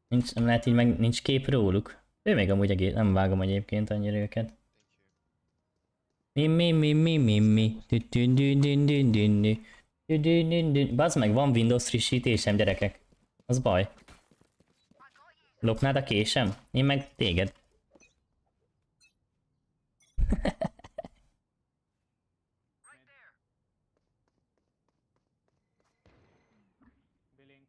Nincs, nem lehet így meg, nincs kép róluk. Ő még amúgy egész, nem vágom egyébként annyira őket. Mi mi mi mi mi mi du du du du du Du du du du Bazd meg, van Windows frissítésem gyerekek. Az baj. Lopnád a késem? Én meg téged. Billing.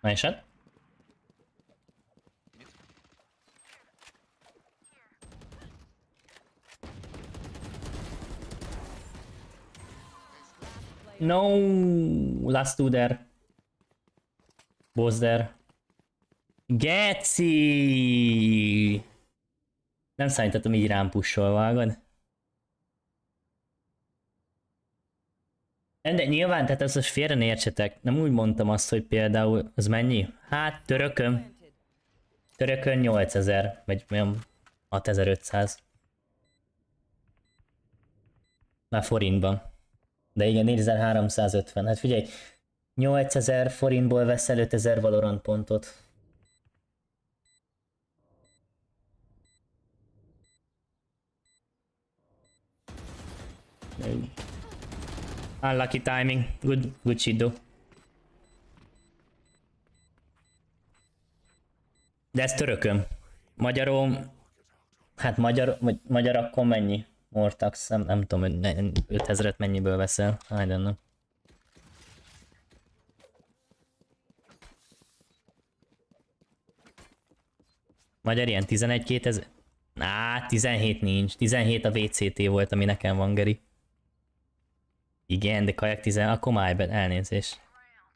Nice shot. No, last two there. Was there. Geci! Nem számítottam így rám pushol, vágod? De nyilván, tehát ezt most félre ne értsetek. Nem úgy mondtam azt, hogy például, az mennyi? Hát törökön, törökön 8000, vagy olyan 6500. Már forintban. De igen, 4350. Hát figyelj, 8000 forintból veszel 5000 Valorant pontot. Unlucky timing. Good, good Shido. De ez törökön. Magyarom, hát magyar, magyar akkor mennyi? Mortax, nem, nem tudom, hogy ne- 5000-et mennyiből veszel. I don't know. Magyar ilyen 11 2000? Á, 17 nincs. 17 a VCT volt, ami nekem van, Geri. Igen, de kajak 10, akkor már elnézés.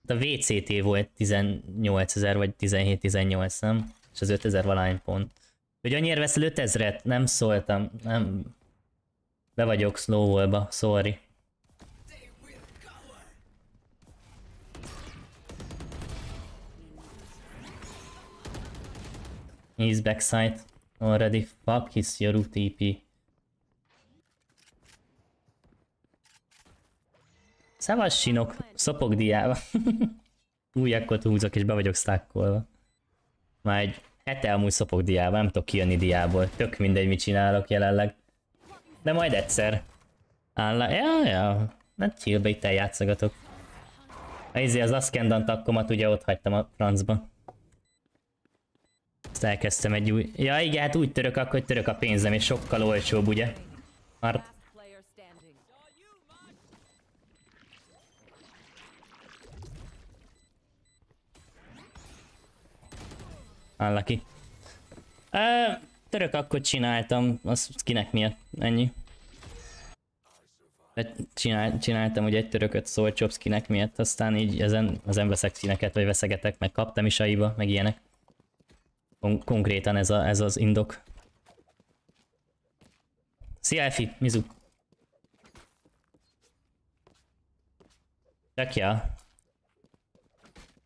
De a VCT volt 18 ezer, vagy 17-18, nem? És az 5000 valány pont. Hogy annyira veszel 5000-et? Nem szóltam, nem. Be vagyok slow wallba, sorry. He's backside already. Fuck his Yoru TP. Szevasz sinok, szopok diába. Újakkot húzok és be vagyok stackolva. Már egy hete amúgy szopok diába, nem tudok kijönni diából. Tök mindegy, mit csinálok jelenleg. De majd egyszer. Álla, ja, ja. Hát chillbe itt eljátszogatok. Izé az Askendant akkomat ugye ott hagytam a francba. Azt elkezdtem egy új... Ja igen, hát úgy török akkor, hogy török a pénzem, és sokkal olcsóbb, ugye? Standing. Unlucky. Ö, török akkor csináltam, az kinek miatt, ennyi. Csinál, csináltam ugye egy törököt Soul Chops kinek miatt, aztán így ezen, ezen veszek színeket, vagy veszegetek, meg kaptam is aiba, meg ilyenek. Kon- konkrétan ez, a, ez az indok. Szia Efi, Mizu. Csak ja.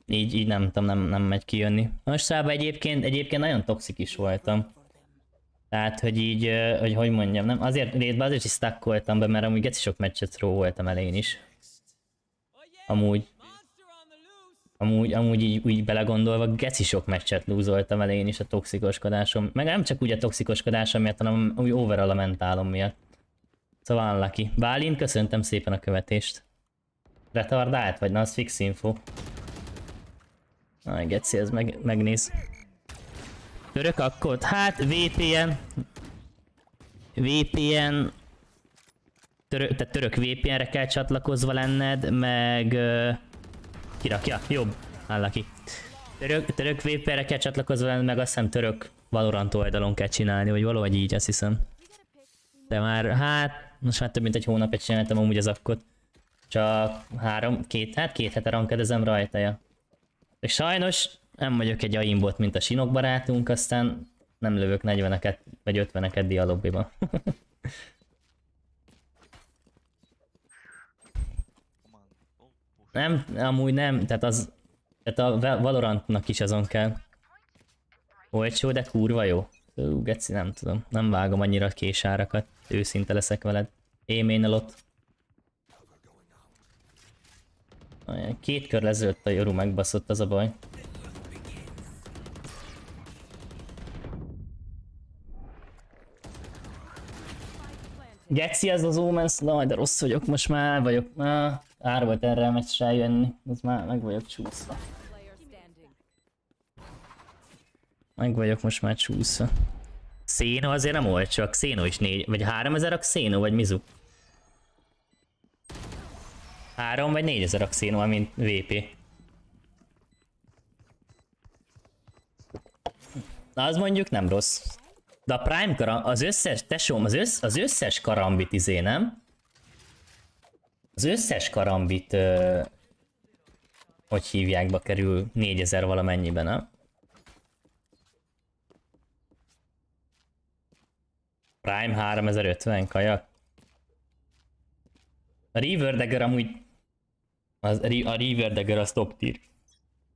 Így, így nem tudom, nem, nem megy kijönni. Most szába egyébként, egyébként nagyon toxik is voltam. Tehát, hogy így, hogy hogy mondjam, nem, azért részben azért is stackoltam be, mert amúgy geci sok meccset throw voltam elején is. Amúgy. Amúgy, amúgy így úgy belegondolva, geci sok meccset lúzoltam elején is a toxikoskodásom. Meg nem csak úgy a toxikoskodásom miatt, hanem úgy overall a mentálom miatt. Szóval unlucky. Bálint, köszöntem szépen a követést. Retardált, vagy na, az fix info. Aj, geci, ez meg, megnéz. Török akkor? Hát VPN. VPN. Török, tehát török VPN-re kell csatlakozva lenned, meg... ö, Kirakja, jobb. Áll ki. Török, török VPN-re kell csatlakozva lenned, meg azt hiszem török Valorant oldalon kell csinálni, vagy valahogy így, azt hiszem. De már, hát, most már több mint egy hónapja csináltam amúgy az akkot. Csak három, két, hát két hete rankedezem rajta, ja. És sajnos nem vagyok egy aimbot, mint a sinok barátunk, aztán nem lövök 40-eket vagy 50-eket dialobbiba. nem, amúgy nem, tehát az, tehát a Va- Valorantnak is azon kell. Olcsó, de kurva jó. Ú, geci, nem tudom, nem vágom annyira a késárakat, őszinte leszek veled. Éménel ott. Olyan, Két kör lezőtt a Joru megbaszott, az a baj. Geci ez az Omens, na de rossz vagyok, most már vagyok, már ár volt erre a meccsre jönni, az már meg vagyok csúszva. Meg vagyok most már csúszva. Széno azért nem volt csak, Széno is négy, vagy 3000 a Széno, vagy Mizu? 3 vagy 4000 a Xeno, mint VP. Na az mondjuk nem rossz. De a Prime karam, az összes, tesóm, az, össz, az összes karambit izé, nem? Az összes karambit, ö, hogy hívják, kerül 4000 valamennyiben, nem? Prime 3050 kajak. A Reaver Dagger amúgy Az, a River Dagger az top tier.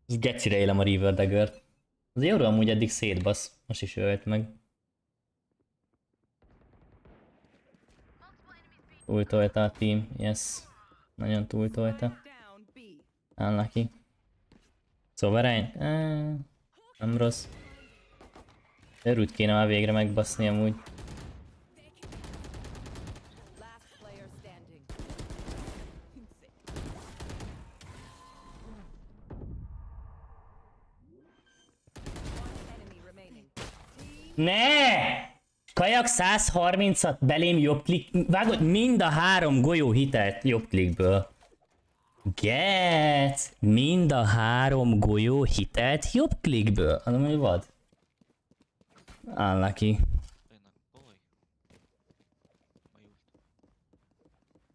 Az gecire élem a River Dagger. Az Yoru amúgy eddig szétbasz. Most is ölt meg. Túltolta a team, yes. Nagyon túltolta. Unlucky. Sovereign? Eh, nem rossz. Örült kéne már végre megbaszni amúgy. Ne! Kajak 130-at belém jobb klik... Vágod, mind a három golyó hitelt jobb klikből. Get! Mind a három golyó hitelt jobb klikből. Adom, hogy vad? Unlucky.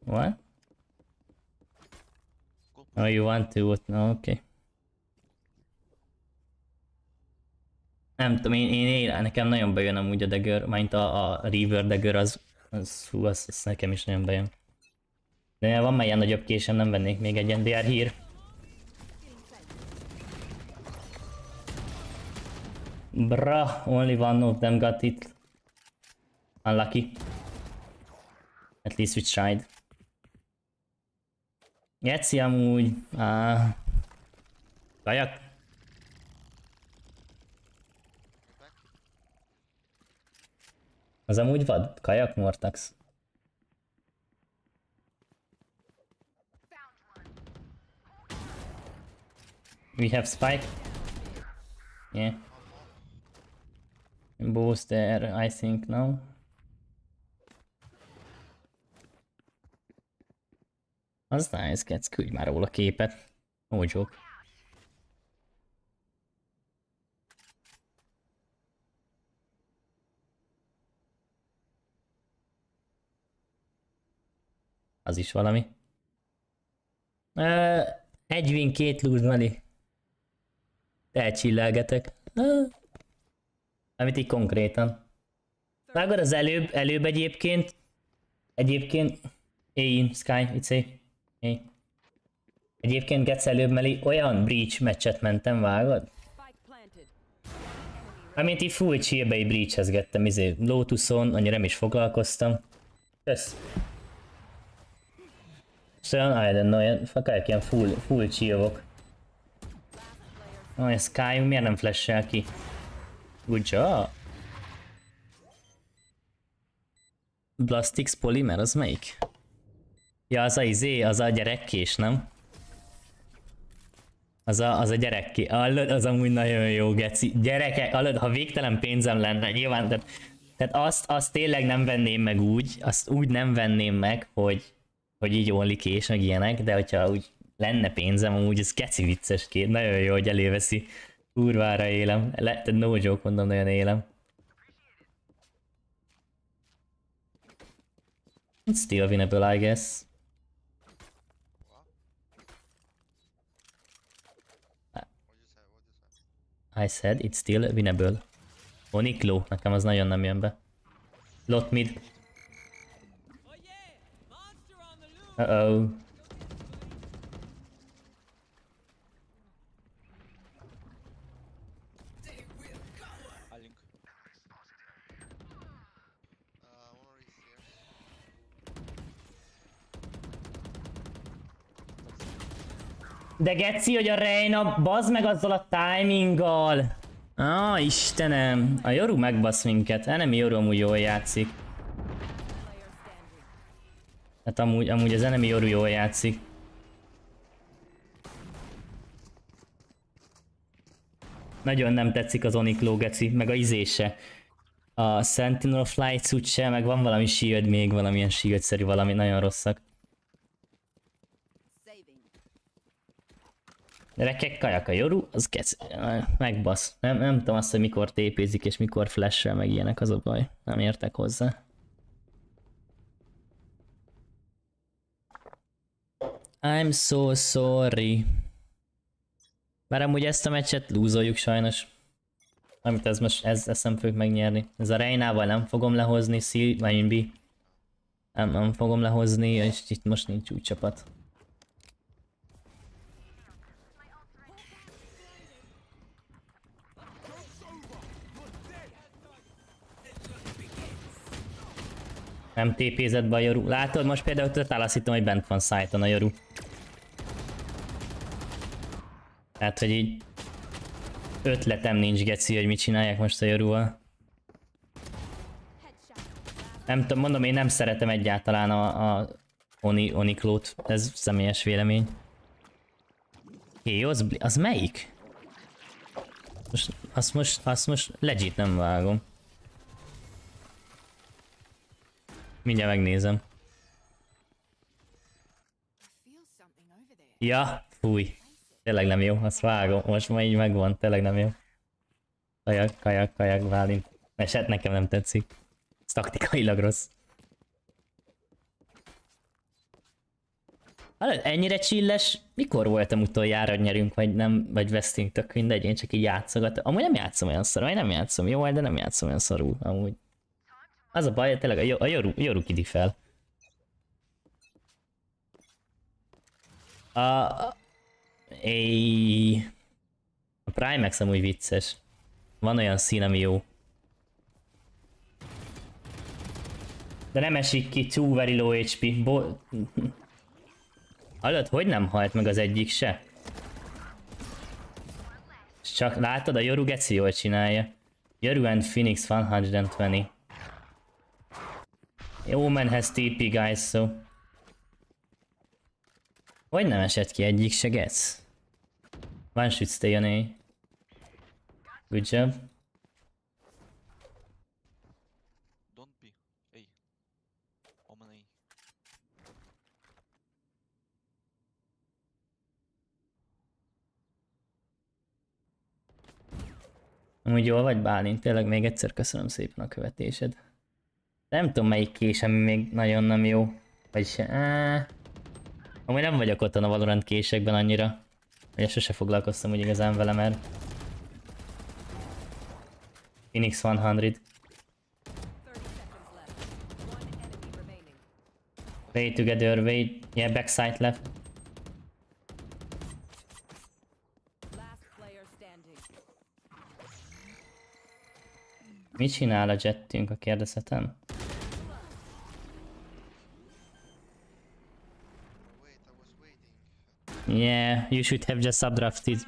What? Oh, you want to? No, okay. Nem tudom, én, én, én nekem nagyon bejön amúgy a dagger, mint a, a River dagger, az, az, hú, az, az nekem is nagyon bejön. De van már ilyen nagyobb késem, nem vennék még egy ilyen DR hír. Bra, only one of them got it. Unlucky. At least we tried. Geci amúgy... Uh, kajak? Az amúgy vad? Kajak Mortax? We have spike. Yeah. Boost there, I think now. Az nice, Getsz, küldj már róla képet. No joke. Az is valami. Egy win, két lose, Mali. Elcsillelgetek. Amit így konkrétan. Vágod az előbb, előbb egyébként. Egyébként. Én, Sky, say. Hey. Egyébként Getsz előbb Meli olyan breach meccset mentem, vágod? Amint így full chillbe breachezgettem, izé Lotuson, annyira nem is foglalkoztam. Kösz. Szóval, I don't know, ilyen, fakálják ilyen full, full chillok. Oh, ez Sky miért nem flashel ki? Good job. Blastix Polymer, az melyik? Ja, az a izé, az a gyerekkés, nem? Az a, az a gyerekké. Az amúgy nagyon jó, geci. Gyerekek, hallod, ha végtelen pénzem lenne, nyilván, tehát, tehát azt, azt tényleg nem venném meg úgy, azt úgy nem venném meg, hogy, hogy így only kés, meg ilyenek, de hogyha úgy lenne pénzem, amúgy ez geci vicces két, nagyon jó, hogy előveszi. Kurvára élem. Le, no joke, mondom, nagyon élem. It's still winnable, I guess. I said it's still winnable. Oniklo, nekem az nagyon nem jön be. Lot mid. Uh-oh. De geci, hogy a Reina bazd meg azzal a timinggal. Ah, Istenem. A Yoru megbasz minket. Enemy Yoru amúgy jól játszik. Hát amúgy, amúgy az enemy Yoru jól játszik. Nagyon nem tetszik az Onikló geci, meg a izése. A Sentinel Flight suit se, meg van valami shield még, valamilyen shield-szerű valami, nagyon rosszak. Rekek kajak a Yoru, az kec... megbasz. Nem, nem tudom azt, hogy mikor tépézik és mikor flash meg ilyenek, az a baj. Nem értek hozzá. I'm so sorry. Bár amúgy ezt a meccset lúzoljuk sajnos. Amit ez most, ez, ezt nem fogjuk megnyerni. Ez a Reinával nem fogom lehozni, C, vagy B. Nem, nem fogom lehozni, és itt most nincs úgy csapat. Nem TP-zett be a Yoru. Látod, most például hittem, hogy bent van szájton a Yoru. Tehát, hogy így ötletem nincs, geci, hogy mit csinálják most a Yoruval. Nem tudom, mondom, én nem szeretem egyáltalán a, a Oni, Oniklót. Ez személyes vélemény. Hé, az, az melyik? Most, azt most, azt most legit nem vágom. Mindjárt megnézem. Ja, fúj. Tényleg nem jó, azt vágom. Most már így megvan, tényleg nem jó. Kajak, kajak, kajak, Válint. Eset nekem nem tetszik. Ez taktikailag rossz. Hallod, ennyire csilles, mikor voltam utoljára, hogy nyerünk, vagy nem, vagy vesztünk, tök mindegy, én csak így játszogatom. Amúgy nem játszom olyan szarul, én nem játszom jó, de nem játszom olyan szarul, amúgy. Az a baj, tényleg a, a Yoru, Yoru kidi fel. A, a, éj, a Primax amúgy vicces. Van olyan szín, ami jó. De nem esik ki, too very low HP. Bo Hallod, hogy nem halt meg az egyik se? Csak látod, a Yoru geci jól csinálja. Yoru and Phoenix 120. Omen has TP guys, so... Hogy nem esett ki egyik se gec? One should stay on A. Good job. Don't be. Hey. Omen A. Amúgy jól vagy Bálint, tényleg még egyszer köszönöm szépen a követésed. Nem tudom melyik késem még nagyon nem jó. Vagy. Á... Amúgy nem vagyok ott a Valorant késekben annyira. Ugye sose foglalkoztam úgy igazán vele, mert... Phoenix 100. 30 seconds left. One enemy remaining. Wait together, wait. Yeah, backside left. Mit csinál a jettünk a kérdezhetem? Yeah, you should have just subdrafted.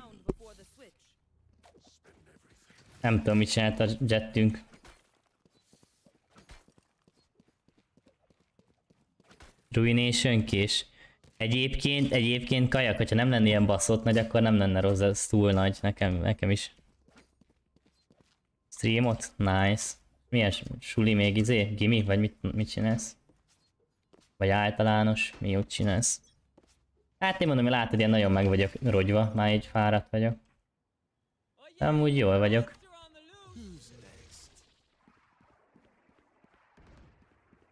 Nem tudom, mit csinált a jettünk. Ruination kés. Egyébként, egyébként kajak, hogyha nem lenne ilyen baszott nagy, akkor nem lenne rossz, ez túl nagy, nekem, nekem is. Streamot? Nice. Milyen suli még izé? Gimi? Vagy mit, mit csinálsz? Vagy általános? Mi úgy csinálsz? Hát én mondom, hogy látod, én nagyon meg vagyok rogyva, már így fáradt vagyok. De amúgy jól vagyok.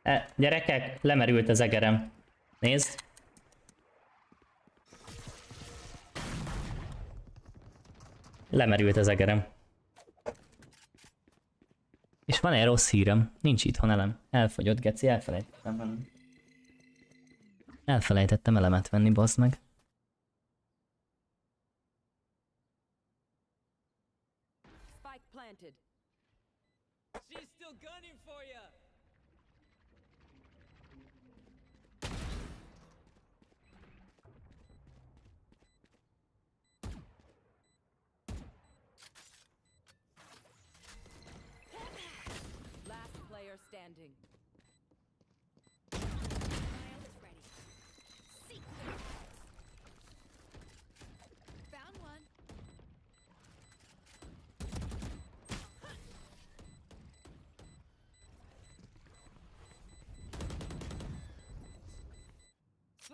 E, gyerekek, lemerült az egerem. Nézd. Lemerült az egerem. És van egy rossz hírem. Nincs itthon elem. Elfogyott, geci, elfelejtettem. Elfelejtettem elemet venni, bazd meg. Spike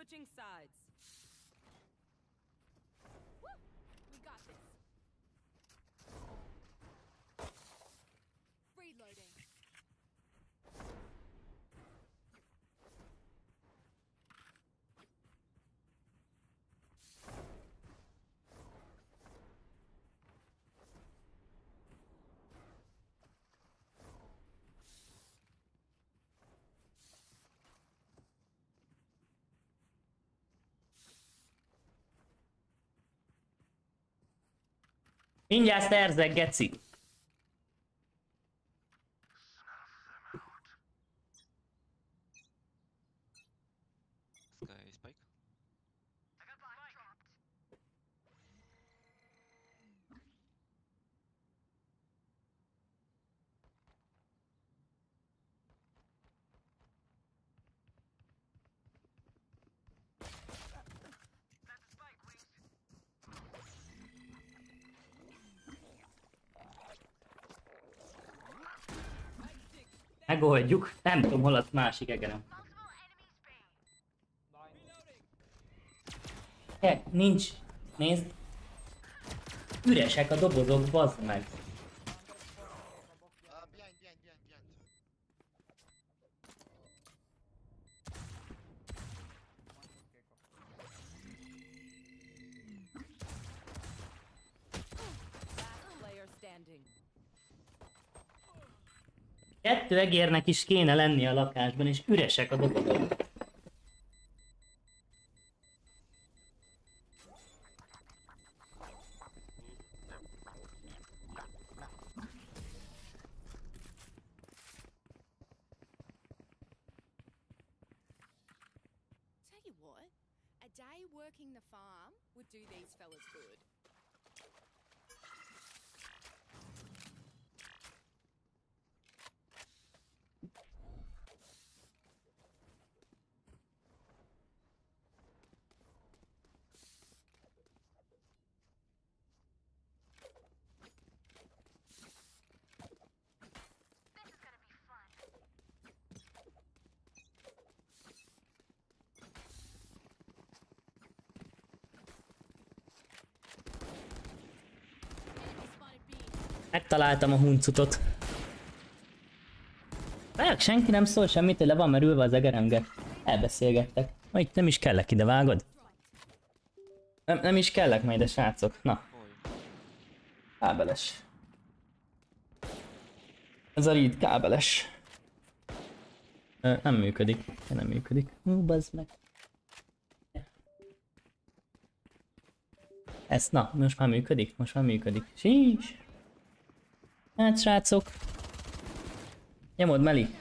Switching sides. Mindjárt szerzek, geci. Megoldjuk. Nem tudom, hol a másik egerem. Nincs. Nézd. Üresek a dobozok, bazd meg. Kettő egérnek is kéne lenni a lakásban, és üresek a dobozok. Tell you what, a day working the farm would do these fellas good. Megtaláltam a huncutot. Várják, senki nem szól semmit, hogy le van merülve az egeremge. Elbeszélgettek. Ma itt nem is kellek ide, vágod? Nem, nem is kellek majd, de srácok. Na. Kábeles. Ez a read kábeles. Ö, nem működik. Nem működik. Hú, meg. Ez, na, most már működik? Most már működik. Sís! Hát srácok. Nyomod, Meli.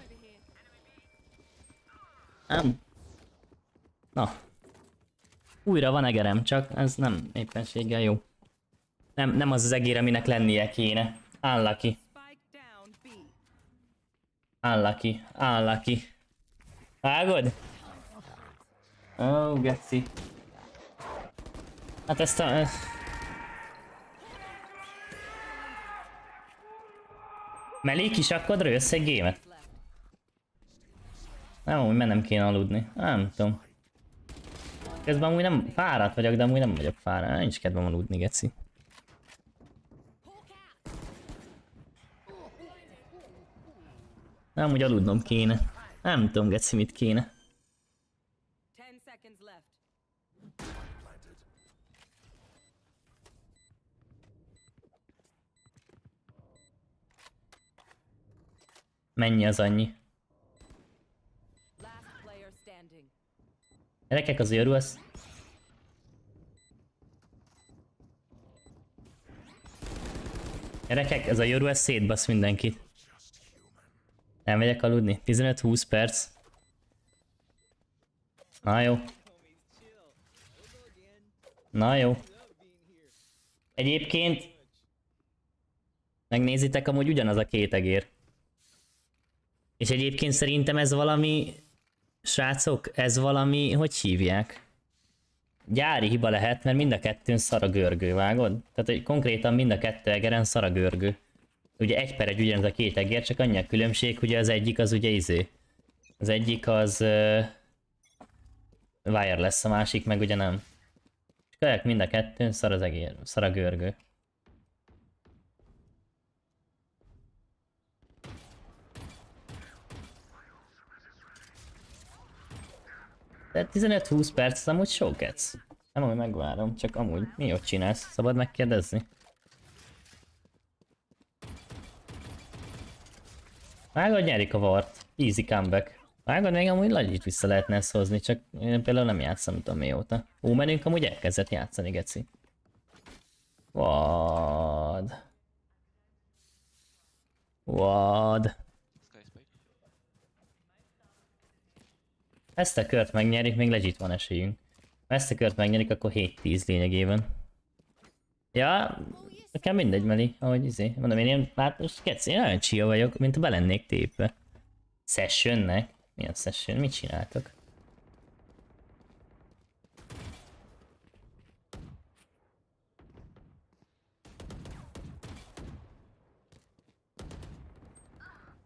Nem. Na. Újra van egerem, csak ez nem éppenséggel jó. Nem, nem az az egér, aminek lennie kéne. B. Unlucky. Unlucky. Vágod? Ó, oh, geci. Hát ezt a... Meli, kisakkodra jössz egy gémet? Nem, úgy mennem kéne aludni. Nem tudom. Közben amúgy nem fáradt vagyok, de amúgy nem vagyok fáradt. Nincs kedvem aludni, geci. Nem, úgy aludnom kéne. Nem tudom, geci, mit kéne. Ten seconds left. Mennyi az annyi? Gyerekek, az őrül az... Gyerekek, ez a Yoru, ez szétbasz mindenkit. Nem megyek aludni. 15-20 perc. Na jó. Na jó. Egyébként... Megnézitek, amúgy ugyanaz a két egér. És egyébként szerintem ez valami... Srácok, ez valami... Hogy hívják? Gyári hiba lehet, mert mind a kettőn szar a görgő, vágod? Tehát, hogy konkrétan mind a kettő egeren szar a görgő. Ugye egy per egy ugyanaz a két egér, csak annyi a különbség, ugye az egyik az ugye izé. Az egyik az... Uh, wireless, a másik meg ugye nem. És mind a kettőn szar az egér, szar a görgő. De 15-20 perc, az amúgy sok gec. Nem, hogy megvárom, csak amúgy mi ott csinálsz? Szabad megkérdezni? Vágod nyerik a vart. Easy comeback. Vágod még amúgy lagyit vissza lehetne ezt hozni, csak én például nem játszom, nem tudom mióta. Ó, menünk amúgy elkezdett játszani, geci. Vad. Vad. Ezt a kört megnyerik, még legit van esélyünk. Ha ezt a kört megnyerik, akkor 7-10 lényegében. Ja, nekem mindegy, Meli, ahogy izé. Mondom, én ilyen, hát most keci, én nagyon chill vagyok, mint belennék tépve. Sessionnek? Milyen session? Mit csináltok?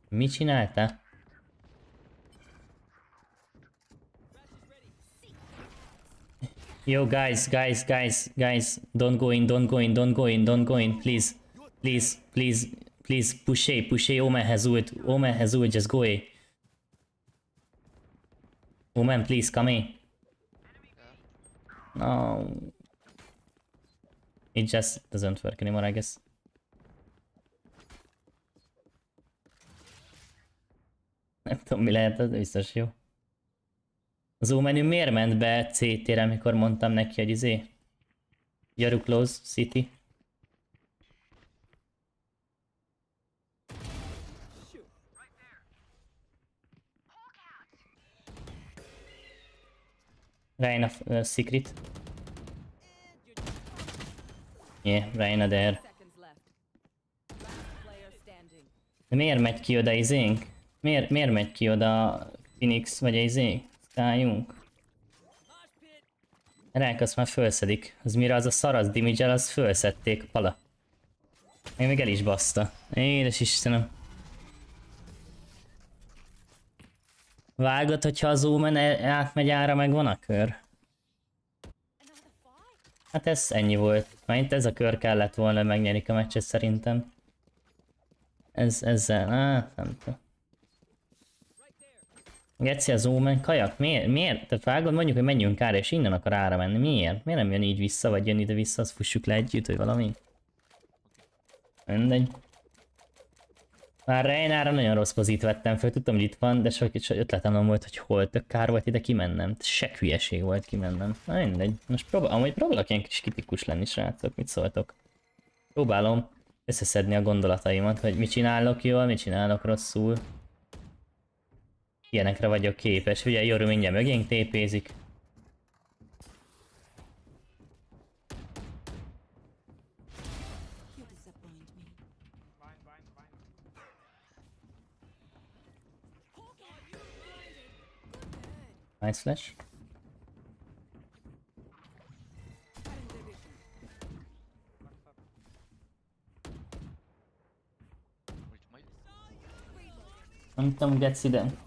Mit csináltál? Yo, guys, guys, guys, guys, don't go in, don't go in, don't go in, don't go in, please. Please, please, please, push A, push A, Omen has ult, Omen has it, just go A. Omen, please, come A. No. It just doesn't work anymore, I guess. Nem tudom, mi lehet, az biztos jó. Az menü miért ment be CT-re, amikor mondtam neki, hogy izé? Jaru close, city. Reyna uh, secret. Yeah, Reyna there. De miért megy ki oda izénk? Miért, miért megy ki oda Phoenix vagy izé? Skyunk? Ránk azt már fölszedik. Az mire az a szar, az damage az fölszedték pala. Még még el is baszta. Édes Istenem. Vágod, hogyha az Omen el- átmegy ára, meg van a kör? Hát ez ennyi volt. Majd ez a kör kellett volna megnyerik a meccset szerintem. Ez, ezzel, hát nem tudom. Geci az Omen, kajak, miért, miért? Te vágod, mondjuk, hogy menjünk ára, és innen akar ára menni, miért? Miért nem jön így vissza, vagy jön ide vissza, azt fussuk le együtt, vagy valami? Mindegy. Már Reinára nagyon rossz pozit vettem föl, tudtam, hogy itt van, de sok, ötletem nem volt, hogy hol tök kár volt ide kimennem. Se hülyeség volt kimennem. Na mindegy. Most próbál, amúgy próbálok ilyen kis kritikus lenni, srácok, mit szóltok? Próbálom összeszedni a gondolataimat, hogy mit csinálok jól, mit csinálok rosszul. Ilyenekre vagyok képes. Ugye Joru mindjárt mögénk tépézik. Nice flash. Nem tudom, Geci, de...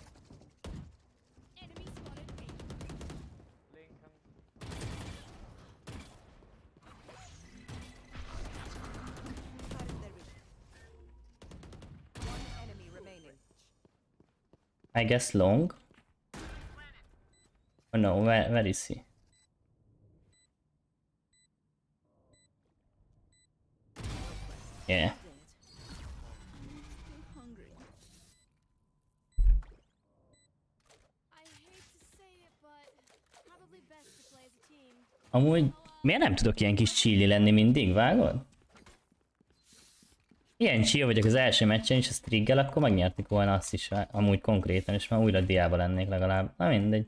I guess long. Oh no, where, where is he? Yeah. Amúgy miért nem tudok ilyen kis chilli lenni mindig, vágod? Ilyen chill vagyok az első meccsen, és a striggel, akkor megnyertik volna azt is, amúgy konkrétan, és már újra diába lennék legalább. Na mindegy.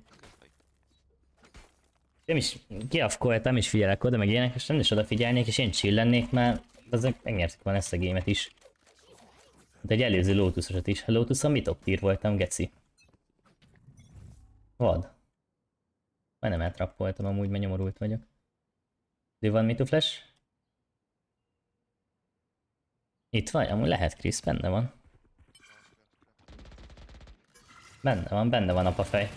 Nem is kiafkoltam, nem is figyelek oda, meg ilyenek, és nem is odafigyelnék, és én chill lennék, mert azok megnyertik volna ezt a gémet is. De egy előző Lotusosat is. Lotuson mit optír voltam, geci? Vad. Majdnem eltrappoltam amúgy, mert nyomorult vagyok. Do you want me to flash? Itt vagy? Amúgy lehet, Chris, benne van. Benne van, benne van apafej.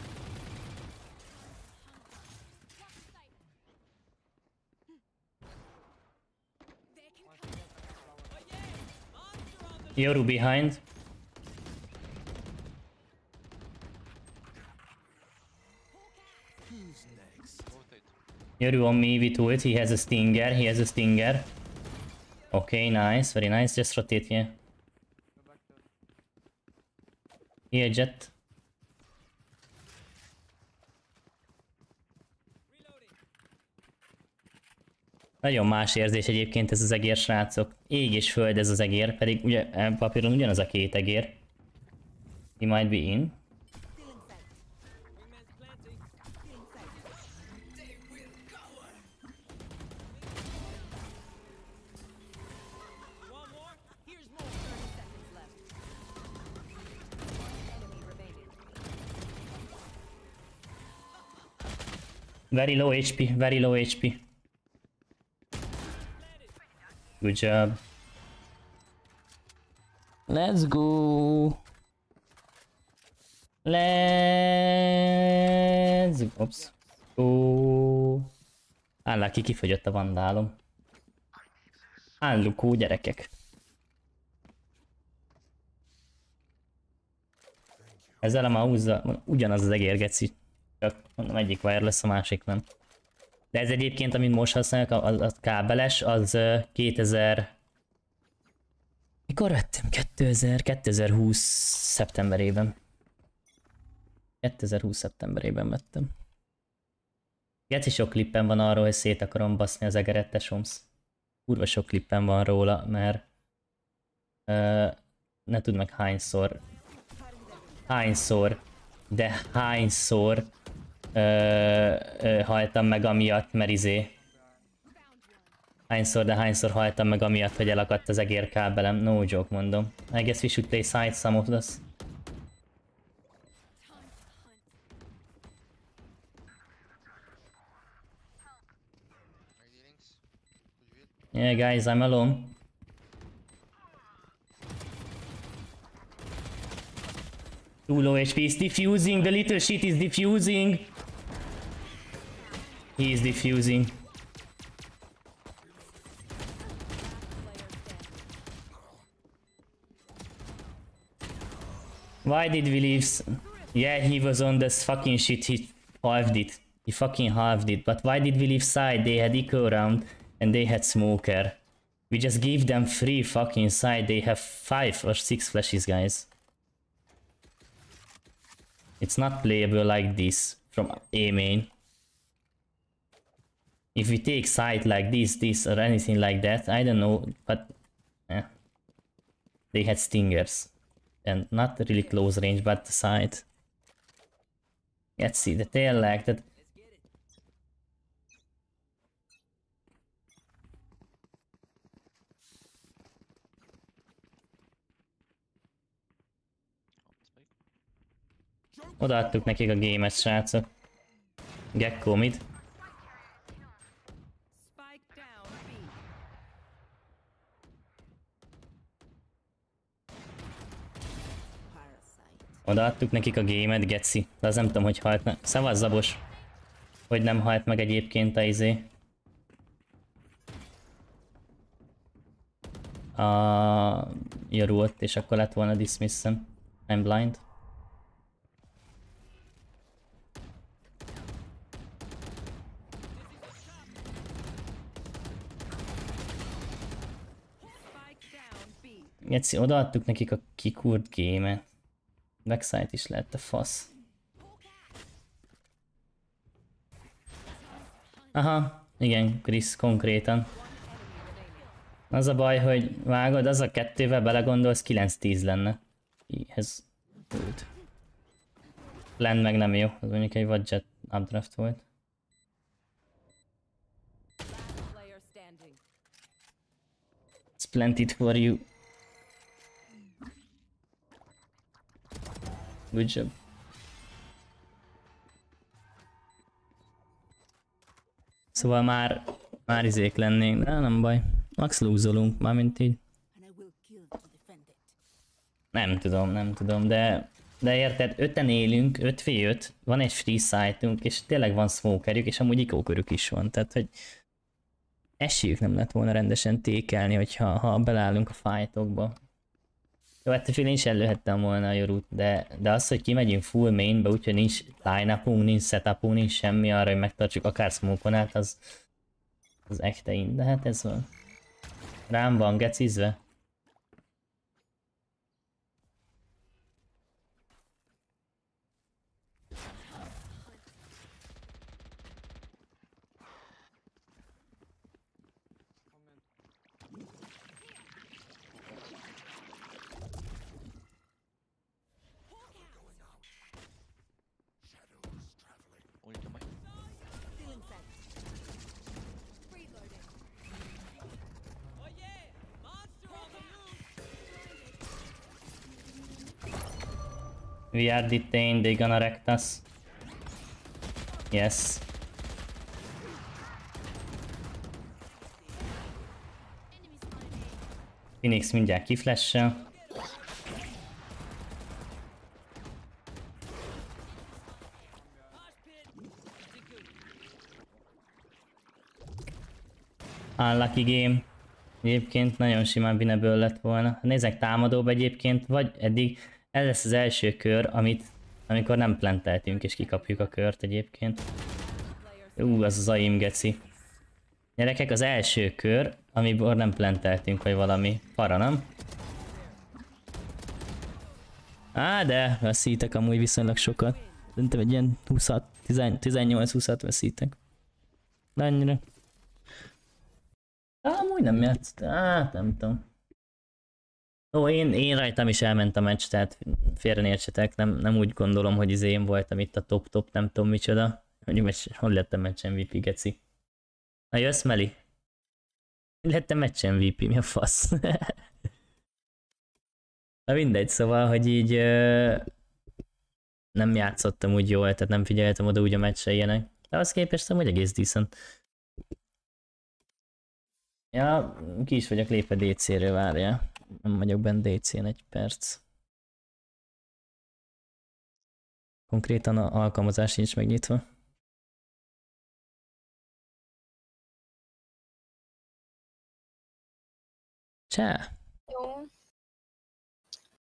Yoru behind. Yoru on me with ult, he has a stinger, he has a stinger. Okay, nice, very nice, just rotate here. Here, jet. Nagyon más érzés egyébként ez az egér, srácok. Ég és föld ez az egér, pedig ugye papíron ugyanaz a két egér. He might be in. Very low HP, very low HP. Good job. Let's go. Let's oops. Go. Állá ki, kifogyott a vandálom. Állukó gyerekek. Ezzel a mouse ugyanaz az egérgeci. Csak mondom, egyik wireless, a másik nem. De ez egyébként, amit most használok, az, az kábeles, az ö, 2000... Mikor vettem? 2000, 2020 szeptemberében. 2020 szeptemberében vettem. Geci sok klippen van arról, hogy szét akarom baszni az egeret, tesomsz. Kurva sok klippen van róla, mert ö, ne tudd meg hányszor hányszor, de hányszor ö, ö, haltam meg amiatt, mert izé. Hányszor, de hányszor haltam meg amiatt, hogy elakadt az egérkábelem. No joke, mondom. I guess we should play side some of this. Yeah, guys, I'm alone. Too low HP is diffusing, the little shit is diffusing. He is diffusing. Why did we leave? Yeah, he was on this fucking shit, he halved it. He fucking halved it. But why did we leave side? They had eco round and they had smoker. We just gave them three fucking side. They have five or six flashes, guys. It's not playable like this from A main. If we take side like this, this or anything like that, I don't know, but eh. they had stingers and not really close range, but the side. Let's see the tail lag that. Odaadtuk nekik a gémet, srácok. Odaadtuk nekik a gémet, geci. De az nem tudom, hogy halt meg. Szavaz Zabos. Hogy nem halt meg egyébként a izé. A Yoru ott, és akkor lett volna dismisszem. I'm blind. Geci, odaadtuk nekik a kikurt gémet. Backside is lett a fasz. Aha, igen, Chris, konkrétan. Az a baj, hogy vágod, az a kettővel belegondolsz, 9-10 lenne. Ez úgy. Len meg nem jó, az mondjuk egy budget updraft volt. Plenty for you. Job. Szóval már, már izék lennénk, de nem baj. Max lúzolunk, mármint így. Nem tudom, nem tudom, de... De érted, öten élünk, 5 v 5 van egy free site és tényleg van smokerjük, és amúgy ikókörük is van, tehát hogy esélyük nem lett volna rendesen tékelni, hogyha ha beleállunk a fightokba. Jó, hát én is előhettem volna a Jorut, de, de az, hogy kimegyünk full mainbe, úgyhogy nincs line nincs setupunk, nincs semmi arra, hogy megtartsuk akár smoke át, az, az ektein, de hát ez van. Rám van gecizve. We are detained, they gonna wreck us. Yes. Phoenix mindjárt kiflessel. Unlucky game. Egyébként nagyon simán winnable lett volna. Nézzek támadóba egyébként, vagy eddig ez lesz az első kör, amit amikor nem planteltünk és kikapjuk a kört egyébként. Ú, az az aim geci. Gyerekek, az első kör, amikor nem planteltünk, vagy valami. Para, nem? Á, de veszítek amúgy viszonylag sokat. Szerintem egy ilyen 18-20-at veszítek. De annyira. Amúgy nem játszott. Hát nem tudom. Ó, én, én rajtam is elment a meccs, tehát félre értsetek, nem, nem úgy gondolom, hogy izé én voltam itt a top-top, nem tudom micsoda. Mondjuk, meccs, hol lettem meccs MVP, geci? Na jössz, Meli? Lettem meccs MVP, mi a fasz? Na mindegy, szóval, hogy így ö, nem játszottam úgy jól, tehát nem figyeltem oda úgy a meccsre ilyenek. De az képest amúgy egész decent. Ja, ki is vagyok lépve DC-ről, várja. Nem vagyok benne DC-n egy perc. Konkrétan a alkalmazás nincs megnyitva. Csá! Jó.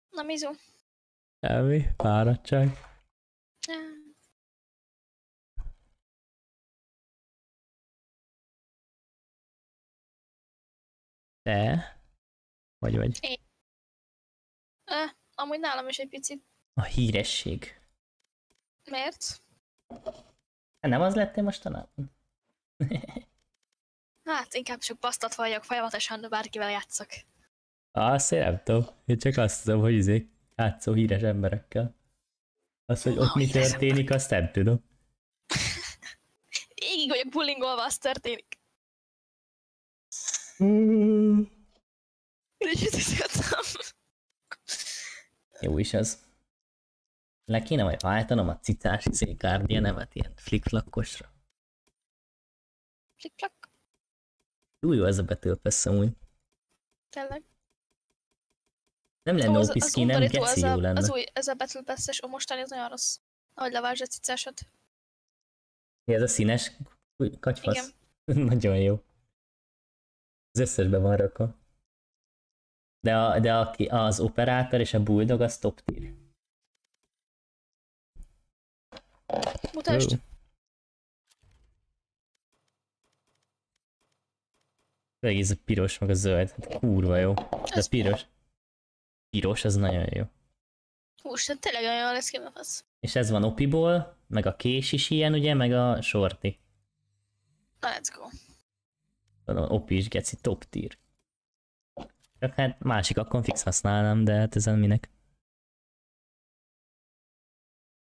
Na, Mizu. Semmi, fáradtság. Te? Vagy vagy? Én. Eh, amúgy nálam is egy picit. A híresség. Miért? Nem az lettél mostanában? Hát, inkább csak basztat vagyok, folyamatosan bárkivel játszok. Azt én nem tudom. Én csak azt tudom, hogy izé játszó híres emberekkel. Az, hogy ott Ah, mi történik, azt nem tudom. Végig vagyok bullingolva, az történik. Mm. És jöttem. Jó is az. Le kéne majd váltanom a cicás izé Guardianemet ilyen flickflakkosra. Flik-flak, Jó jó ez a Battle Pass amúgy. tényleg. Nem lenne Ó, az, az nem geci ez jó lenne. az új, ez a Battle Pass-es, a mostani az nagyon rossz. Ahogy levázs a cicásod. Ez a színes kagyfasz? Nagyon jó. Az összesben van rakva. De, a, de a, az operátor és a bulldog az top tier. Mutasd. Jó. Főleg ez a piros, meg a zöld. Hát Kurva jó. De a piros. Piros, az nagyon jó. Úristen, tényleg olyan jól lesz ki, az. És ez van opiból, meg a kés is ilyen, ugye, meg a sorti. Na, let's go. Opi is geci top tier. Csak hát másik akkor fix használnám, de hát ezen minek.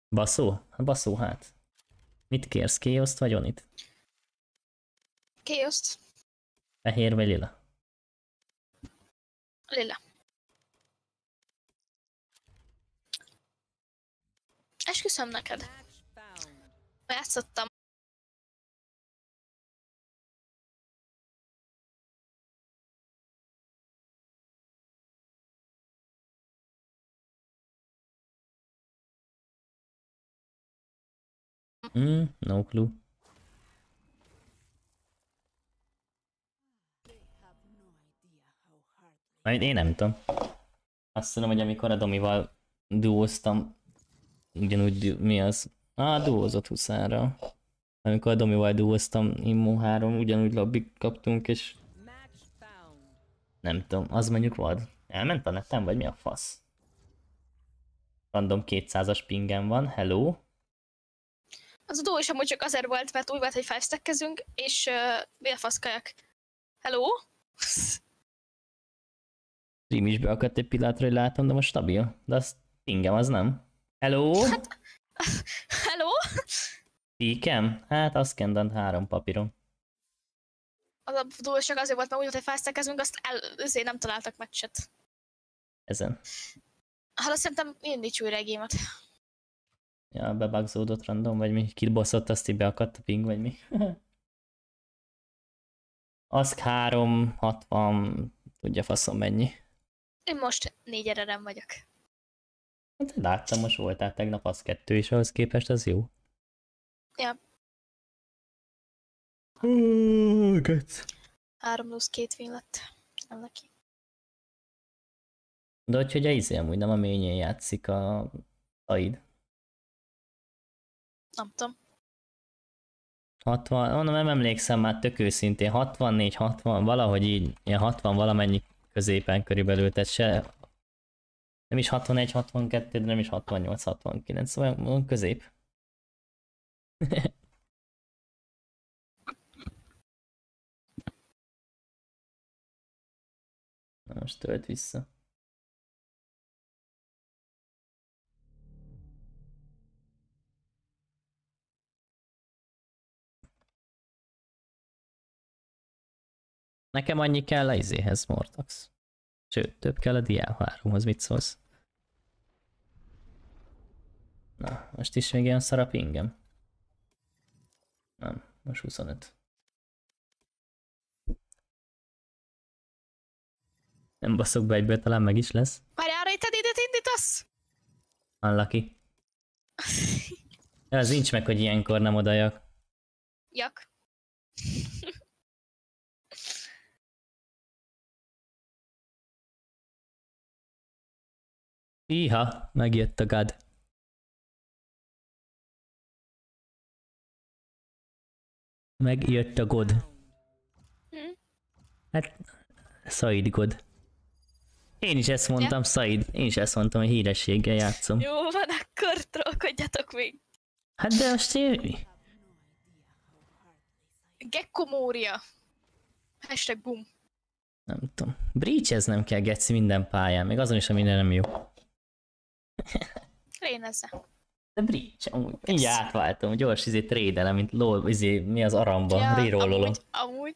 Baszó? Hát Baszó hát. Mit kérsz, kéoszt vagy onit? Chaos. Fehér vagy lila? Lila. Esküszöm neked. Játszottam. Mm, no clue. Majd én nem tudom. Azt tudom, hogy amikor a Domival duóztam, ugyanúgy, mi az? Á, duózott huszára. Amikor a Domival duóztam, Immo 3, ugyanúgy lobbik kaptunk, és nem tudom, az mondjuk vad. Elment a netem, vagy mi a fasz? Random 200-as pingem van, hello? Az a dó is amúgy csak azért volt, mert úgy volt, hogy five és uh, mi a? Hello? Stream is beakadt egy pillanatra, hogy látom, de most stabil. De az pingem az nem. Hello? Hello? Píkem? Hát azt kendant három papírom. Az a dó csak azért volt, mert úgy volt, hogy five azt el, azért nem találtak meccset. Ezen. Hát azt szerintem indíts újra egy gémet. Ja, bebugzódott random, vagy mi? Kibaszott, azt így beakadt a ping, vagy mi? Ask 3, 60, tudja faszom mennyi. Én most négy ererem vagyok. Hát láttam, most voltál tegnap az kettő, és ahhoz képest az jó. Ja. Ó, göc. Három plusz két win lett. Nem neki. De hogy, hogy a izé amúgy nem a ményén játszik a Aid. Nem tudom. 60, mondom, nem emlékszem már tök őszintén, 64, 60, valahogy így, ilyen 60 valamennyi középen körülbelül, tehát se, nem is 61, 62, de nem is 68, 69, szóval közép. Most tölt vissza. Nekem annyi kell a izéhez, Mortax. Sőt, több kell a Diál 3-hoz, mit szólsz? Na, most is még ilyen szar a pingem. Nem, most 25. Nem baszok be egyből, talán meg is lesz. Várjál, rejted ide indítasz? Unlucky. Az nincs meg, hogy ilyenkor nem odajak. Jak. Iha, megjött a gad. Megjött a god. Hm? Hát, Said god. Én is ezt mondtam, Ja. Said. Én is ezt mondtam, hogy hírességgel játszom. Jó van, akkor trollkodjatok még. Hát de most én... Gecko Mória. Hashtag boom. Nem tudom. Breach nem kell geci minden pályán, még azon is, ami nem jó. Lénezze. De Breach, amúgy. Így átváltom, gyors izé trédelem, mint lol, izé, mi az aramba, ja, rerollolom. amúgy, amúgy.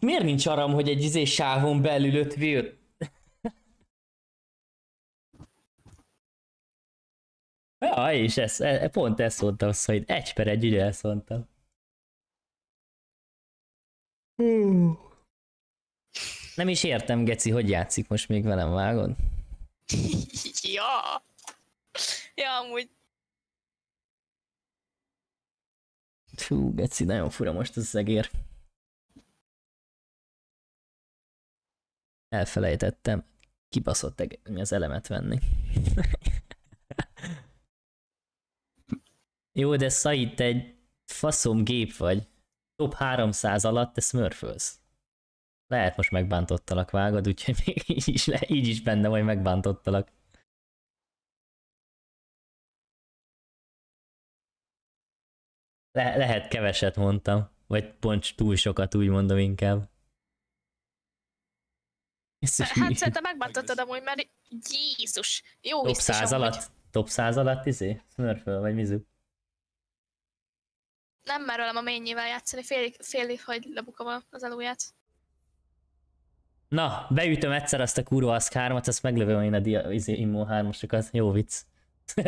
Miért nincs aram, hogy egy izé sávon belül öt vért? Ja, és ez, e- pont ezt mondtam, hogy egy per egy, ugye ezt mondtam. Nem is értem, Geci, hogy játszik most még velem, vágod? ja. Ja, amúgy. Fú, Geci, nagyon fura most az egér. Elfelejtettem kibaszott az elemet venni. Jó, de Said, te egy faszom gép vagy. Top 300 alatt te smurfölsz. Lehet most megbántottalak, vágod, úgyhogy még így is, le, így is benne vagy megbántottalak. Le, lehet keveset mondtam, vagy pont túl sokat úgy mondom inkább. Jézus, Hát szerintem megbántottad amúgy, mert Jézus. Jó top biztos 100 amúgy. alatt? Top 100 alatt izé? Smurföl vagy mizu? Nem merülem a mennyivel játszani, félig, félig, hogy lebukom az elúját. Na, beütöm egyszer azt a kurva aszk 3-at, azt meglövöm én a dia, izé, immo 3 Jó vicc.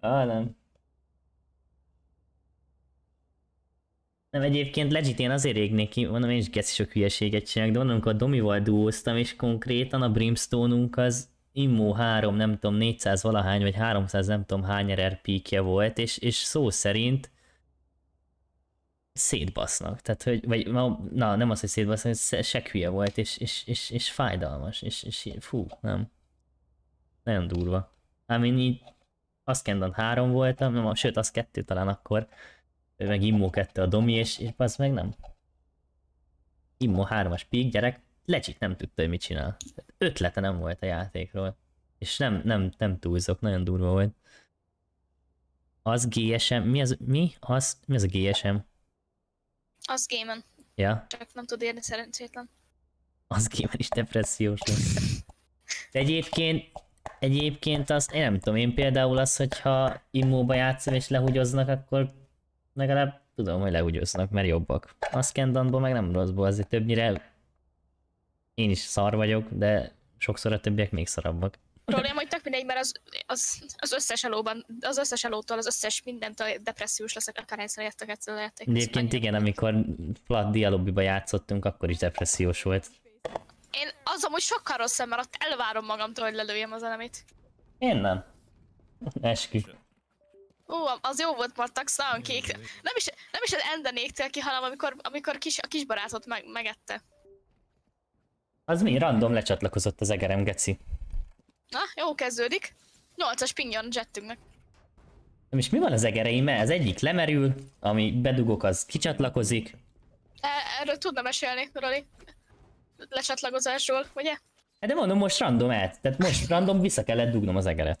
ah, nem. Nem, egyébként legit én azért régnék ki, mondom, én is geci sok hülyeséget csinálok, de mondom, amikor a Domival duóztam, és konkrétan a Brimstone-unk az Immo 3, nem tudom, 400 valahány, vagy 300 nem tudom hány peakje volt, és, és szó szerint szétbasznak. Tehát, hogy, vagy na, nem az, hogy szétbasznak, hogy sek hülye volt, és, és, és, és fájdalmas, és, és fú, nem. Nagyon durva. Ám én így Ascendant 3 voltam, nem, sőt, az 2 talán akkor, meg Immo 2 a Domi, és, és az meg nem. Immo 3-as peak gyerek, legit nem tudta, hogy mit csinál. Ötlete nem volt a játékról. És nem, nem, nem túlzok, nagyon durva volt. Az GSM, mi az, mi? Az, mi az a GSM? Az gémen. Ja, Csak nem tud érni szerencsétlen. az gémen is depressziós lesz. De egyébként, egyébként azt, én nem tudom, én például az, hogyha immóba játszom és lehugyoznak, akkor legalább tudom, hogy lehugyoznak, mert jobbak. A Scandantból meg nem rosszból, azért többnyire én is szar vagyok, de sokszor a többiek még szarabbak. Probléma, hogy tök mindegy, mert az, az, az összes elóban, az összes elótól, az összes mindentől depressziós leszek, akárhányszor értek egyszer a játék. Egyébként igen, amikor Plat Dialobbiba játszottunk, akkor is depressziós volt. Én az amúgy sokkal rosszabb, mert ott elvárom magamtól, hogy lelőjem az elemét. Én nem. Eskü. Ú, az jó volt nagyon kék. Nem is, nem is az endenéktél ki, hanem amikor, amikor kis, a kis barátot meg, megette. Az mi? Random lecsatlakozott az egerem, geci. Na, jó kezdődik. 8-as pingjon jettünknek. Nem is mi van az egereimmel? Az egyik lemerül, ami bedugok, az kicsatlakozik. E- Erről tudna mesélni, Roli. Lecsatlakozásról, ugye? Hát De mondom, most random át. Tehát most random vissza kellett dugnom az egeret.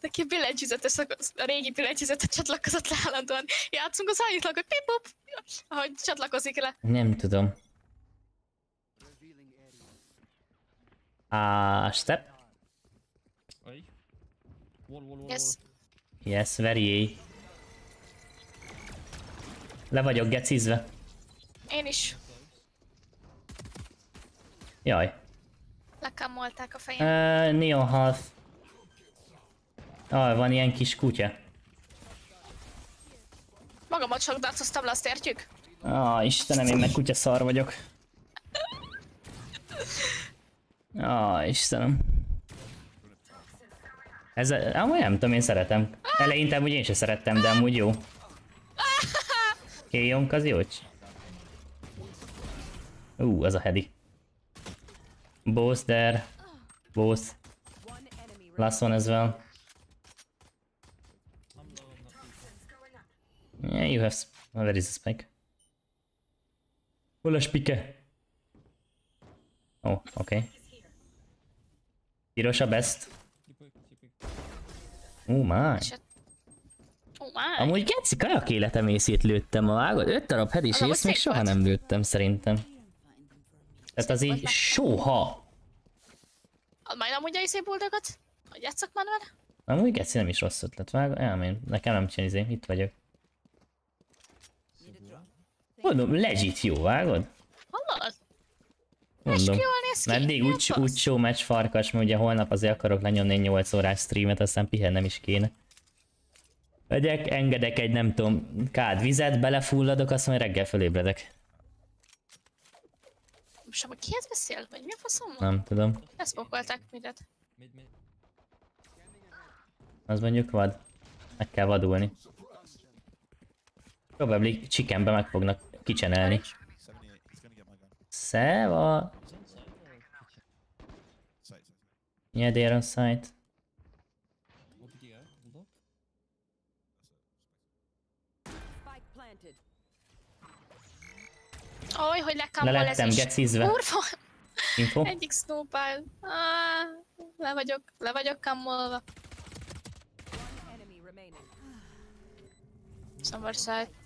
Neki a billentyűzetes, a régi billentyűzetet csatlakozott le állandóan. Játszunk az állítlag, hogy pip ahogy csatlakozik le. Nem tudom. Ah, step. Wall, wall, wall, Yes. Yes, very Le vagyok gecizve. Én is. Jaj. Lekámolták a fejem. Uh, Neon Half. Ah, van ilyen kis kutya. Magamat csak dartoztam le, azt értjük? Ah, Istenem, én meg kutya szar vagyok. Ah, Istenem. Ez, amúgy nem tudom, én szeretem. Eleinte amúgy én se szerettem, de amúgy jó. Kéjonk az jó. Ú, az a hedi. Boss there. Boss. Last one as well. Yeah, you have... Oh, is the spike? Hol a spike? Oh, oké. Okay. Piros a best. Ó, oh. Ó, már. Amúgy geci kajak életem észét lőttem vágod? Öt darab head is ész még soha nem lőttem szerintem. Tehát az így soha. Majd amúgy a izé buldogot? Hogy játszak már vele? Amúgy geci nem is rossz ötlet, vágod? Elmén, nekem nem csinálni, izé, itt vagyok. Mondom, legit jó, vágod? Hallod? Mondom. Meddig úgy, úgy show match farkas, mert ugye holnap azért akarok lenyomni egy 8 órás streamet, aztán pihennem is kéne. Megyek, engedek egy nem tudom, kád vizet, belefulladok, azt majd reggel fölébredek. Most amúgy kihez beszél? Vagy mi a faszom van? Nem tudom. Ezt pokolták mindet. Az mondjuk vad. Meg kell vadulni. Probably chickenbe meg fognak kicsenelni. Szeva! Yeah, they're on site. Oly, hogy Le lekámol ez is. gecizve. Kurva! Info? Egyik snowball. Ah, le vagyok, le vagyok remaining. Summer side.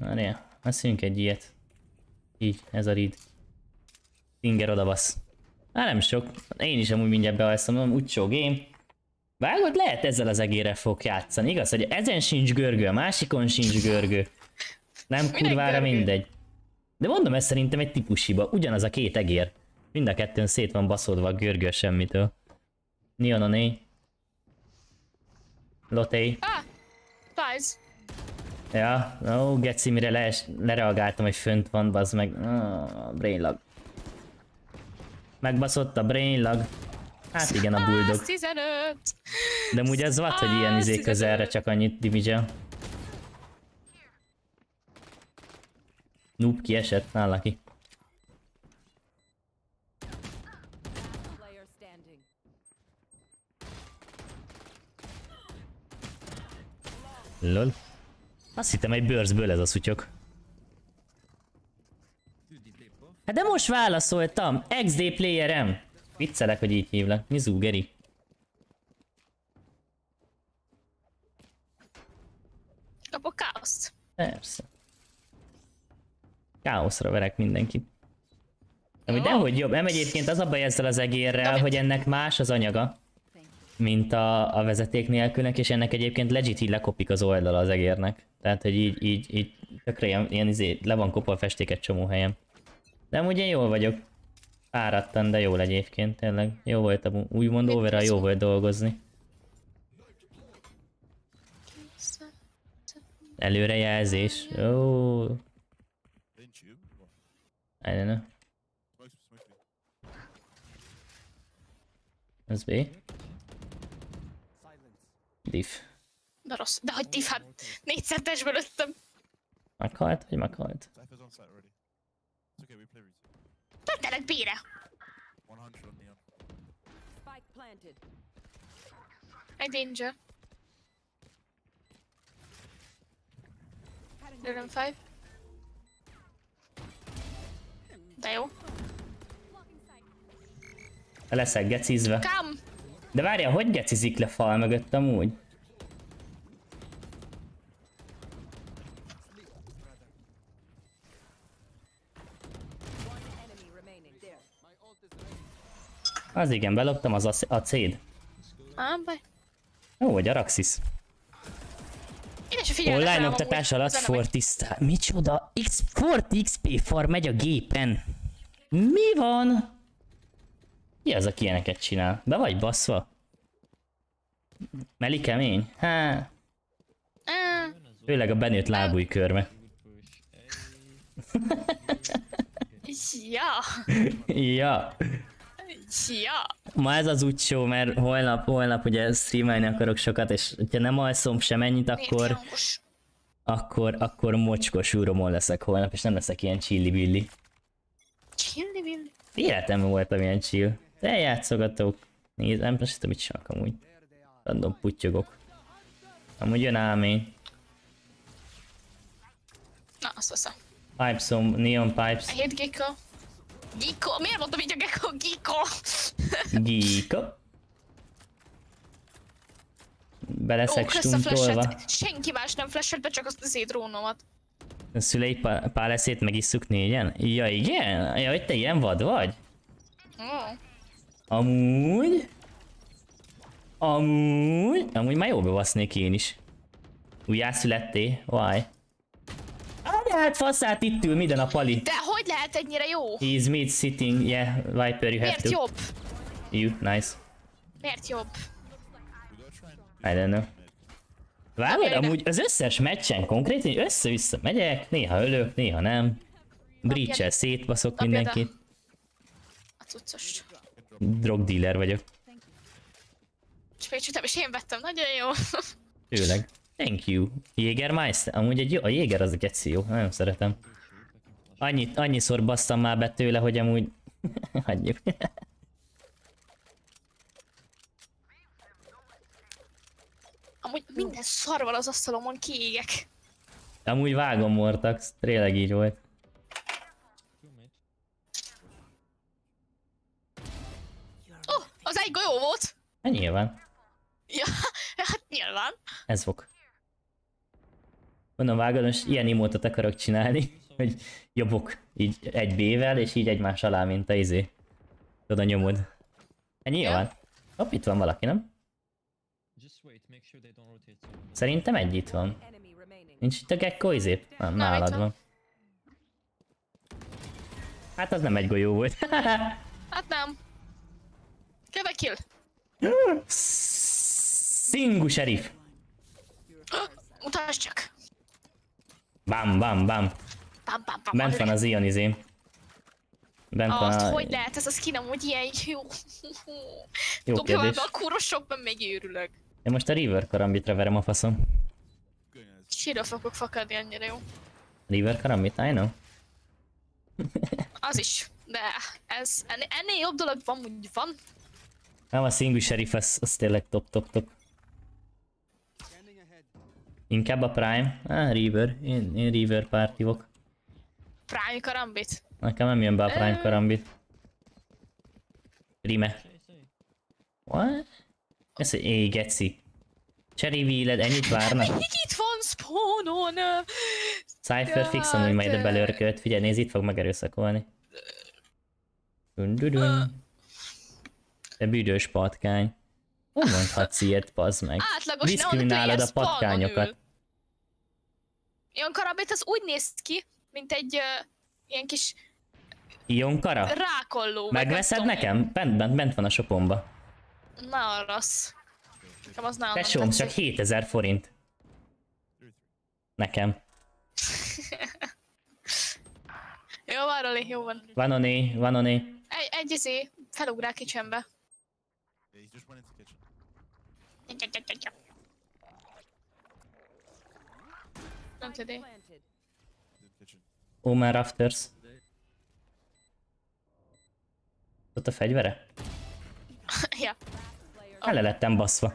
Várjál, veszünk egy ilyet. Így, ez a read. Finger odabasz. Hát nem sok. Én is amúgy mindjárt bealszom, mondom, úgy show game. Vágod, lehet ezzel az egérrel fog játszani, igaz, hogy ezen sincs görgő, a másikon sincs görgő. Nem Minek kurvára görgő? mindegy. De mondom, ez szerintem egy típushiba, ugyanaz a két egér. Mind a kettőn szét van baszódva a görgő a semmitől. Neononé. Loté. Ah! Rise. Ja, ó, geci, mire le, lereagáltam, hogy fönt van, bazd meg. Ah, brainlag. Megbaszott a brainlag. Hát igen, a bulldog. 15! De amúgy ez vad, hogy ilyen izé közelre csak annyit damage Noob kiesett nála ki. Lol. Azt hittem egy bőrzből ez a szutyok. Hát de most válaszoltam! XD playerem! Viccelek, hogy így hívlak. Mizú, Geri. Kapok káoszt. Persze. Káoszra verek mindenkit. Ami dehogy jobb. Nem egyébként az a baj ezzel az egérrel, hogy ennek más az anyaga, mint a, a vezeték nélkülnek, és ennek egyébként legit így lekopik az oldala az egérnek. Tehát, hogy így, így, így tökre ilyen, ilyen izé, le van kopva a festék egy csomó helyen. De amúgy én jól vagyok. Fáradtan, de jól egyébként, tényleg. Jó volt, a, úgymond overall jó volt dolgozni. Előrejelzés. Ó. I don't know. Ez B. Diff. De rossz. De hogy diff, hát négyszer testből lőttem. Meghalt, vagy meghalt? Tettelek planted. Egy danger. Lőlöm five. De jó. Leszek gecizve. Come! De várjál, hogy gecizik le fal mögött amúgy? Az igen, beloptam az ac- a C-d. Á, baj. Ó, hogy Araxis. Online oktatás alatt. Fortisztá. Micsoda? X Fort XP far megy a gépen. Mi van? Ki az, aki ilyeneket csinál? Be vagy baszva? Meli kemény? Há. Főleg a benőtt lábúj körme. Ja. ja. Ja. Ma ez az úgy show, mert holnap, holnap ugye streamelni akarok sokat, és ha nem alszom sem ennyit, akkor, akkor, akkor mocskos úromon leszek holnap, és nem leszek ilyen chilli-billi. Chilli billi. Életemben voltam ilyen chill. De játszogatok. Nézd, nem tudom, mit csinálok amúgy. Random puttyogok. Amúgy jön álmény. Na, azt veszem. Pipesom, neon pipes, I hate Gecko. Gecko? Miért mondtam így a Gecko? Gecko? geeko. Beleszek Ó, stuntolva. Senki más nem flashet be, csak azt az drónomat. A szülei pá- páleszét megisszuk négyen? Ja igen? Ja, hogy te ilyen vad vagy? Amúgy? Amúgy? Amúgy már jó bebasznék én is. Újjászületté? Why? Hát faszát itt ül minden a pali. De hogy lehet ennyire jó? He's mid sitting, yeah, Viper, you have Miért to. jobb? You, nice. Miért jobb? I don't know. Vágod, amúgy az összes meccsen konkrétan össze-vissza megyek, néha ölök, néha nem. Breach-el szétbaszok mindenkit. A cuccos. Drug dealer vagyok, És még és én vettem, nagyon jó. főleg. Thank you. Jägermeister? Amúgy egy jó, a Jäger az a geci jó, nagyon szeretem. Annyit, annyiszor basszam már be tőle, hogy amúgy... Hagyjuk. Amúgy minden szarval az asztalomon kiégek. amúgy vágom Mortax, tényleg így volt. Oh, az egy golyó volt. Hát nyilván, Ja, hát nyilván. ez fog. Mondom, vágod, most ilyen imótot akarok csinálni, hogy jobbok így egy B-vel, és így egymás alá, mint a izé. Oda nyomod. Hát nyilván. Hopp, itt van valaki, nem? Szerintem egy itt van. Nincs itt a gecko izé? Nem, nálad van. van. Hát az nem egy golyó volt. Hát nem. Köve kill. Szingu sheriff. Mutasd csak. Bam, bam, bam. Bam, bam, bam. Bent van az ilyen izém. Bent van Azt, a... hogy lehet ez a skin amúgy ilyen jó. Jó Dobja kérdés. a kurosokban megőrülök. Én most a River karambitra verem a faszom. Sírva fogok fakadni, annyira jó. River karambit, I know. Az is. De ez, ennél, jobb dolog van, úgy van. Nem, a Singu Sheriff, az, az tényleg top, top, top. Inkább a Prime? Ah, River. Én, én River pártivok. Prime karambit. Nekem nem jön be a Prime Ö. karambit. Rime. What? Ez egy éj, geci. Cherry Wheeled, ennyit várnak? Itt van spawnon. Cypher fix amúgy majd a belőrkölt. Figyelj, nézd, itt fog megerőszakolni. Dun-dun-dun. Te büdös patkány. Nem mondhatsz ilyet, bazd meg. Átlagos Diszkriminálod a patkányokat. Ion karabét az úgy néz ki, mint egy uh, ilyen kis Ionkara? rákolló. meg nem Megveszed nekem? Bent, bent, bent van a shopomba. Na, rossz. Nekem az nagyon Tesóm, csak tetszik. 7000 forint. Nekem. Jó van, Roli, jó van. Van oné, van oné. Egy, egy izé, felugrál kicsembe. Nem tudé. Omen Rafters. Ott a fegyvere? ja. Ele lettem baszva.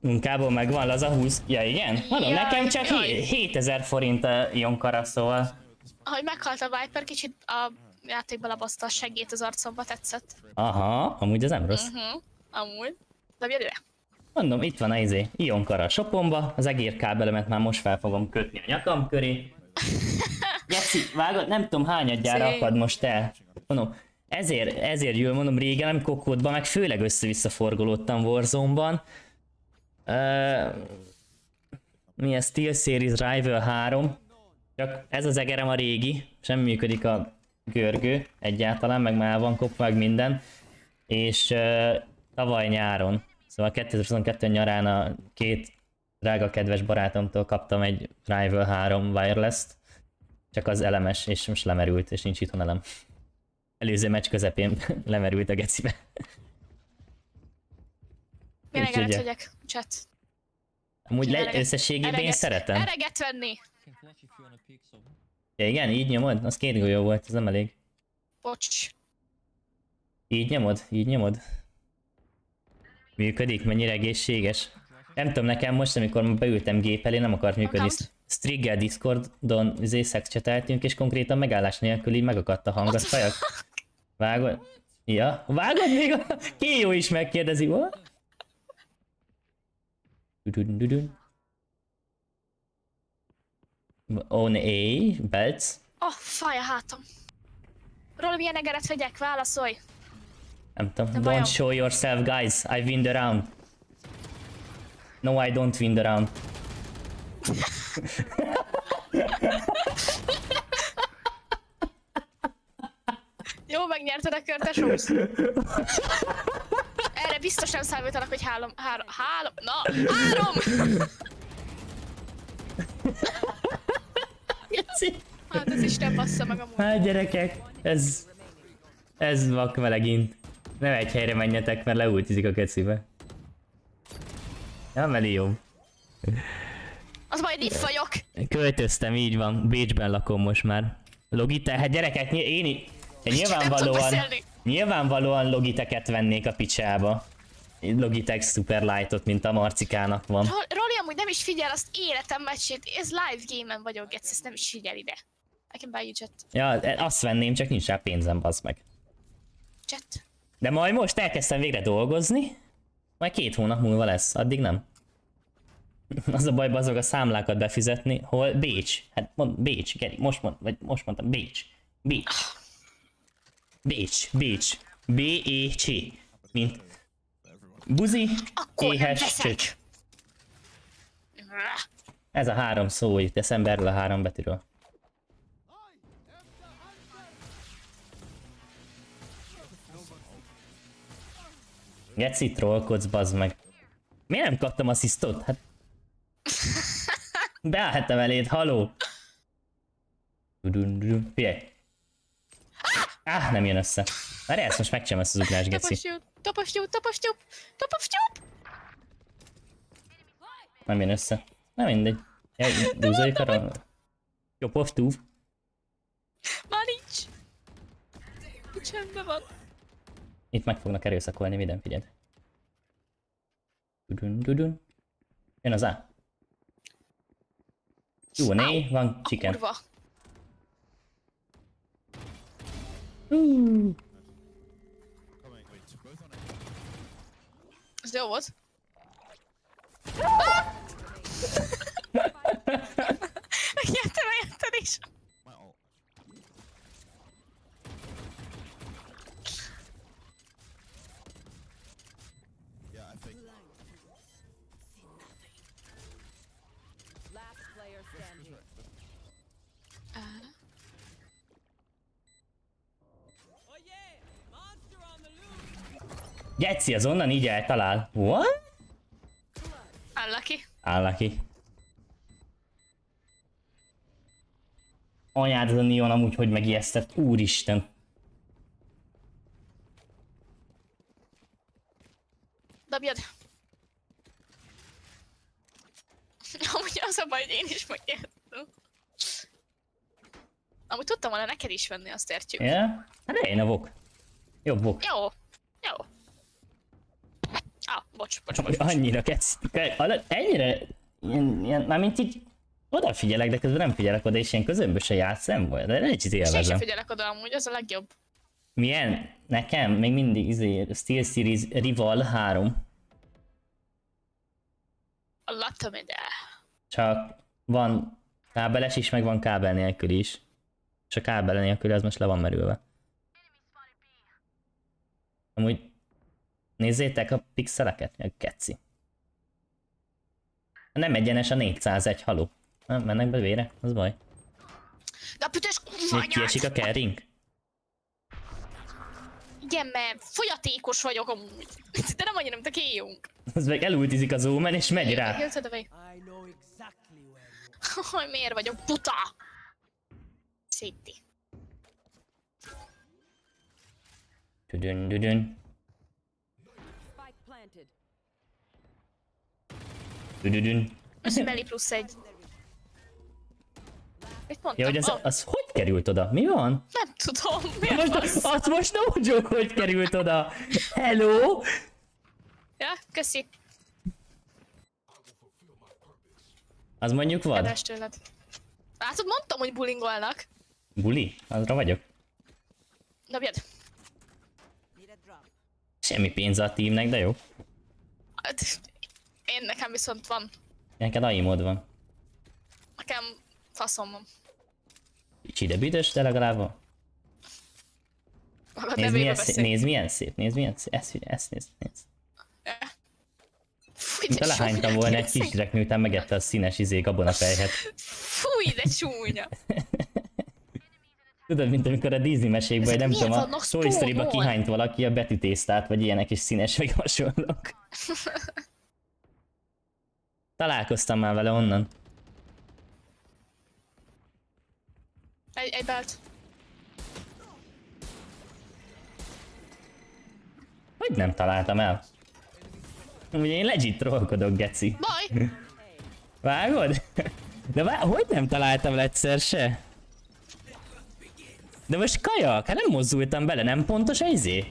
Munkából megvan az a 20. Ja igen? Mondom, Jaj, nekem csak jaj. hé- 7000 forint a Ionkara, szóval. Ahogy meghalt a Viper, kicsit a játékba labaszta a segét az arcomba, tetszett. Aha, amúgy az nem rossz. Uh-huh. Amúgy. Dobjad ide. Mondom, itt van a izé, Ionkara a shopomba, az egér kábelemet már most fel fogom kötni a nyakam köré. Geci, vágod, nem tudom hányadjára Szép. akad most el. Mondom, ezért, ezért jól mondom régen, nem kokódba, meg főleg össze-vissza forgolódtam Warzone-ban. Uh, mi a Steel Series Rival 3, csak ez az egerem a régi, sem működik a görgő egyáltalán, meg már van kopva, meg minden. És uh, tavaly nyáron, szóval 2022 nyarán a két drága kedves barátomtól kaptam egy Rival 3 wireless csak az elemes, és most lemerült, és nincs itthon elem. Előző meccs közepén lemerült a gecibe. Úgyhogy- egeret vegyek? Chat. Amúgy le, Ereget- összességében én szeretem. Ereget venni. Ja, igen, így nyomod? Az két golyó volt, ez nem elég. Bocs. Így nyomod? Így nyomod? Működik? Mennyire egészséges? Nem tudom, nekem most, amikor beültem gép elé, nem akart működni. Striggel Discordon szex cseteltünk, és konkrétan megállás nélkül így megakadt a hang, az fajak. Vágod? Ja, vágod még a Kéjó is megkérdezi? Dudun-dudun. On A, Belts. Oh, fáj a hátam. Roli, milyen egeret vegyek? Válaszolj. Nem tudom. Nem don't bajom. show yourself, guys. I win the round. No, I don't win the round. Jó, megnyerted a kört, tesósz. Erre biztos nem számítanak, hogy három, három, három, na, három! Hát ez Isten bassza meg amúgy. Hát gyerekek, ez... Ez vak melegint. Nem egy helyre menjetek, mert leultizik a kecibe. Ja, meli jó. Az majd itt vagyok. Költöztem, így van. Bécsben lakom most már. Logitech, hát gyerekek, én nyilvánvalóan, nyilvánvalóan Logiteket vennék a picsába. Logitech Superlightot, mint a Marcikának van. Rol- Roli amúgy nem is figyel azt életem meccsét. Ez live game-en vagyok, Geci, ezt nem is figyel ide. I can buy you chat. Ja, azt venném, csak nincs rá pénzem, bazd meg. Chat. De majd most elkezdtem végre dolgozni, majd két hónap múlva lesz, addig nem. Az a baj, azok a számlákat befizetni, hol Bécs. Hát mond, Bécs, Geri, most, mond, vagy most mondtam, Bécs. Bécs. Bécs, Bécs. B-E-C. Mint buzi, Akkor nem éhes, csöcs. Ez a három szó itt eszembe erről a három betűről. Geci trollkodsz, bazd meg. Miért nem kaptam asszisztot? Hát... Beállhettem eléd, haló! Figyelj! Ah, nem jön össze. Már ezt most megcsinálom ezt az ugrás, geci. top of shoot. Nem jön össze. Nem mindegy. Ja, Búzoljuk arra. Jó, postúv. Már nincs. Csendben van. Itt meg fognak erőszakolni, minden figyeld. Dudun, dudun. Jön az A. Jó, né, van chicken. Kurva. Uh. Ez jó volt. Megnyertem, megnyerted is. Geci, az onnan így eltalál. What? Unlucky. Ki. Anyád az a Neon amúgy, hogy megijesztett. Úristen. Dobjad. Amúgy az a baj, hogy én is megijedtem. Amúgy tudtam volna neked is venni, azt értjük. Ja? Hát én a vok. Jobb vok. Jó. Jó. Ah, bocs, bocs, bocs. Annyira kezd. Ennyire... Ilyen, ilyen, mármint így odafigyelek, de közben nem figyelek oda, és ilyen közömbös se játszom, vagy? De egy És én sem élvezem. figyelek oda amúgy, az a legjobb. Milyen? Nekem még mindig izé, Steel Series Rival 3. A Latomide. Csak van kábeles is, meg van kábel nélkül is. És a kábel nélkül az most le van merülve. Amúgy nézzétek a pixeleket, a keci. Nem egyenes a 401 haló. Nem, mennek be vére, az baj. De a büdös Még kiesik a carrying? Igen, mert fogyatékos vagyok amúgy. De nem annyira, mint a kéjunk. Az meg elultizik az Omen és megy rá. Hogy miért vagyok buta? Széti. Düdün düdün. Düdüdün. Meli plusz egy. Mit mondtam? Ja, hogy az, Oh, az hogy került oda? Mi van? nem tudom, miért Most, az most no joke, hogy került oda. Hello? Ja, köszi. Az mondjuk vad? Kedves tőled. Látod, mondtam, hogy bulingolnak. Buli? Azra vagyok. Dobjad. Semmi pénze a teamnek, de jó. Én nekem viszont van. Neked AI mód van. Nekem faszom van. Kicsi, de büdös, de legalább van. Magad Nézd milyen, szép, nézd milyen szép, nézd milyen szép. Ezt, figyelj, ezt nézd, nézd. Fúj, de lehánytam csúnya volna egy kisgyerek, miután megette a színes izé gabonafejhet. Fúj, de csúnya. Tudod, mint amikor a Disney mesékben, vagy nem tudom, a Toy Story-ba spónol? kihányt valaki a betűtésztát, vagy ilyenek is színes, vagy hasonlók. Találkoztam már vele onnan. Egy, egy belt. Hogy nem találtam el? Ugye én legit trollkodok, geci. Baj! Vágod? De vá- hogy nem találtam el egyszer se? De most kajak, hát nem mozdultam bele, nem pontos a izé?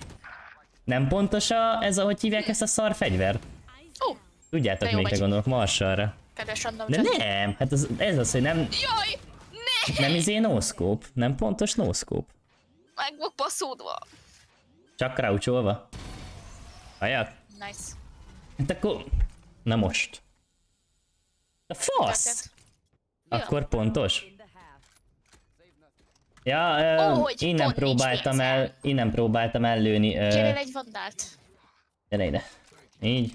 Nem pontos a, ez a, hogy hívják ezt a szar fegyvert? Ó, Tudjátok De jó még, vagy. gondolok, marsalra. kedves random De nem, hát az, ez az, hogy nem, Jaj! Ne! nem izé no-scope, nem pontos no-scope. Meg van baszódva. Csak croucholva. Kajak? Nice. Hát akkor... Na most. A fasz! Akkor pontos? Ja, ö, hogy innen próbáltam el, innen próbáltam ellőni. Ö, Kérjél egy vandált. gyere ide. Így.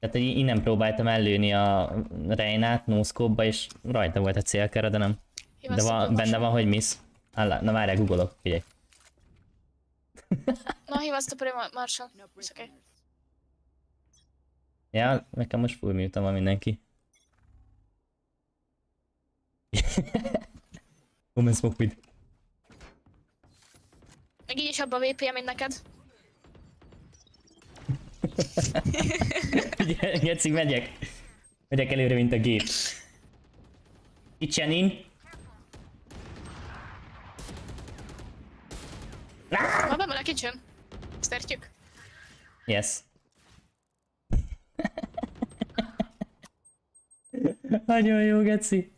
Tehát hogy innen próbáltam ellőni a Reinát no és rajta volt a célkere, de nem. De Hívasztok van, benne van, hogy miss. Állá, na várjál, googolok, figyelj. No, he wants to on Marshall. It's okay. Ja, nekem most full mute van mindenki. Woman smoke mid. Meg így is abban a VPN, mint neked. Geci, megyek. Megyek előre, mint a gép. Kitchen in. Ma be a kitchen. Ezt értjük? Yes. Nagyon jó, Geci.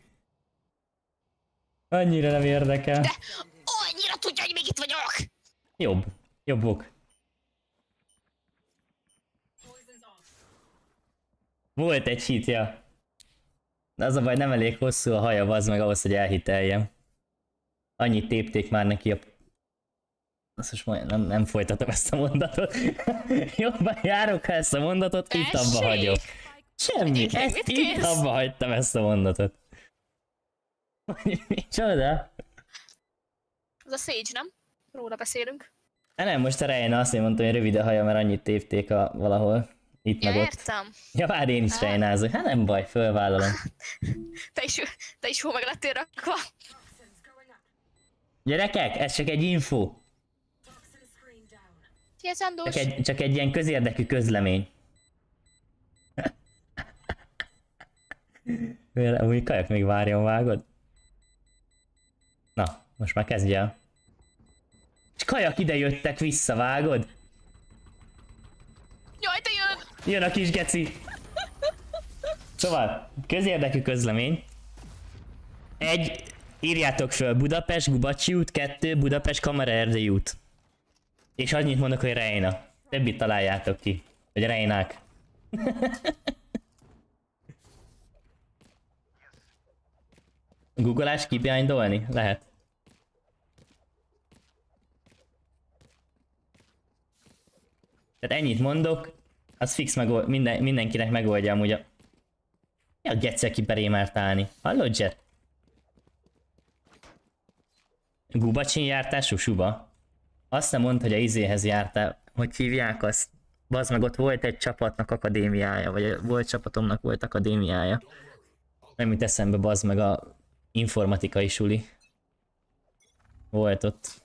Annyira nem érdekel. De annyira tudja, hogy még itt vagyok! Jobb. Jobbok. Volt egy hitja. De az a baj, nem elég hosszú a haja, az meg ahhoz, hogy elhiteljem. Annyit tépték már neki a Azt most majd nem, nem folytatom ezt a mondatot. Jobban járok, ha ezt a mondatot itt abba Tessék? hagyom. Semmi, ezt itt abba hagytam ezt a mondatot. Micsoda? Az a Sage, nem? Róla beszélünk. Hát nem, most a Reina azt mondtam, hogy rövid a haja, mert annyit tépték a valahol. Itt Ja, meg ott. értem. Ja, várj, én is rejnázok. Hát nem baj, fölvállalom. Te is, te is hol meg lettél rakva. Gyerekek, ez csak egy info. Szia, Szandós. Csak egy, csak egy ilyen közérdekű közlemény. Amúgy kajak még várjon, vágod? Na, most már kezdje el. És kajak ide jöttek vissza, vágod? Jaj, te jön! Jön a kis geci. Szóval, közérdekű közlemény. Egy, írjátok föl Budapest Gubacsi út, kettő Budapest Kamara Erdély út. És annyit mondok, hogy Reina. Többit találjátok ki. Vagy Reinák. Googleás kibehindolni? Lehet. Tehát ennyit mondok, az fix megold, minden, mindenkinek megoldja amúgy a... Mi a gece ki berémert állni? Hallod, Jet? Gubacsin jártál Susuba? Azt nem mondd, hogy a izéhez jártál. Hogy hívják azt? Bazd meg, ott volt egy csapatnak akadémiája, vagy volt csapatomnak volt akadémiája. Nem jut eszembe, bazd meg a informatikai suli. Volt ott.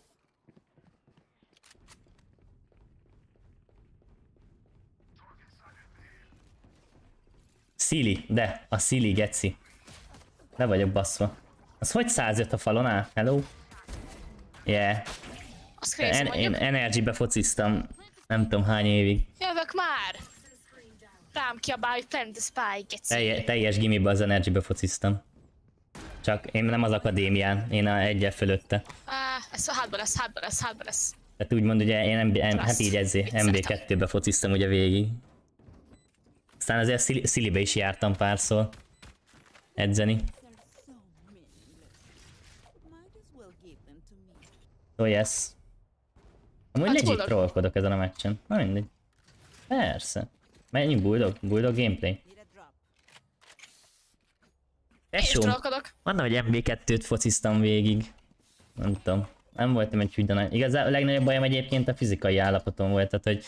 Szili, de, a Szili geci. Le vagyok baszva. Az hogy 105 a falon áll? Hello? Yeah. Az crazy En- én. Energy-be fociztam nem tudom hány évig. Jövök már! Rám kiabál, hogy plant the spy, geci. Telje, teljes gimibe az Energy-be fociztam. Csak én nem az akadémián, én a egyel fölötte. Á, ez hátba lesz, hátba lesz, hátba lesz. Tehát úgy ugye én MB, hát így ezért MB2-be fociztam ugye végig. Aztán azért Szili- Szilibe is jártam párszor. Edzeni. Oh yes. Amúgy Hát legit trollkodok ezen a meccsen. Na mindegy. Persze. Mennyi Bulldog? Bulldog gameplay. Trollkodok. van, hogy MB2-t fociztam végig. Nem tudom. Nem voltam egy nagy. Igazán a legnagyobb bajom egyébként a fizikai állapotom volt, tehát hogy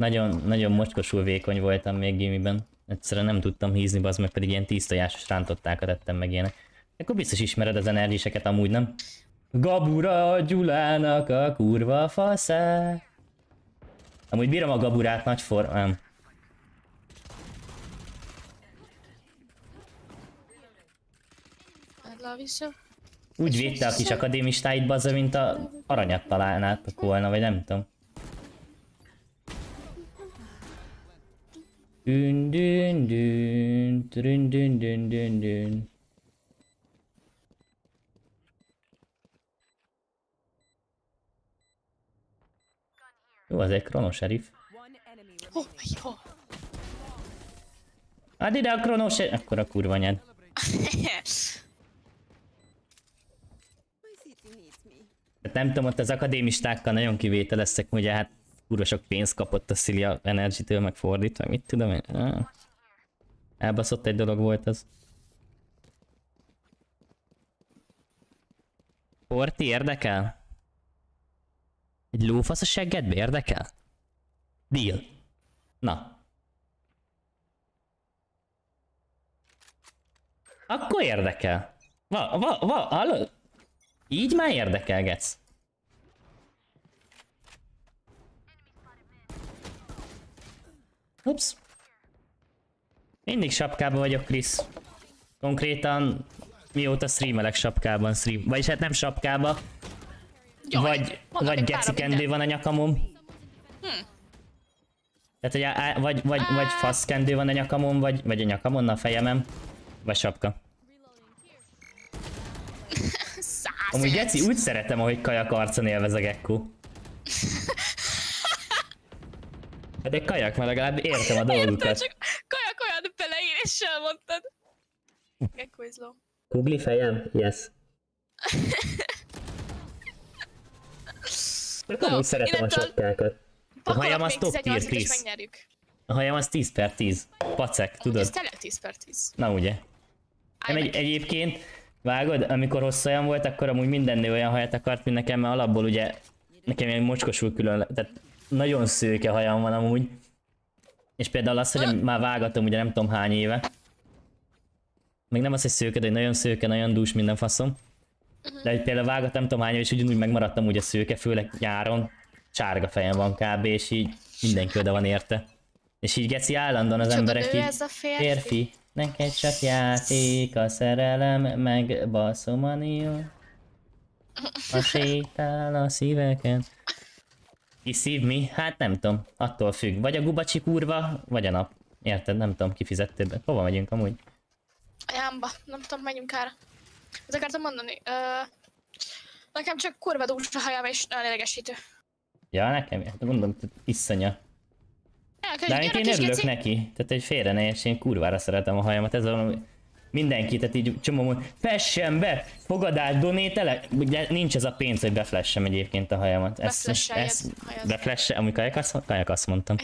nagyon, nagyon mocskosul vékony voltam még gimiben. Egyszerűen nem tudtam hízni, az meg pedig ilyen tíz tojásos rántottákat ettem meg ilyenek. Akkor biztos ismered az energiseket amúgy, nem? Gabura Gyulának a kurva faszát. Amúgy bírom a Gaburát nagy you so. Úgy védte a kis akadémistáit bazza, mint a aranyat találnátok volna, vagy nem tudom. Dün dün dün, dün dün dün dün dün. Jó, az egy kronos sheriff. Oh. Hát ide a kronos sheriff. Akkor a kurva. Hát nem tudom, ott az akadémistákkal nagyon kivételeztek, ugye hát kurva sok pénzt kapott a Cilia Energy-től, meg fordítva, mit tudom én. Elbaszott egy dolog volt az. Porti érdekel? Egy lófasz a seggedbe érdekel? Deal. Na. Akkor érdekel. Va, va, va, hallod? Így már érdekelgetsz. Ups. Mindig sapkában vagyok, Krisz. Konkrétan mióta streamelek sapkában stream. Vagyis hát nem sapkába. Jaj, vagy vagy még geci párom kendő minden. van a nyakamon. Hm. Tehát, hogy á, vagy, vagy, vagy faszkendő van a nyakamon, vagy, vagy a nyakamon, a fejemen, vagy sapka. Amúgy Geci, úgy szeretem, ahogy kajak arcon élvez a Gekko. Hát egy kajak, mert legalább értem a Érted, dolgukat. csak kajak olyan beleéréssel mondtad. Low. Kugli fejem? Yes. Amúgy szeretem a sottákat. A hajam az top tier, 18 és Krisz. megnyerjük. A hajam az 10 per 10. Pacek, Ez tudod? tényleg 10 per 10. Na ugye. Nem egy, egyébként, vágod, amikor olyan volt, akkor amúgy minden nő olyan hajat akart, mint nekem, mert alapból ugye nekem ilyen mocskosul külön, tehát nagyon szőke hajam van amúgy. És például az, hogy már vágatom ugye nem tudom hány éve. Még nem az, hogy szőke, de hogy nagyon szőke, nagyon dús, minden faszom. De hogy például vágat nem tudom hány éve, és ugyanúgy megmaradtam ugye szőke, főleg nyáron. Sárga fejem van kb. és így mindenki oda van érte. És így geci állandóan az Csoda emberek így... ez a férfi. Férfi, neked csak játék, a szerelem, meg baszomanió. A sétál a szíveken. Ki szív mi? Hát nem tudom, attól függ. Vagy a gubacsi kurva, vagy a nap. Érted? Nem tudom, ki fizet többet. Hova megyünk amúgy? Jámba. Nem tudom, menjünk ára. Ezt akartam mondani. Ö, nekem csak kurva dús a hajam és nagyon idegesítő. Ja, nekem, hát mondom,isszonya. De amit én örülök neki, tehát egy félre ne érts, én kurvára szeretem a hajamat, ez valami... Mindenki, tehát így csomó mond, fessen be, fogad át, donételek, de nincs ez a pénz, hogy beflessem egyébként a hajamat. Ezt, Beflasheljed ezt, a hajad. beflasse, amúgy kajak azt, kajak azt mondtam.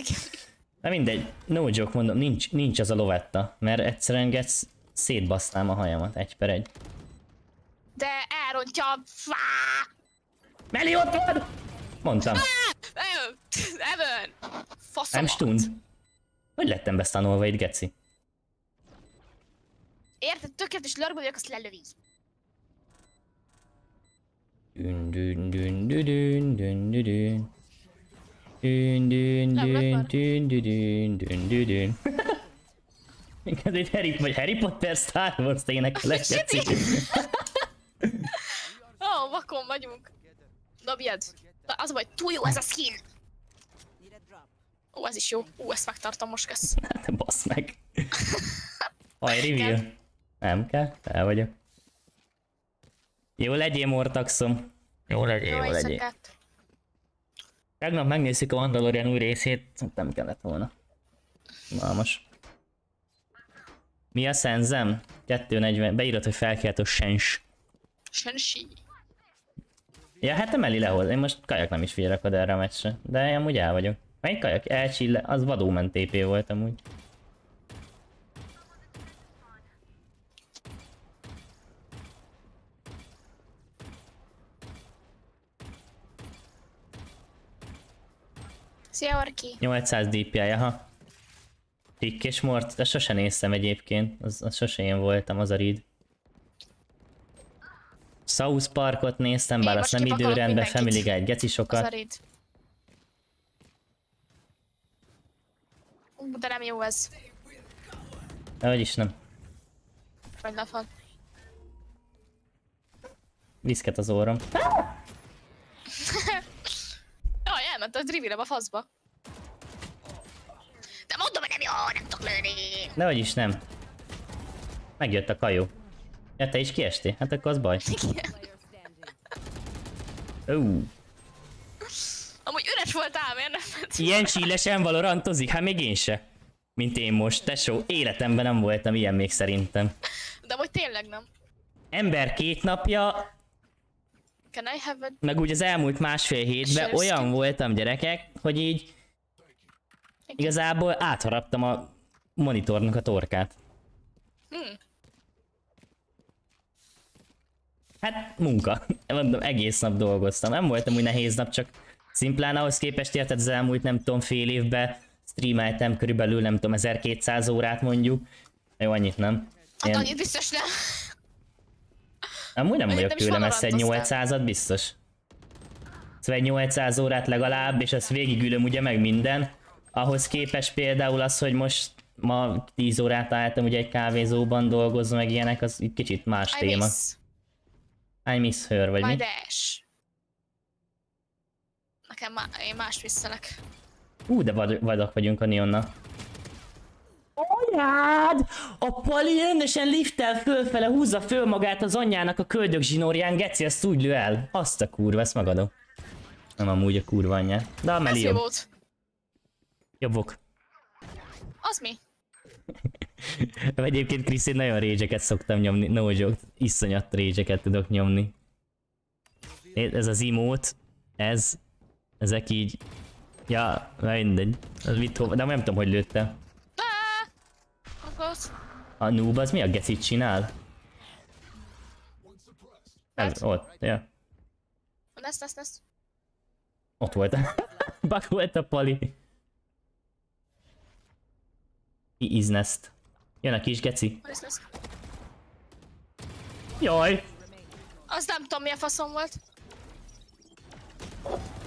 De mindegy, no joke mondom, nincs, nincs az a lovetta, mert egyszerűen getsz, szétbasznám a hajamat egy per egy. De elrontja a... Fá! Meli ott van! Mondtam, Evan! Faszom! nem stund. Hogy lettem bestanulva itt, geci? Érted? Tökéletes lörgő vagyok, azt lelövi. Dün dün dün dün dün dün dün dün. Dün dün dün dün dün dün dün. Ez egy Harry, vagy Harry Potter Star Wars énekelek, geci. Ó, oh, vakon vagyunk. Dobjad. Az baj, túl jó ez a skin. Ó, ez is jó. Ú, ezt megtartom most, kösz. Hát Basz meg. Haj, review. Nem kell, el vagyok. Jó legyél, Mortaxom. Jó legyél, Jó jó legyél. Tegnap megnéztük a Mandalorian új részét, nem kellett volna. Na most. Mi a szenzem? 240, beírod, hogy felkeltő sens. Sensi. Ja, hát emeli lehoz. Én most kajak nem is figyelek oda erre a meccsre. De én amúgy el vagyok. Melyik kajak? Elcsille, az vadóment TP volt amúgy. Szia, Orki. 800 DPI, aha. Pick és Mort, de sose néztem egyébként. Az, az sose én voltam, az a read. South Parkot néztem, bár azt nem időrendben. Family Guide, geci Az a sokat. read. Ú, de nem jó ez. De hogy is nem. Vagy lefad. Viszket az orrom. Jaj, elment a drivilem a faszba. De mondom, hogy nem jó, nem tudok lőni. De hogy is nem. Megjött a kajó. Ja, te is kiestél? Hát akkor az baj. Ú, Amúgy üres voltál, miért nem ilyen csílesen valorantozik? Hát még én se. Mint én most, tesó. Életemben nem voltam ilyen még szerintem. De amúgy tényleg nem. Ember két napja, a... meg úgy az elmúlt másfél hétben olyan voltam gyerekek, hogy így igazából átharaptam a monitornak a torkát. Hm. Hát munka. Mondom, egész nap dolgoztam. Nem voltam úgy nehéz nap, csak szimplán ahhoz képest érted az elmúlt nem tudom fél évben streameltem körülbelül nem tudom 1200 órát mondjuk. Jó, annyit nem. Hát Én, annyit biztos nem. Amúgy nem vagyok tőle messze egy valorantoztál. 800-at biztos. Szóval egy 800 órát legalább, és azt végigülöm ugye meg minden. Ahhoz képest például az, hogy most ma 10 órát álltam ugye egy kávézóban dolgozom, meg ilyenek, az így kicsit más I téma. miss I miss her, vagy my mi? dash. Nekem má- én mást visszelek. Ú, de vad- vadak vagyunk a Neonnal. Anyád! A Pali rendesen liftel fölfele húzza föl magát az anyjának a köldök zsinórján, geci, ezt úgy lő el. Azt a kurva, ezt megadom. Nem amúgy a kurva anyja. De a Meli jobb. volt? Jobbok. Az mi? Egyébként Krisz, én nagyon régyeket szoktam nyomni, no joke, iszonyat régyeket tudok nyomni. Ez az imót, ez Ezek így... Ja, mindegy. Az mit hova... De nem tudom, hogy lőtte. Akarsz? A noob az mi a gecit csinál? Ez ott, ja. Lesz, lesz, lesz. Ott volt. Bug volt a pali. He is nest. Jön a kis geci. Lesz, lesz. Jaj! Az nem tudom milyen faszom volt.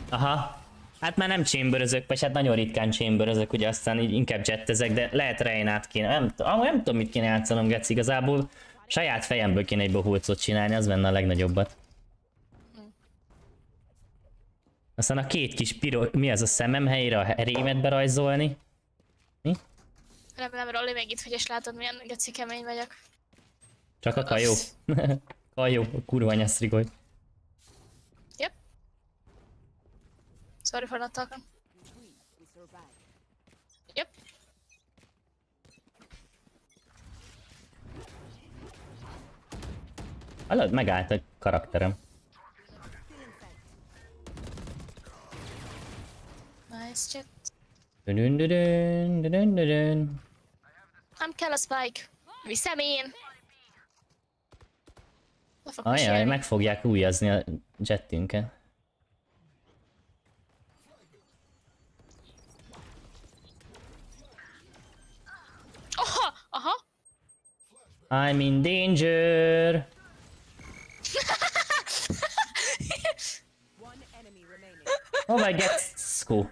Aha. Hát már nem chamberözök, vagy hát nagyon ritkán chamberözök, ugye aztán így inkább jettezek, de lehet Reinát kéne. Nem, amúgy nem tudom mit kéne játszanom, Geci, igazából saját fejemből kéne egy bohulcot csinálni, az venne a legnagyobbat. Aztán a két kis piro, mi az a szemem helyére a rémet berajzolni. Remélem, Rolli még itt vagy, és látod, milyen geci kemény vagyok. Csak a kajó. kajó, a kurva anyasztrigoly. Sorry for not talking. Yep. Hallod, megállt a karakterem. Nice shit. Dün-dün-dün, dün-dün-dün. Nem kell a spike. Viszem én. Ajaj, meg fogják újazni a jettünket. Aha, aha. I'm in danger! One enemy remaining. Oh my szkó.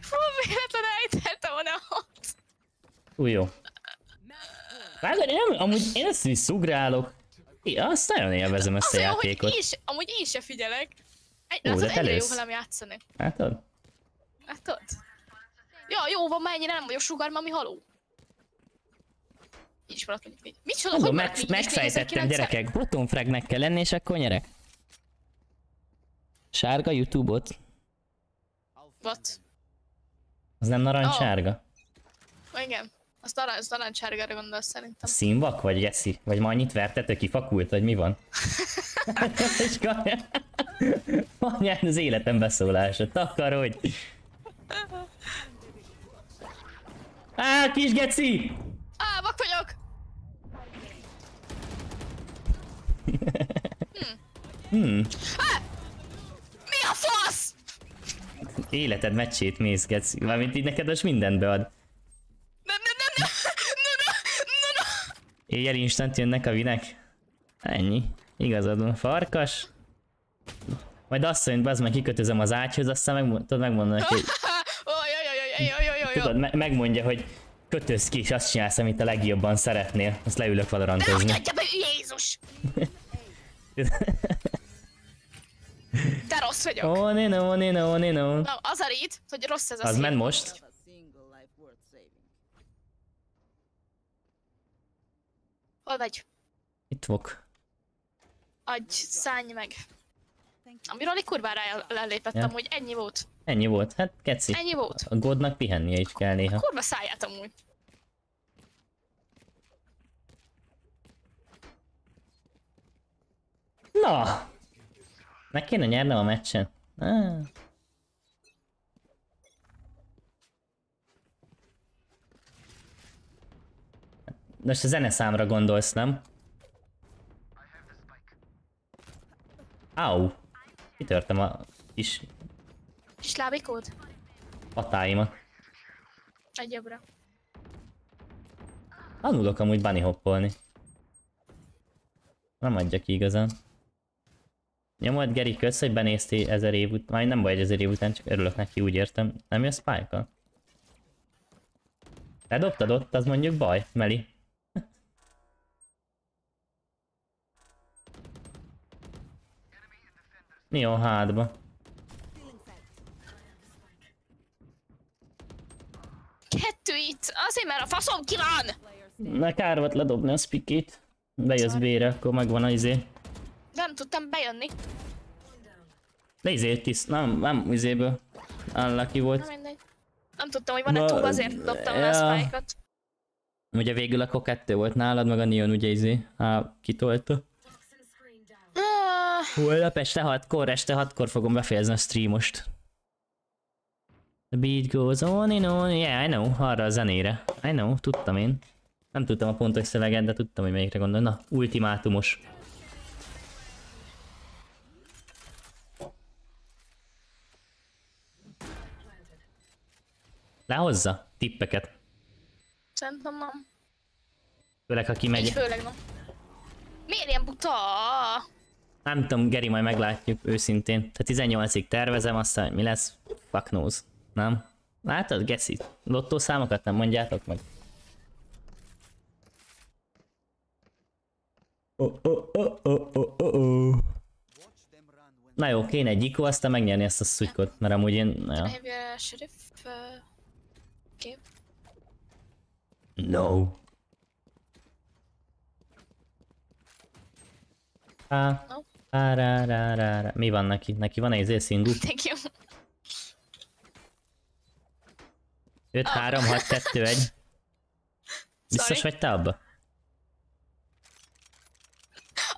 Fú, véletlen ejtettem volna ott. Új jó. Vágod, én nem, amúgy én ezt is szugrálok. Én azt nagyon élvezem ezt a Azért, hogy játékot. én, se- amúgy én se figyelek. Egy, Ó, látod, egyre jó velem játszani. Látod? Látod? Ja, jó van, már ennyire nem vagyok sugar, ami haló. Így is. Mit csinálok, Mondom, hogy meg, megfejtettem 4900? gyerekek. Bottom fragnek kell lenni, és akkor nyerek. Sárga Youtube-ot? What? Az nem narancssárga? Oh. Igen. Azt arany, azt arancsárgára gondolsz szerintem. Színvak vagy Jesse? Vagy ma annyit vertetek, kifakult, vagy mi van? És Anyád az életem beszólása, takarodj! Á, kis geci! Á, vak vagyok! Hmm, Mi a fasz? életed meccsét mész, geci. Mármint így neked most mindent bead. Nem, nem, nem, nem, nem, nem, nem. Éjjel instant jönnek a vinek. Ennyi. Igazad van. Farkas. Majd azt mondja, bazd meg kikötözöm az ágyhoz, aztán meg, tudod megmondani, hogy tudod, me- megmondja, hogy kötöz ki, és azt csinálsz, amit a legjobban szeretnél. Azt leülök De hogy valorantozni. adja be, Jézus! Te rossz vagyok. Oh, no, no, no, no, no. Na, az a read, hogy rossz ez a Az ment most. Hol vagy? Itt fog. Adj, szállj meg. Amiről egy kurvára el- lelépettem, Ja. hogy ennyi volt. Ennyi volt. Hát, keci. Ennyi volt. A godnak pihennie is kell néha. Kurva száját amúgy. Na! Meg kéne nyernem a meccsen. Ah. Most a zeneszámra gondolsz, nem? Au! Kitörtem a kis Kis lábikód? patáimat. Egy jobbra. Tanulok amúgy bunny hoppolni. Nem adja ki igazán. Nyomod Geri, kösz, hogy benéztél ezer év után. Már nem vagy ezer év után, csak örülök neki, úgy értem. Nem jössz spike Te dobtad ott, az mondjuk baj, Meli. Mi a hátba? Kettő itt! Azért, mert a faszom ki van! Ne kár volt ledobni a spikét. Bejössz B-re, akkor megvan az izé. Nem tudtam bejönni. De izé tiszt, nem, nem izéből. Unlucky volt. Mindegy. Nem tudtam, hogy van-e túl, azért dobtam le a ja. spike-ot. Ugye végül akkor kettő volt nálad, meg a Neon ugye izé, á, kitolta. Holnap este 6-kor, este 6-kor fogom befejezni a streamost. The beat goes on and on, yeah, I know, arra a zenére. I know, tudtam én. Nem tudtam a pontos szöveget, de tudtam, hogy melyikre gondol. Na, ultimátumos. Lehozza tippeket. Szerintem nem. Főleg, ha Így kimegy. főleg nem. Miért ilyen buta? Nem tudom, Geri, majd meglátjuk őszintén. Tehát 18-ig tervezem, aztán hogy mi lesz, fuck knows. Nem? Látod, Geci? Lottószámokat nem mondjátok meg? Oh, oh, oh, oh, oh, oh, oh. Na jó, kéne egy ikó, aztán megnyerni ezt a szutykot, mert amúgy én... Na jó. Behavior sheriff. Uh, okay. No. Á, No. á, rá, rá, rá, rá. Mi van neki? Neki van egy szingú? Thank you. 5, 3, 6, 2, 1. Biztos Sorry. vagy te abba?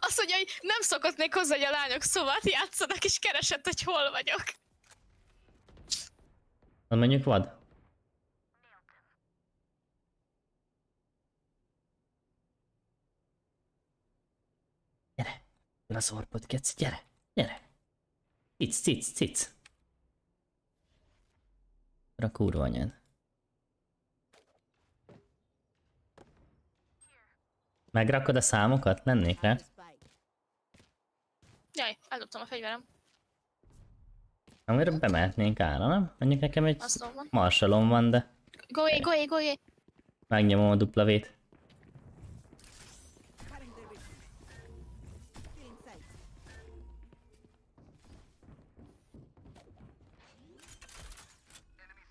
Azt mondja, hogy nem szokott még hozzá, hogy a lányok szobát játszanak, és keresett, hogy hol vagyok. Az mondjuk vad? Gyere! Jön az orpot, kec, gyere! Gyere! Cic, cic, cic! A kurva anyád. Megrakod a számokat? Lennék rá? Jaj, eldobtam a fegyverem. Amire bemehetnénk állna, nem? Mondjuk nekem egy marsalom van, de Golyé, golyé, golyé. megnyomom a dupla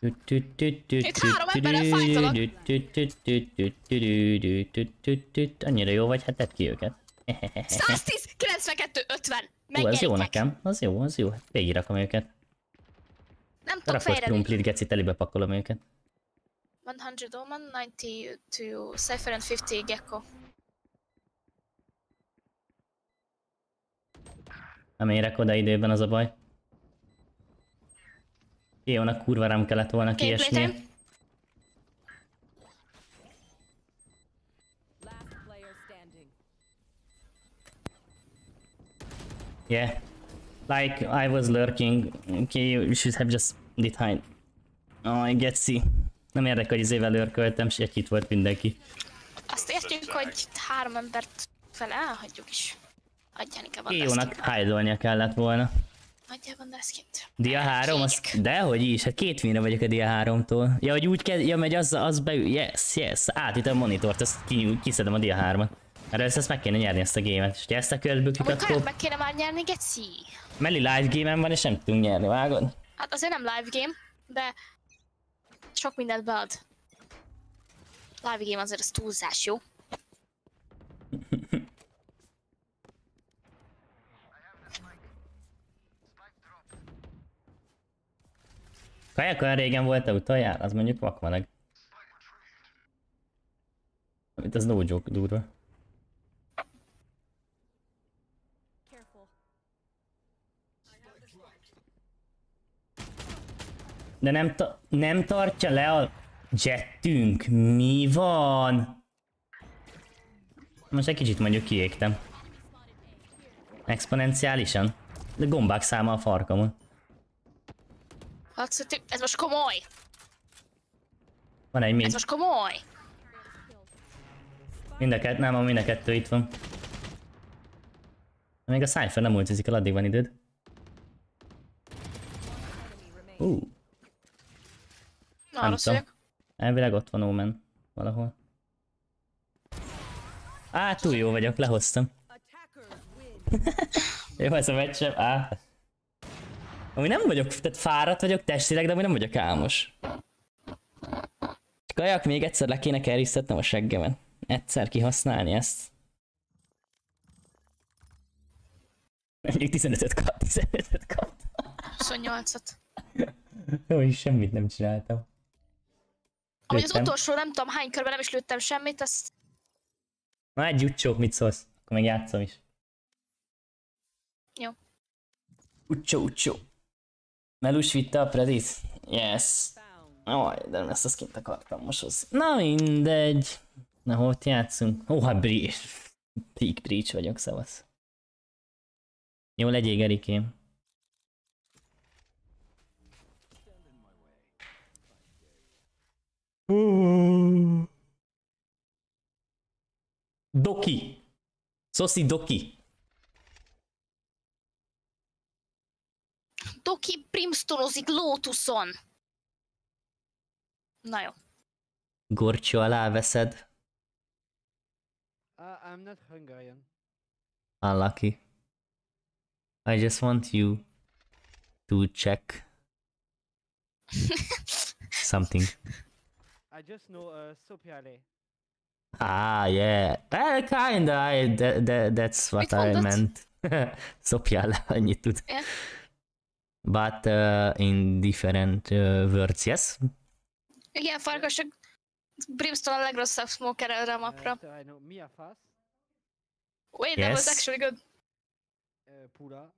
Itt három emberrel fájtalak. Annyira jó vagy, hát tedd ki őket. 110, 92, 50. Ó, ez jó nekem, az jó, az jó. Hát Végirakom őket. Nem tudok fejre krumplit, geci, telibe pakolom őket. 100 Omen, 90 to Cypher and 50 Gecko. Nem érek oda időben, az a baj. Jónak kurva rám kellett volna standing. Yeah. Like I was lurking. Okay, you should have just did Oh, I get see. Nem érdekel, hogy izével lurköltem, s egy itt volt mindenki. Azt értjük, hogy három embert fel elhagyjuk is. Adján inkább a Kéjónak hide kellett volna. Adjál van deszkint. Dia 3, az, dehogy is, hát két vinre vagyok a Dia 3-tól. Ja, hogy úgy kell, ja, megy az, az beül, yes, yes, átütöm a monitort, azt ki, kiszedem a Dia 3-at. Mert ezt, ezt meg kéne nyerni ezt a gémet, és ha ezt a Amúgy kajak akkor meg kéne már nyerni, geci. Meli live game van, és nem tudunk nyerni, vágod? Hát azért nem live game, de sok mindent bead. Live game azért az túlzás, jó? Kajak olyan régen volt -e utoljára, az mondjuk vakmaleg. Itt az no joke durva. De nem, ta- nem tartja le a jettünk. Mi van? Most egy kicsit mondjuk kiégtem. Exponenciálisan? De gombák száma a farkamon. Hát szerintem ez most komoly. Van egy Ez mind, most komoly. mind a kettő, nem, mind a kettő itt van. Még a Cypher nem ultizik el, addig van időd. Uh, Na, nem tudom. Elvileg ott van Omen. Valahol. Á, túl jó vagyok, lehoztam. jó, ez a meccs sem. Á. Amúgy nem vagyok, tehát fáradt vagyok testileg, de amúgy nem vagyok álmos. Kajak, még egyszer le kéne kerítetnem a seggemen. Egyszer kihasználni ezt. Még 15-öt kap, 15-öt kap. 28-at. Jó, és semmit nem csináltam. Amúgy az utolsó nem tudom hány körben nem is lőttem semmit, azt Na egy gyúcsók, mit szólsz? Akkor meg játszom is. Jó. Ucsó, ucsó. Melus vitte a predit? Yes. Aj, de nem ezt a skint akartam most hozni. Na mindegy. Na, hol játszunk? Ó, hát Breach. Peak Breach vagyok, szavasz. Jó, legyél, Gerikém. Doki. Szoszi Doki. Doki brimstonozik Lotuson. Na jó. Gorcsó alá veszed. Uh, I'm not Hungarian. Unlucky. I just want you to check something. I just know uh, Sopiale. Ah, yeah. Well, kinda. I, that, that, that's what Mit I mondod? meant. Szopjál, annyit tud. Yeah. But uh, in different uh, words, yes? Igen, farkas, csak Brimstone a legrosszabb smoker erre a mapra. Uh, so I know Mia Fast, Wait, that was actually good. uh, Pura.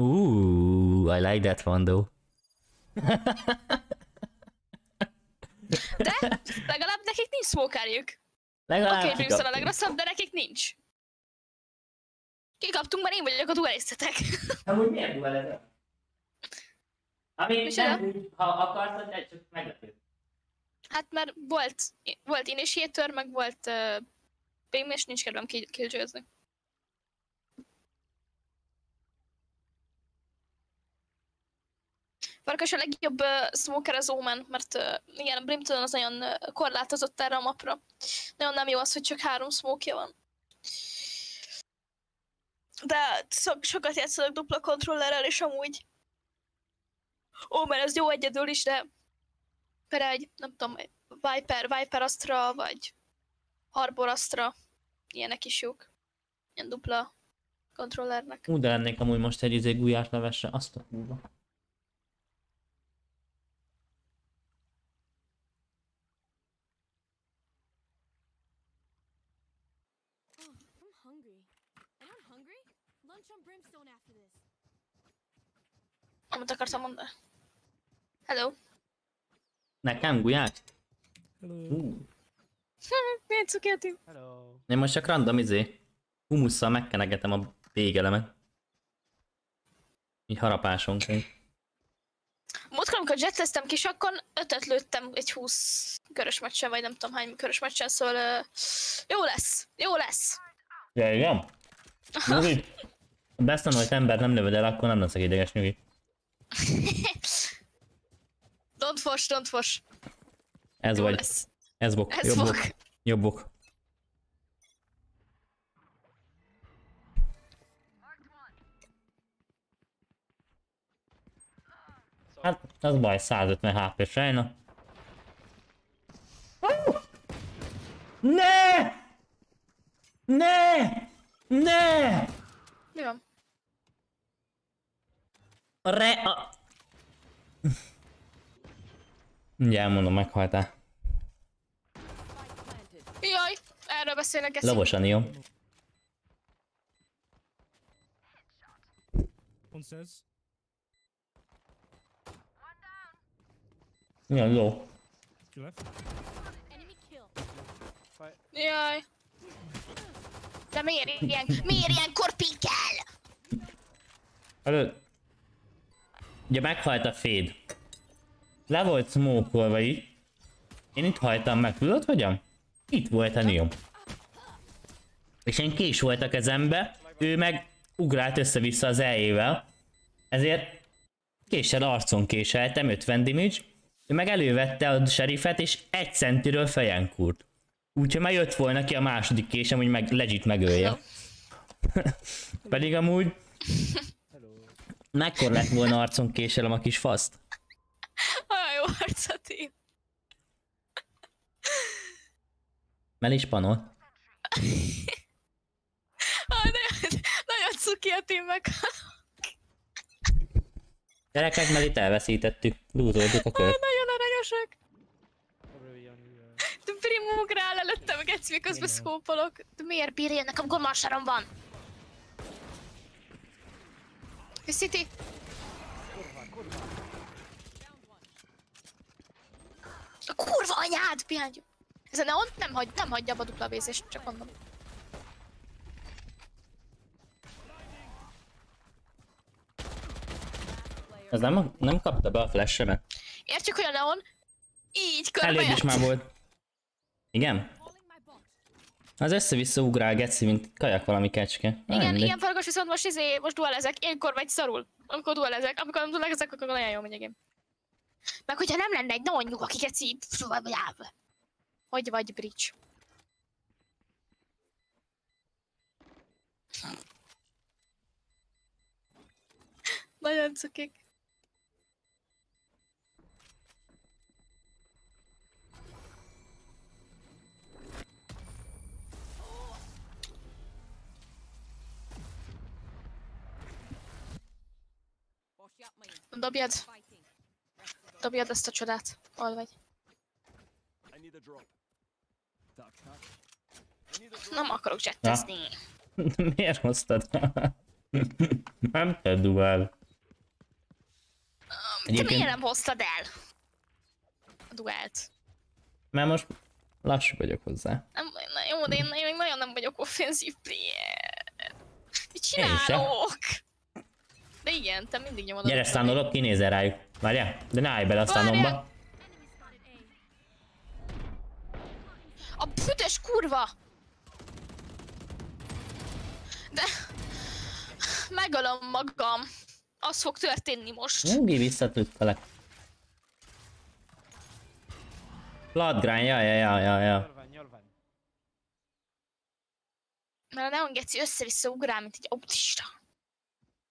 Ooh, I like that one though. De legalább nekik nincs smokerjük. Oké, Legalább okay, Brimstone a legrosszabb, de nekik nincs. Kikaptunk, mert én vagyok a duelisztetek. Amúgy miért duelezek? Amíg Micsoda? nem ha akartad, de csak meglepő. Hát mert volt, volt initiator, meg volt uh, Bim, és nincs kedvem kill- killjoyezni. Farkas a legjobb uh, smoker az Omen, mert uh, igen, Brimton az nagyon uh, korlátozott erre a mapra. Nagyon nem jó az, hogy csak három smoke van. De so- sokat játszanak dupla kontrollerrel, és amúgy Omen az jó egyedül is, de per egy, nem tudom, Viper, Viper Astra, vagy Harbor Astra, ilyenek is jók. Ilyen dupla kontrollernek. Ú, de lennék amúgy most egy izé gulyás levesre, azt a húva. Oh, I'm hungry. And I'm hungry? Lunch on Brimstone after this. Amit akartam mondani. Hello. Nekem gulyás? Hello. Ú, Milyen cuki Hello. én most csak random izé. Humusszal megkenegetem a végelemet. Így harapásonként. Múltkor, amikor jetleztem kisakon, ötöt lőttem egy 20 körös meccsen, vagy nem tudom hány körös meccsen, szóval uh, jó lesz, jó lesz. Ja, igen? Nyugi. Ha beszanolt ember nem lövöd el, akkor nem leszek ideges, nyugi. Don't force, don't force. Ez Jó vagy. lesz. Ez bok. Ez Jobbok. bok. Jobbok. Hát, az baj, 150 HP sejna. Ne! Ne! Ne! Mi van? A re... A... Mindjárt elmondom, meghaltál. Jaj, erről beszélek Geszi. Lavosan, jó? One says. Milyen kill. Jaj. De miért ilyen, miért ilyenkor pikkel? Előtt. Ugye meghalt a féd. Le volt smokolva így. Én itt haltam meg, tudod hogyan? Itt volt a Neom. És én kés volt a kezembe, ő meg ugrált össze-vissza az eljével. Ezért késsel arcon késeltem, 50 damage. Ő meg elővette a serifet, és egy centiről fejen kurt. Úgyhogy már jött volna ki a második késem, hogy meg legit megölje. Pedig amúgy Mekkor lett volna arcon késelem a kis faszt? Olyan jó arc a team. Mel is panol. Ah, nagyon, nagyon cuki a meg. Gyerekek, mert itt elveszítettük. Lúzoltuk a Ah, kört. nagyon aranyosak. De Primo ugrál előttem, Geci, miközben szkópolok. De miért bírja? Nekem gomarsarom van. City. A kurva anyád, pihenj! Ez a neon nem, hagy, nem hagyja a dupla vézést, csak mondom. Ez nem, nem kapta be a flash-emet? Értjük, hogy a neon így körbe Előbb is már volt. Igen? Az össze-vissza ugrál geci, mint kajak valami kecske. Igen, mindegy. ilyen farkas viszont most izé, most duelezek, ilyenkor megy szarul. Amikor duelezek, amikor nem duelezek, akkor nagyon jó megy a game. Meg hogyha nem lenne egy nagyon nyug, aki geci. Hogy vagy, Bridge? Nagyon cukik. Dobjad. Dobjad ezt a csodát. Hol vagy? Nem akarok jettezni. Miért hoztad? nem te duel. Te miért nem hoztad el? A duelt. Mert most lassú vagyok hozzá. Nem, na jó, de én, én még nagyon nem vagyok offenzív player. Mit csinálok? De igen, te mindig nyomod Gyere, stanolok, kinézel rájuk. Várjál? De ne állj bele a stanomba. A büdös kurva! De... Megölöm magam. Az fog történni most. Nyugi, visszatüttelek. Bloodgrind, ja, ja, ja, ja, ja. Mert a Neon Geci össze-vissza ugrál, mint egy autista.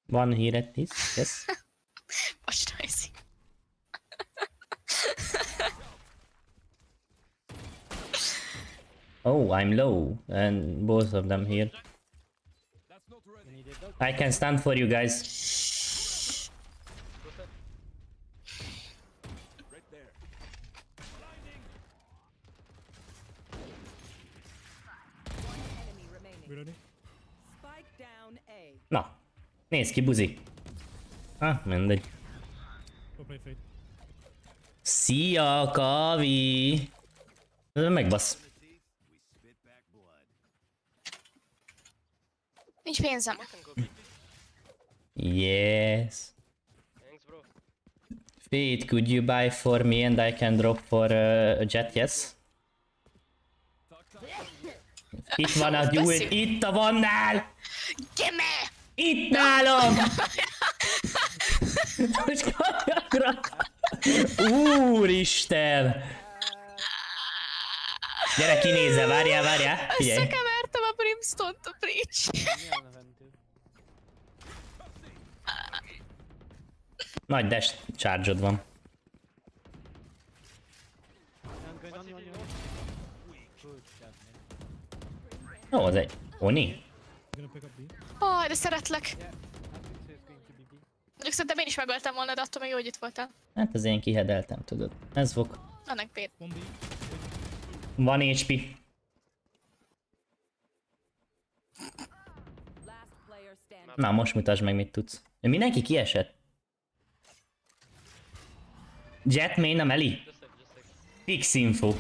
One here at this, yes. Most rajzi. Oh, I'm low, and both of them here. I can stand for you guys. Enemy remaining. Nézd ki, buzi. Ah, mindegy. Szia, Kavi! Megbasz. Nincs pénzem. Yes. Fate, could you buy for me and I can drop for uh, a jet, yes? Itt van a gyújt, itt a vannál! Gimme! Itt nálam! Most kajakra! Úristen! Gyere, kinézze, várjál, várjál, figyelj! Összekevertem a Brimstone-t a Breach. Nagy dash charge van. Ó, az egy Oni? Ó, de szeretlek. Mondjuk szerintem én is megöltem volna, de attól még jó, hogy itt voltál. Hát az én kihedeltem, tudod. Ez fog. Annak Pér. Van HP. Na, most mutasd meg, mit tudsz. Mindenki kiesett. Jet main a Meli. Fix info.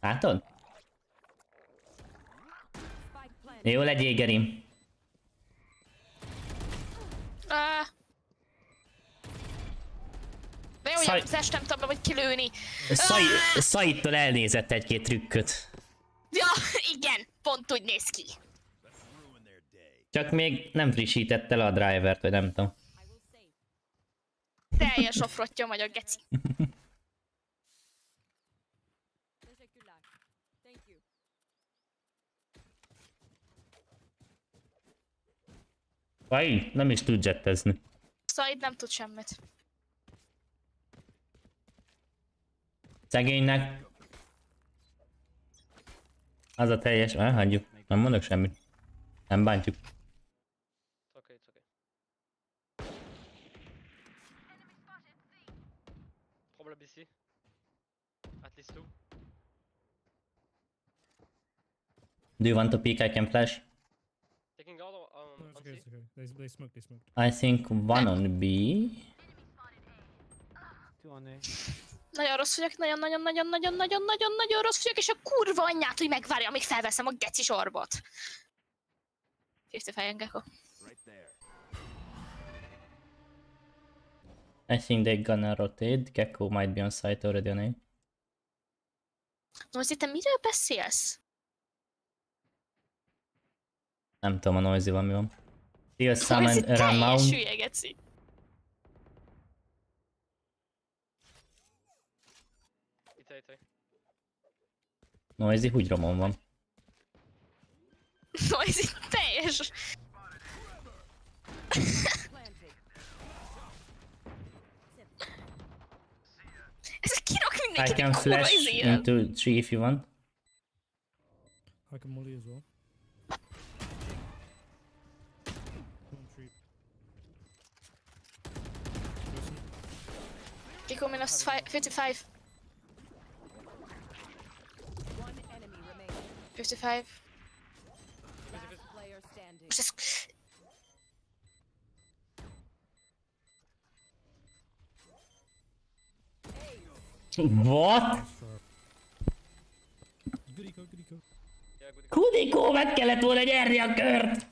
Látod? Jó legyél, Gerim. Ah. De jó, Szaj- hogy az nem tudom, hogy kilőni. Szai, Ah! Szaittól elnézett egy-két trükköt. Ja, igen, pont úgy néz ki. Csak még nem frissítette le a drivert, vagy nem tudom. Teljes offrottja vagy a geci. Teşekkürler. Thank you. Vaj, nem is tud jettezni. Szaid nem tud semmit. Szegénynek. Az a teljes, elhagyjuk. Nem mondok semmit. Nem bántjuk. Okay, it's okay. Probably BC. At least two. Do you want to peek? I can flash. Taking out or um it's okay, it's okay. They, they smoked, they smoked. I think one on B. Two on A. Nagyon rossz vagyok, nagyon-nagyon-nagyon-nagyon-nagyon-nagyon-nagyon rossz vagyok, és a kurva anyját, hogy megvárja, amíg felveszem a geci sorbot. 55 Gecko. Right there. I think they're gonna rotate. Gecko might be on site already on A. Itt te miről beszélsz? Nem tudom a noisy van mi van. Still Ez summoned itt around teljes mount. hülye, geci. Itt, itt, itt. Noisy húgyromon van. No, ez itt teljes... Ez kirak I mindenkinek can kurva flash izére. into tree if you want. I can molly as well. Gecko minus fi- 55. One enemy remaining. 55. Last player standing. Most ez... What? Goody go, goody go. Kudikó, meg kellett volna nyerni a kört!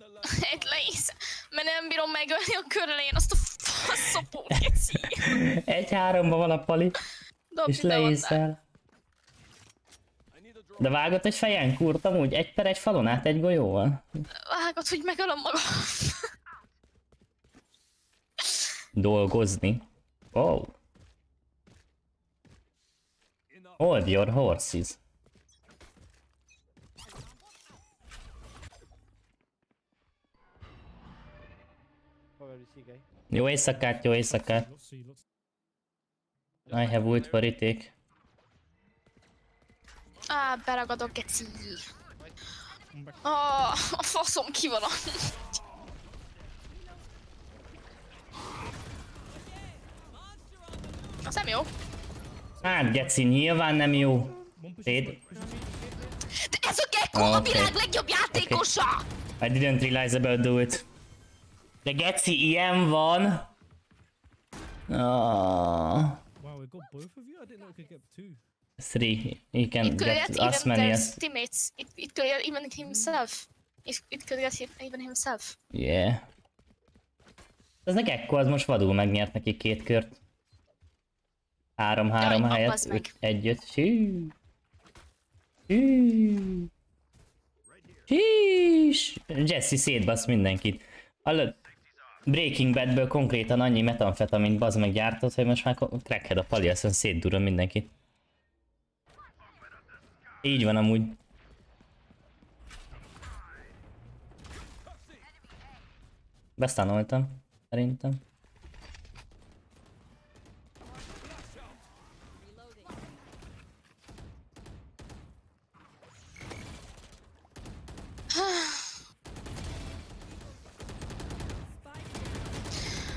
Itt leész. Mert nem bírom megölni a kör elején azt a faszopó geci. Egy háromba van a pali, Dobj és leészel. De vágott egy fejen kurt amúgy, egy per egy falon át egy golyóval. Vágod, hogy megölöm magam. Dolgozni. Oh. Hold your horses. Probably C guy. Jó éjszakát, jó éjszakát. I have ult for retake. Á, beragadok, geci. Ah, a faszom ki van. Az nem jó. Hát geci, nyilván nem jó. Szét. De ez a Gecko Ah, a világ legjobb játékosa! I didn't realize about the ult. De geci, ilyen van. Ah, Wow, we got both of you? I didn't know we could get two. three. You can It could get get as many as... teammates. It, it could get even himself. It, it could get even himself. Yeah. Ez ne Gekko, az most vadul megnyert neki két kört. Három-három Jaj, helyett, abbazd meg. öt, egy-öt. Hű. Hű. Hűs. Jesse szétbasz mindenkit. Hallod? Breaking Badből konkrétan annyi metamfetamint bazd meg gyártott, hogy most már crackhead a pali, azt mondja, szétdurran mindenkit. Így van amúgy. Bestanoltam, szerintem.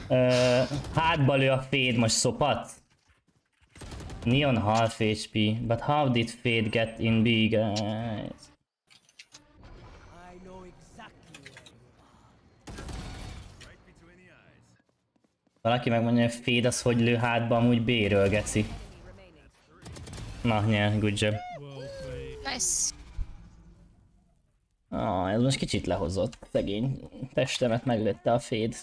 Ö, hátba lő a Fade, most szopat? Neon half HP, but how did Fade get in big guys? Valaki megmondja, hogy Fade az hogy lő hátba, amúgy B-ről geci. Na, nyer, good job. Nice. Ah, ez most kicsit lehozott. Szegény testemet meglőtte a Fade.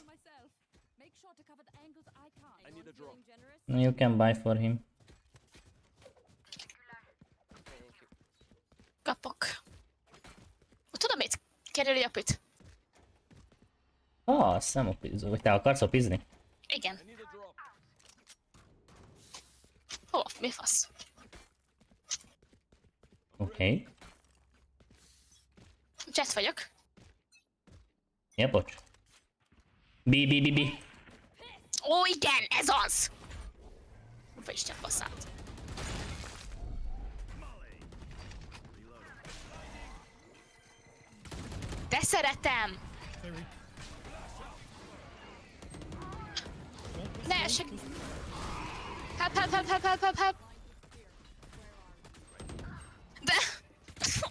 You can buy for him. Kapok. Tudom mit? Kerüli a püt. Ah, azt nem opizó. Te akarsz opizni? Igen. Hova? Mi fasz? Oké. Okay. Jet vagyok. Ja, bocs. Bi, bi, bi, bi. Ó, igen, ez az! Ufa, Isten faszát. De szeretem! Ne, se... Help, help, help, help, help, help, help! De...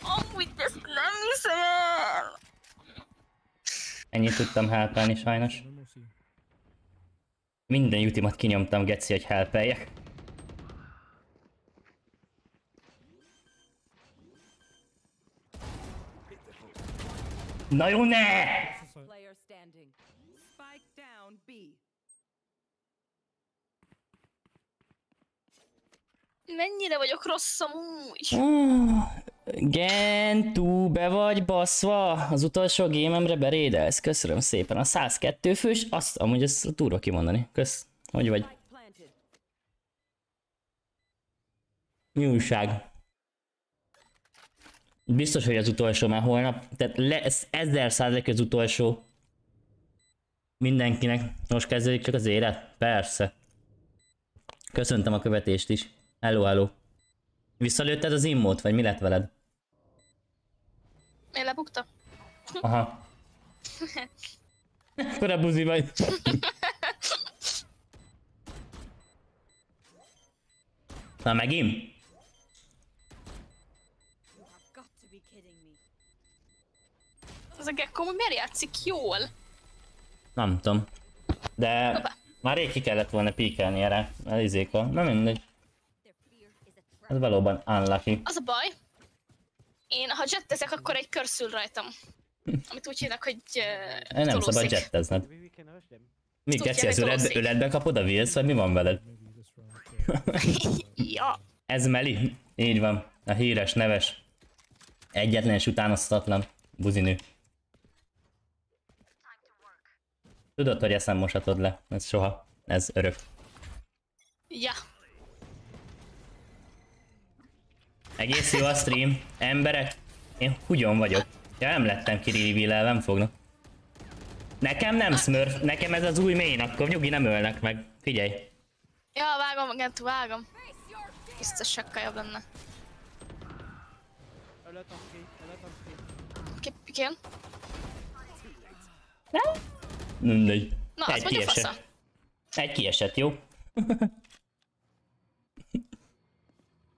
Amúgy ezt nem hiszem! Ennyit tudtam helpelni sajnos. Minden jutimat kinyomtam, geci, hogy helpeljek. Na jó, ne! Player standing. Spike down B. Mennyire vagyok rossz amúgy? Gentú, be vagy baszva? Az utolsó gémemre berédelsz? Köszönöm szépen. A 102 fős, azt amúgy ezt túlra kimondani. Kösz. Hogy vagy? Mi újság? Biztos, hogy az utolsó már holnap. Tehát le, ez ezer százalék az utolsó. Mindenkinek. Most kezdődik csak az élet? Persze. Köszöntem a követést is. Hello, hello. Visszalőtted az immót, vagy mi lett veled? Én lebukta? Aha. Akkora buzi vagy. Na megint? Ez a amúgy miért játszik jól? Nem tudom. De már rég ki kellett volna píkelni erre. Elizéka. Nem mindegy. Ez valóban unlucky. Az a baj, én ha jettezek, akkor egy kör szül rajtam. Amit úgy hívnak, hogy uh, Nem szabad jettezned. Mi, Keci, az öletbe, öletbe kapod a Wills, vagy mi van veled? Ja. Ez Meli? Így van. A híres, neves. Egyetlen és utánoztatlan buzinő. Tudod, hogy ezt nem moshatod le. Ez soha. Ez örök. Ja. Egész jó a stream. Emberek, én hugyon vagyok. Ja, nem lettem ki nem fognak. Nekem nem smurf, nekem ez az új main, akkor nyugi nem ölnek meg. Figyelj. Ja, vágom, Gentu, vágom. Biztos sokkal jobb lenne. Ki- Igen. Mindegy. Na, Egy kiesett. Egy kiesett, jó?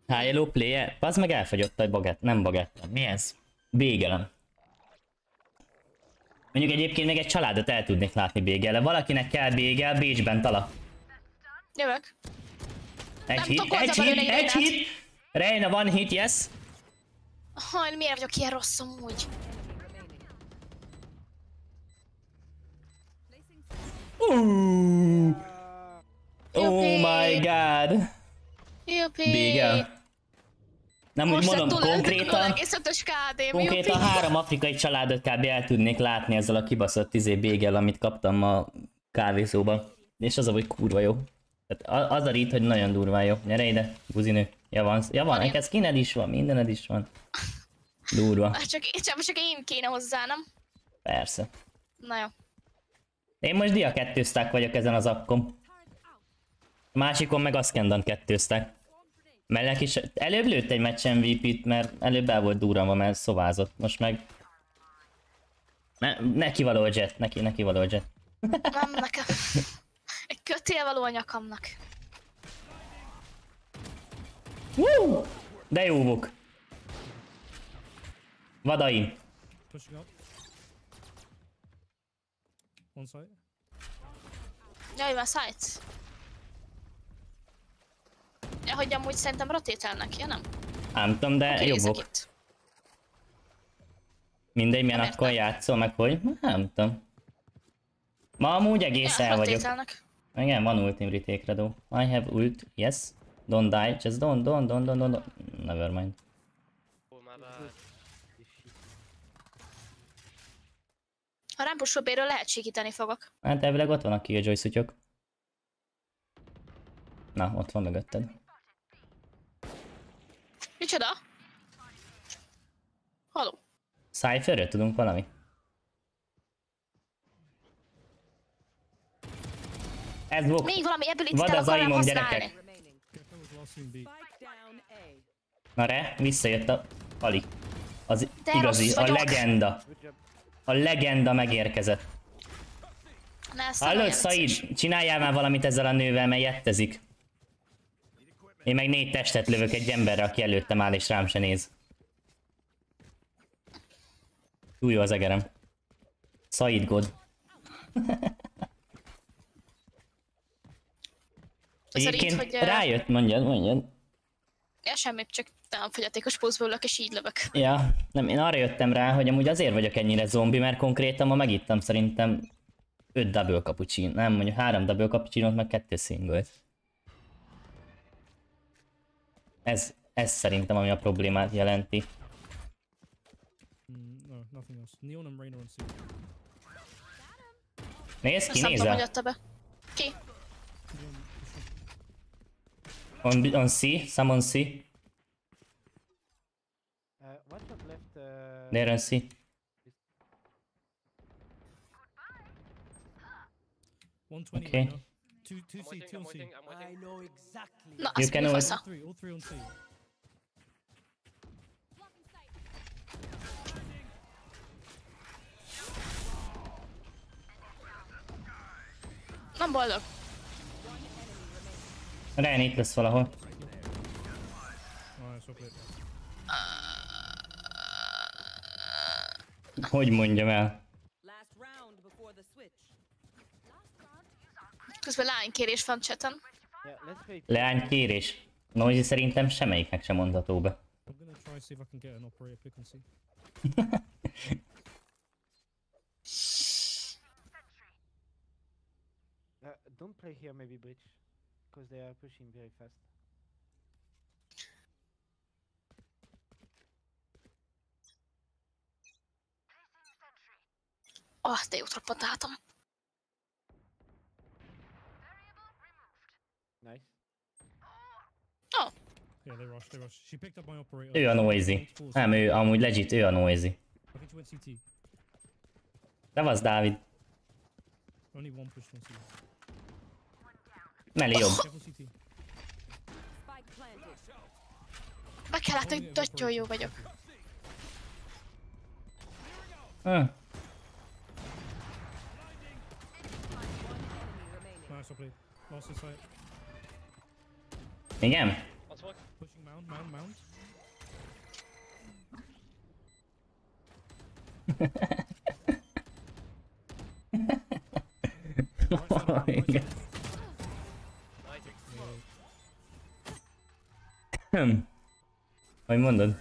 Hello player. Az meg elfogyott a bagett. Nem bagett. Mi ez? Bégelem. Mondjuk egyébként még egy családot el tudnék látni bégele. Valakinek kell bégel, Bécsben tala. Jövök. Egy Nem hit, egy hit, egy egy hit! Reina, van hit, yes? Haj, miért vagyok ilyen rossz amúgy? Ooh. Oh my god. Jupi. Bégel. Nem úgy Most mondom, lett nulla- konkrétan, 0,5-ös KD-m, konkrétan három afrikai családot kb. el tudnék látni ezzel a kibaszott izé bégel, amit kaptam a kávézóban. És az a, hogy kurva jó. Tehát az a rít, hogy nagyon durván jó. Gyere ide, buzinő. Ja van, ja van, neked skined is van, mindened is van. Durva, Csak, csak, csak én kéne hozzá, nem? persze. Na jó. Én most dia kettőzták vagyok ezen az akkon. A másikon meg Ascendan kettőztek. Mellek is, előbb lőtt egy meccs MVP-t, mert előbb el volt durranva, mert szovázott. Most meg... Ne, neki való a jet, neki, neki való a jet. Nem nekem. Egy kötél való a nyakamnak. Woo! De jó vuk. Vadaim. Pushing up. One side. Jaj, van site. Ja, hogy amúgy szerintem rotételnek, ja nem? Nem tudom, de nézzek vuk. itt. Mindegy, milyen akkor játszol, meg hogy? Nem tudom. Ma amúgy egész Ja, el vagyok. rotételnek. Igen, van ultim retake redo. I have ult, yes. Don't die, just don't, don't, don't, don't, don't, don't. Never mind. Ha rámposul béről lehet sikítani fogok. Hát elvileg ott van a killjoy szutyok. Na, ott van mögötted. Micsoda? Haló. Cypherről tudunk valami? Ez vok. Még valami ability Vad el az aimom, gyerekek? A. Na re, visszajött a Ali. Az De igazi, a vagyok. legenda. A legenda megérkezett. Hallod, Said? Csináljál már valamit ezzel a nővel, mert jettezik. Én meg négy testet lövök egy emberre, aki előttem áll és rám se néz. Túl jó az egerem. Said God. Egyébként rájött, mondjad, mondjad. Ja, semmit, csak nem fogyatékos pózból ülök, és így lövök. Ja, nem, én arra jöttem rá, hogy amúgy azért vagyok ennyire zombi, mert konkrétan ma megittam szerintem 5 double cappuccino, nem mondjuk 3 double cappuccino meg 2 singlet. Ez, ez szerintem ami a problémát jelenti. Mm, no, nothing else. Neon and Rainer on C. Nézd ki, Azt nem tudom, hogy be. On, on C, some on C, Uh, what was left? Uh, there on C. One twenty. Okay. Rainer. Two, two C, two on C. I know exactly. Na, You azt can mi always- fasza? All three, all three on C. Nem boldog. Ryan itt lesz valahol. Hogy mondjam el? Közben lánykérés van chaten. yeah, let's play. Leány kérés. Noisy szerintem semmelyiknek sem mondható be. Uh, don't play here, maybe bridge, because they are pushing very fast. Ah, de jó troppot álltam. Nice. Oh, Yeah, they rushed, they rushed. She picked up my operator. Ő a noisy. Nem, ő amúgy legit, ő a noisy. I think she went CT. Szevasz, Dávid. Only one pushed on C. Meli jobb. Careful CT. Spike planted. be kell látni, hogy nagyon jó vagyok. Hm. Nice, well played. Last in sight. Igen? On smoke. Pushing Hm. Hogy mondod?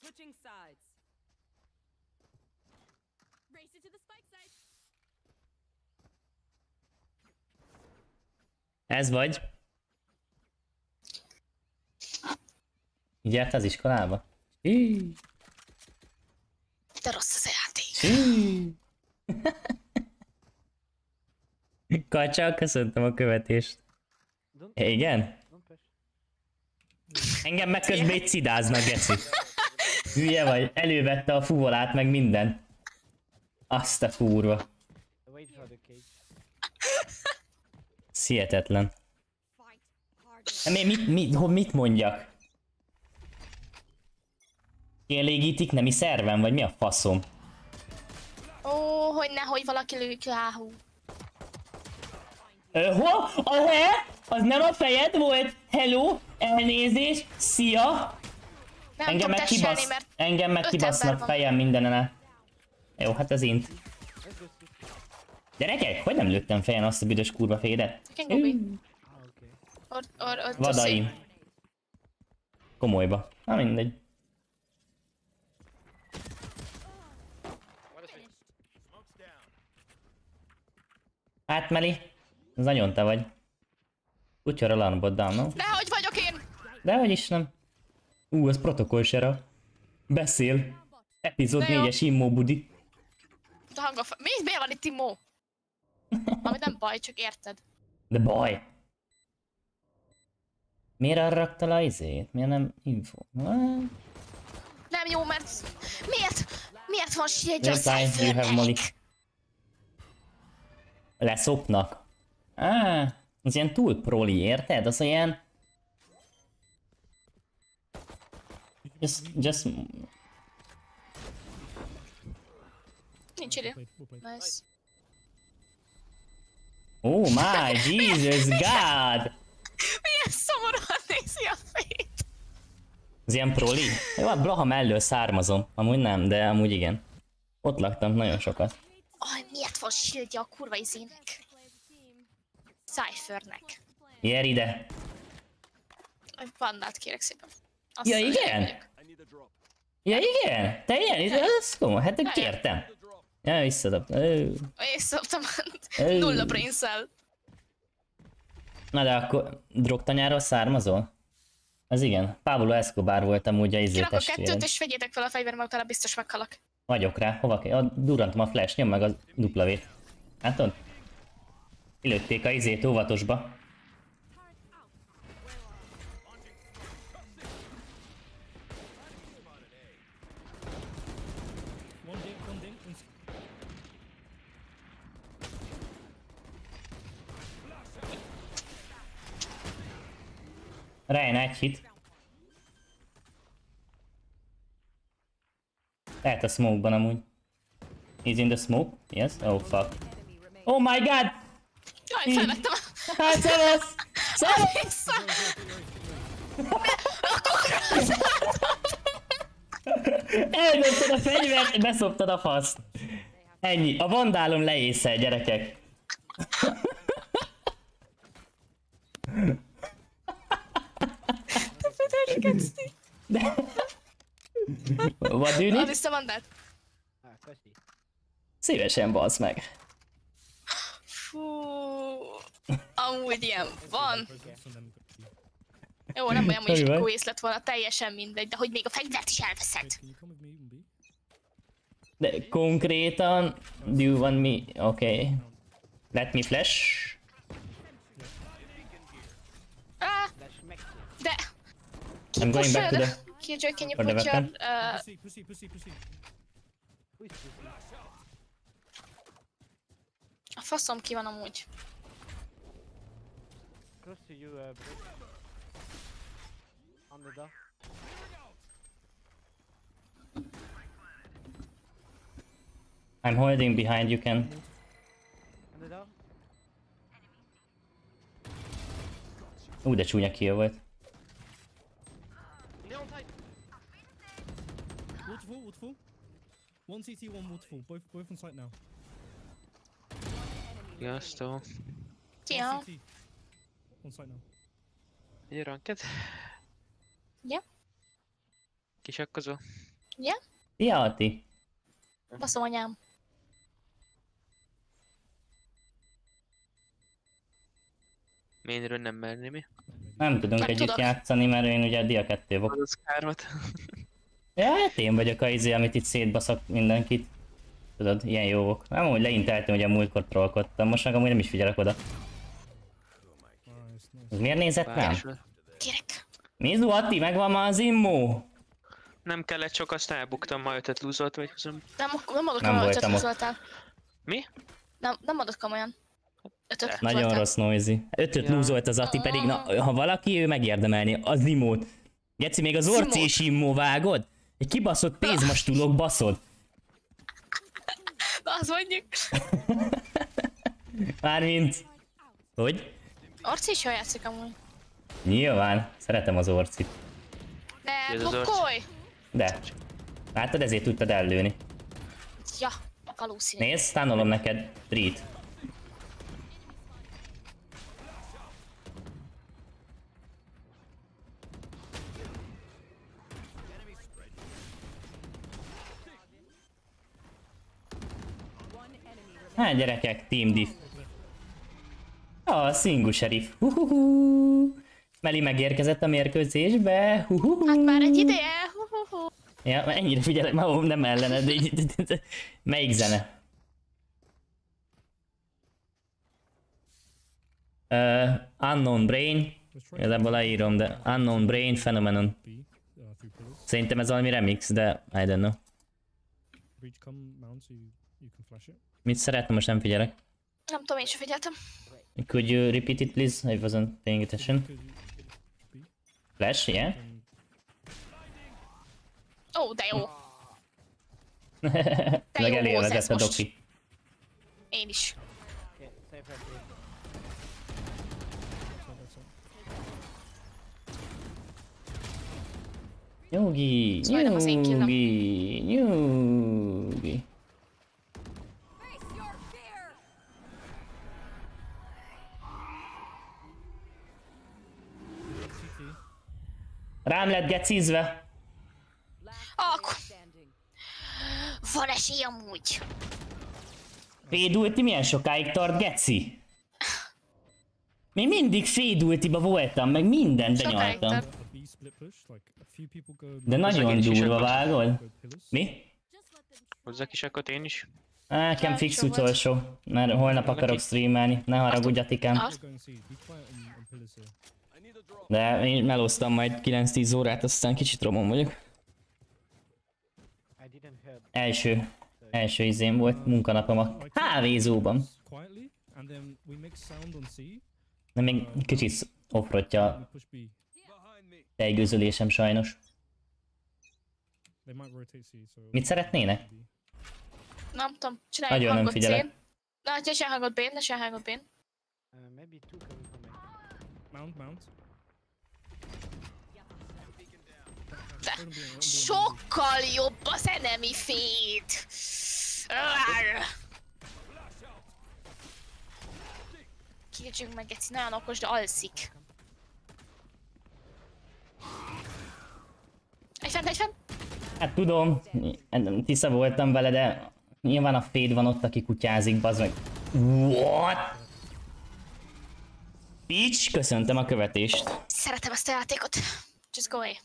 Switching sides. Race it to the spike site. Ez vagy? Így járt az iskolába? Hí. De rossz az játék. Kacsa, köszöntöm a követést. Igen? Engem meg közben itt cidáznak, geci. Hülye vagy, elővette a fuvolát, meg minden. Azt a fúrva. The cage. Hihetetlen. Mi, mit, mit, mit mondjak? Kielégítik nemi szervem, vagy mi a faszom? Ó, hogy nehogy valaki lőjük ráhú. Ö, hol? A he? Az nem a fejed volt? Hello? Elnézés? Szia? Nem engem meg kibasz, mert engem meg kibasznak fejem mindenen Jó, hát az int. Gyerekek, hogy nem lőttem fejen azt a büdös kurva fédet? Or Vadaim. Komolyba. Na mindegy. One ez nagyon te vagy. Kutyara lanbot down, no? Dehogy vagyok én! Dehogy is nem. Ú, az protokoll sera. Beszél. Epizód De jó. 4-es immó budi. De hang a. Mi? Miért van itt Timó? Ami nem baj, csak érted. De baj. Miért arra rakta le a izét? Miért nem info? Nem jó, mert... Miért? Miért van sietja a szájfőnek? Leszopnak. Ah, az ilyen túl proli, érted? Az ilyen... Just, just... Nincs idő. Nice. Oh my Jesus God! Milyen szomorúan nézi a fejét. Az ilyen proli? Jó, hát Blaha mellől származom. Amúgy nem, de amúgy igen. Ott laktam nagyon sokat. Aj, miért van shieldja a kurva izének? Cyphernek. Gyere ide! Pandát kérek szépen. Azt Ja, igen? vagyok. Ja igen? Te ilyen? Ez komoly, hát én kértem. Ja, visszadob. Ö, Én szoptam Ö. nulla brain cell. Na de akkor drogtanyáról származol? Ez igen. Pablo Escobar volt amúgy a izé Kirakok testvéred. kettőt, és vegyétek fel a fegyver, mert utána biztos meghalok. Vagyok rá, hova kell? A, durantom a flash, nyom meg a duplavét. Látod? Kilőtték a izét óvatosba. Ryan egy hit. Lehet a smoke-ban amúgy. He's in the smoke? Yes? Oh fuck. Oh my god! Jaj, felvettem a... Hát szevasz! Szevasz! Vissza! Elmondtad a fegyvert, beszoptad a faszt. Ennyi. A vandálom leészel, gyerekek. What do you need? vissza Vandát. Köszi. Szívesen bazd meg. Fú... Amúgy ilyen van. Jó, nem olyan, hogy akkor ész lett volna, teljesen mindegy, de hogy még a fegyvert is elveszed. Can you come with me even B? De konkrétan, do you want me? Okay. Let me flash. Ah, de... I'm going back to the... Killjoy, can you put your... Uh, faszom ki van amúgy. Close to you, uh, bro. On the door. I'm holding behind, you can... On the door. Ú, de csúnya kill volt. Waterfall, waterfall. One CT, one waterfall. Both, both on site now. Sziasztok. Szia. Egy ranked? Ja. Kisakkozó? Ja? Szia, Ati. Baszom anyám. Mainről nem merni mi? Nem tudunk Nem együtt tudok. játszani, mert én ugye dia 2 vagyok. Az kármat. Ja, hát én vagyok a izé, amit itt szétbaszok mindenkit. Tudod, ilyen jó vok. Nem, hogy leinteltem, hogy a múltkor trollkodtam, most meg amúgy nem is figyelek oda. Ez miért nézett? Várj. Kérek. Mizu, Atti, megvan már az immó? Nem kellett sok, azt elbuktam, ma ötöt lúzolt vagy közöm. Nem, nem adok Nem voltam lúzoltál. Mi? Nem, nem adok komolyan. Ötöt Nagyon rossz noisy. Ötöt Ja. lúzolt az Atti, pedig na, ha valaki, ő megérdemelni az imót. Geci, még az orci is immó vágod? Egy kibaszott pénzmastulok baszod. Na, az mondjuk. Mármint... Hogy? Arci is jól játszik amúgy. Nyilván, szeretem az orcit. Arc. blokkolj! De. Látod, ezért tudtad ellőni. Ja, valószínű. Nézd, tánolom neked. Treat. Hát gyerekek, Team Diff. A Singu Sheriff. Huhuhu. Meli megérkezett a mérkőzésbe. Huhuhu. Hát már egy ideje. Hu, hu, hu. Ja, ennyire figyelek, ma nem ellened. Melyik zene? Uh, Unknown Brain. Igazából leírom, de Unknown Brain Phenomenon. Szerintem ez valami remix, de I don't know. Breach, come mount so you, you can flash it. Mit szeretne, most nem figyelek. Nem tudom, én sem figyeltem. Could you repeat it please? I wasn't paying attention. Flash, yeah? Ó, de jó. Meg jó elélvezett ez a doki. Én is. Nyugi, killem. nyugi, nyugi. Rám lett gecizve. Akkor... Van esély amúgy. Fédulti milyen sokáig tart, geci? Még mindig fédultiba voltam, meg mindent benyaltam. De nagyon durva vágod. Mi? Hozzá kis ekkot én is. Nekem fix utolsó, mert holnap akarok streamelni, ne haragudj Atikám. De én melóztam majd 9-10 órát, aztán kicsit romon vagyok. Első, első izém volt munkanapom a kávézóban. De még kicsit offrotja tejgőzölésem sajnos. Mit szeretnének? Nem tudom, csinálj Nagyon nem hangot figyelek. Na, se hangot bén, ne se hangot bén. Uh. Mount, mount. Sokkal jobb az enemy feed. Arr. Kiltsünk meg, Geci, nagyon okos, de alszik. Egy fent, egy fent. Hát tudom, tiszta voltam vele, de nyilván a féd van ott, aki kutyázik, bazd meg. What? Peach, köszöntem a követést. Szeretem ezt a játékot. Just go away.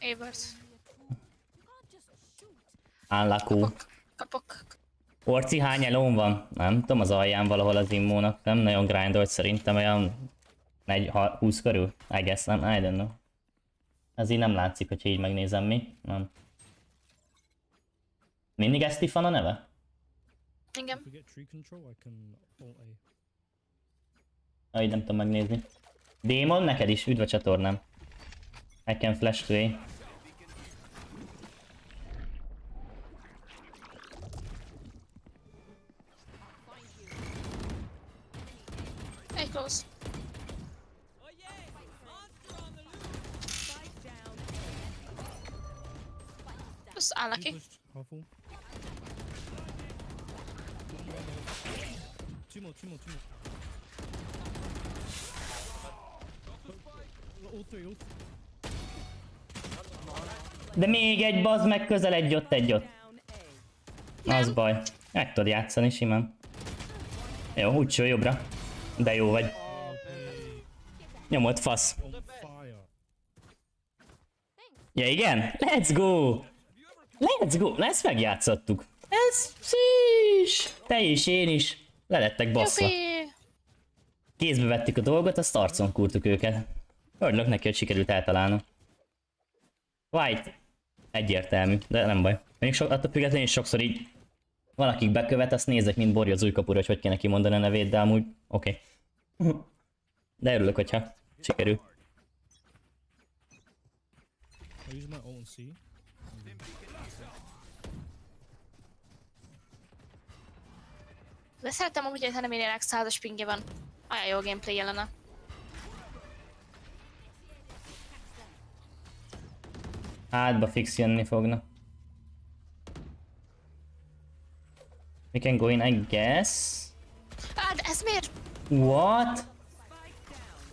Avers. Állakó. Kapok. Orci hány elón van? Nem tudom, az alján valahol az immónak. Nem nagyon grindolt szerintem, olyan 4, 20 körül. I guess, nem? I don't know. Ez így nem látszik, hogyha így megnézem mi. Nem. Mindig Estifan a neve? Igen. If we get tree control, I can alt A. Ah, így nem tudom megnézni. Démon, neked is, üdv a csatornám. I can flash to A. Egy close. Plusz áll neki. Half full. Two more, two more, two more. All three, all three. De még egy bazd meg, közel egy ott, egy ott. Az baj. Meg tudod játszani simán. Jó, úgy jobbra. De jó vagy. Nyomott fasz. Ja igen? Let's go! Let's go! Ezt megjátszottuk. Ez is. Te is, én is. Le lettek basszva. Jupi! Kézbe vettük a dolgot, azt arcon kurtuk őket. Örülök neki, hogy sikerült eltalálnom. White. Egyértelmű, de nem baj. Még so, attól függetlenül is sokszor így van, akik bekövet, azt nézek, mint Borja az új kapura, hogy hogy kéne kimondani a nevét, de amúgy oké. Okay. De örülök, hogyha sikerül. I. De szeretem amúgy, hogy nem érjenek százas pingje van. Olyan jó gameplay jelene. Hátba fix jönni fognak. We can go in, I guess. De ez miért? What?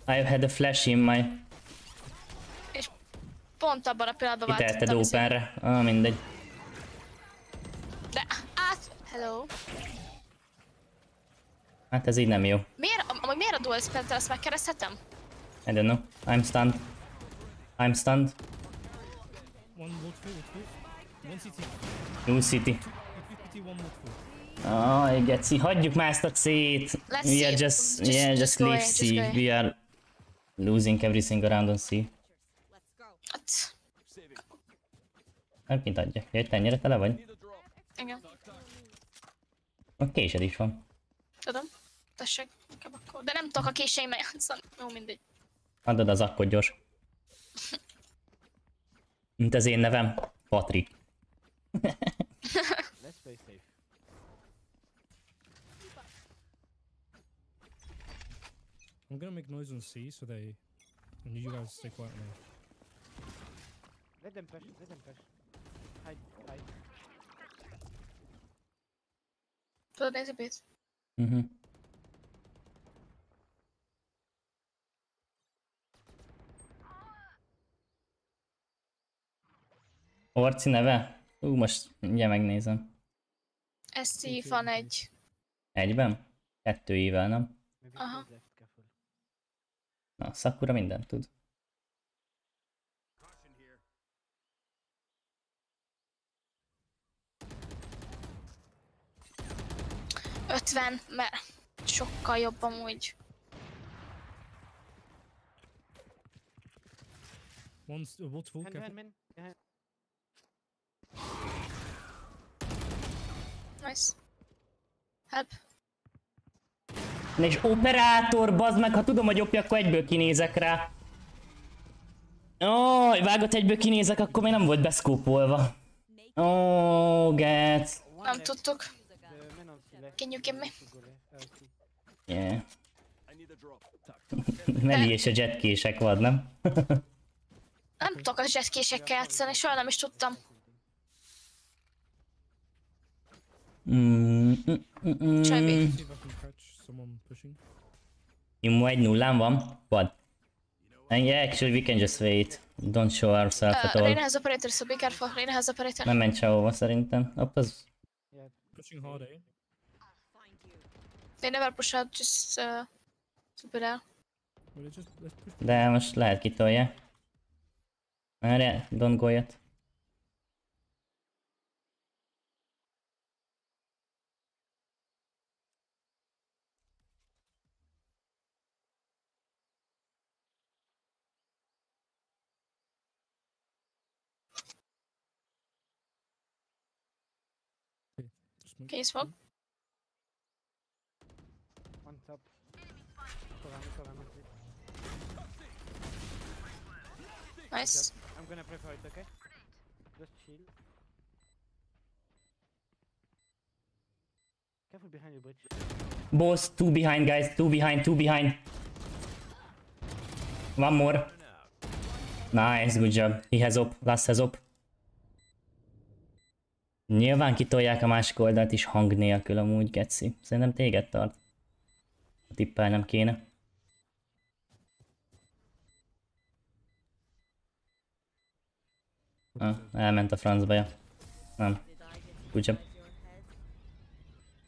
I had a flash in my... És pont abban a pillanatban Kitelted váltottam. izé- openre. Ah, mindegy. De át... Hello. Hát ez így nem jó. Miért, am- amúgy miért a dual splinter, azt megkereszthetem? I don't know. I'm stunned. I'm stunned. New City. Aj, geci, hagyjuk már ezt a C-t. We are just, Just- yeah, just leave C. We are losing every single round on C. Hát, Nem kint adja. Jaj, te ennyire tele vagy? igen. A késed is van. Tudom. Tessék, inkább akkor. De nem tudok a késeimmel játszani. Jó, mindegy. Adod az akkor gyors. Mint az én nevem. Patrik. Let's play safe. I'm gonna make noise on C so they. And you guys stay quiet on A. Let them push, let them push. Hide, hide. Tudod nézni bét? Mhm. Orci neve? Ú, most mindjárt megnézem. SC van egy. Egyben? Kettő ével, nem? Aha. Na, Sakura mindent tud. Ötven, mert sokkal jobb amúgy. One's uh, what's full? Hand, careful. hand, man. Hand. Nice. Help. Na és operátor, bazd meg, ha tudom, hogy opi, akkor egyből kinézek rá. Ó, vágott egyből kinézek, akkor még nem volt beszkópolva. Ó, get. Nem tudtuk. Can you give me? Yeah. Meli és a jetkések vad, nem? Nem tudok a zsetkésekkel játszani, soha nem is tudtam. Mm, mm, mm, mm. Csábé. See if I can catch someone pushing. Immo egy nullán van? Vad? And yeah, actually we can just wait. Don't show ourselves at Uh, all. Reina has operator, so be careful. Reina has operator. Nem ment sehova szerintem. Hopp, az... Pushing hard, eh? They never push out, just uh, super push. De most lehet kitolja. Erre, don't go yet. Can you smoke? On top. Cover me, cover me, please. Nice. I'm gonna prefer it, okay? Just chill. Careful behind you, bridge. Boss, two behind guys, two behind, two behind. One more. Nice, good job. He has up. last has op. Nyilván kitolják a másik oldalt is hang nélkül amúgy, Geci. Szerintem téged tart. Tippelnem kéne. Ah, elment a francba, ja. Nem. Job.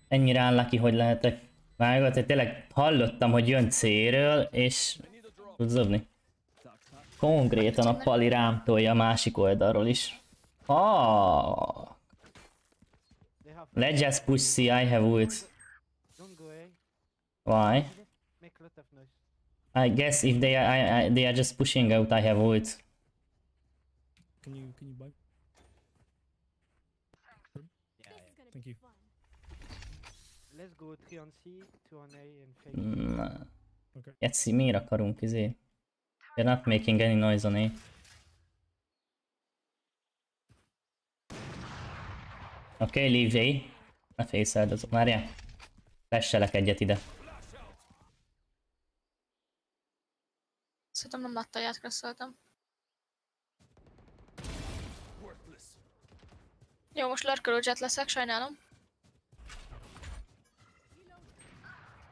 Ennyire unlucky, hogy lehetek. Vágott, hogy tényleg hallottam, hogy jön C-ről, és tudsz dobni. Konkrétan a pali rám tolja a másik oldalról is. Ah. Let's just push C, I have ult. Don't go away. Why? Make a lot of noise. I guess if they are, I, I, they are just pushing out, I have ult. Can you can you buy? Thank you. Let's go 3 on C, 2 on A, and fake. Mm. Okay. Geci, miért akarunk izé? They're not making any noise on A. Okay, leave A. Ne fészeld azok, várjál. Fesselek egyet ide. Szerintem nem látta, hogy átkrasszoltam. Jó, most lurkoló jet leszek, sajnálom.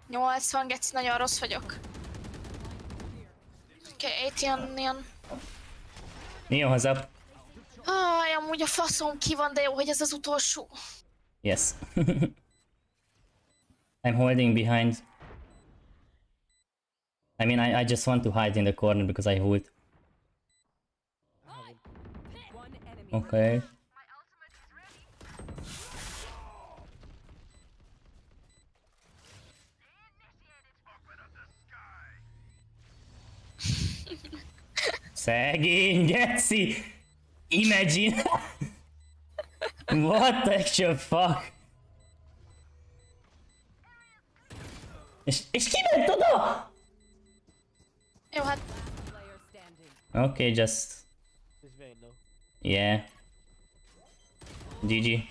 80, geci, nagyon rossz vagyok. Oké, okay, 80 ilyen. Neo has up. Aj, amúgy a faszom ki van, de jó, hogy ez az utolsó. Yes. I'm holding behind. I mean, I, I just want to hide in the corner because I hold. Okay. Szegény Geci! Imagine! What the fuck? És, és ki ment oda? Jó, hát Okay, just... Yeah. GG.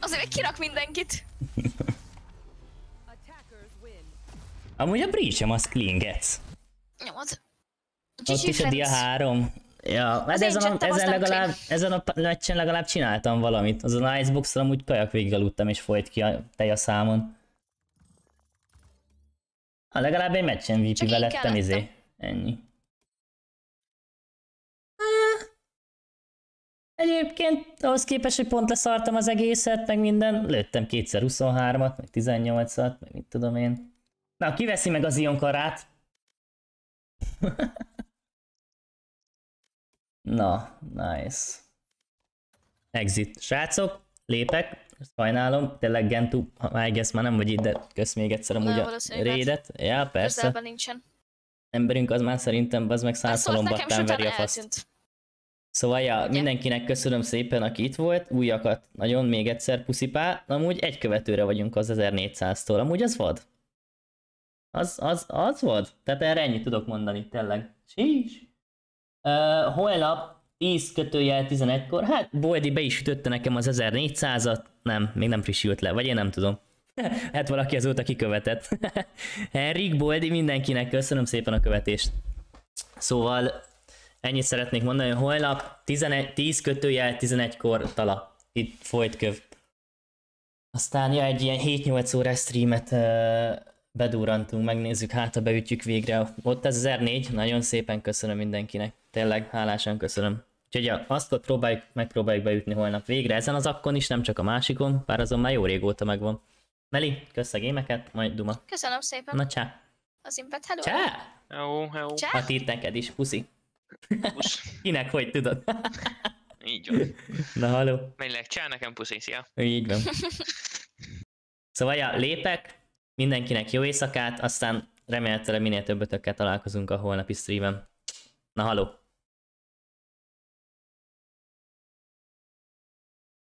azért kirak mindenkit. Amúgy a breach az clean gets. Nyomod. Ott is a dia 3. Ja, hát Az ezen, a, az ezen, legalább, clean. ezen a meccsen legalább csináltam valamit. Azon a Icebox-ra amúgy kajak végig aludtam és folyt ki a tej a számon. Ha legalább egy meccsen VP-vel lettem izé. Ennyi. Egyébként ahhoz képest, hogy pont leszartam az egészet, meg minden, lőttem kétszer 23-at, meg 18-at, meg mit tudom én. Na, kiveszi meg az Ion karát? Na, nice. Exit. Srácok, lépek, sajnálom, tényleg Gentu, ha I guess már nem vagy itt, de kösz még egyszer amúgy a rédet. Ja, persze. Közelben nincsen. Emberünk az már szerintem az meg százszalon battán veri a faszt. Szóval ja, mindenkinek köszönöm szépen, aki itt volt, újakat nagyon még egyszer puszipá, amúgy egy követőre vagyunk az 1400-tól, amúgy az vad. Az, az, az vad? Tehát erre ennyit tudok mondani, tényleg. Sís. Uh, holnap 10 kötőjel 11-kor, hát Boldi be is ütötte nekem az 1400-at, nem, még nem frissült le, vagy én nem tudom. hát valaki azóta kikövetett. Henrik, Boldi, mindenkinek köszönöm szépen a követést. Szóval ennyit szeretnék mondani, hogy holnap 11, 10 kötőjel 11-kor tala. Itt folyt köv. Aztán ja, egy ilyen 7-8 órás streamet uh, bedúrantunk, megnézzük, hát ha beütjük végre. Ott ez 1004, nagyon szépen köszönöm mindenkinek. Tényleg hálásan köszönöm. Úgyhogy ja, azt ott próbáljuk, megpróbáljuk beütni holnap végre. Ezen az akkon is, nem csak a másikon, bár azon már jó régóta megvan. Meli, kösz a gémeket, majd Duma. Köszönöm szépen. Na csá. Az impet, hello. Csá! Jó, jó. Csá! Hát itt neked is, puszi. Kinek, hogy tudod? Így van. Na haló. Megyek, csá nekem puszi, szia. Így van. Szóval ja, lépek, mindenkinek jó éjszakát, aztán remélhetőleg minél többötökkel találkozunk a holnapi streamen. Na haló.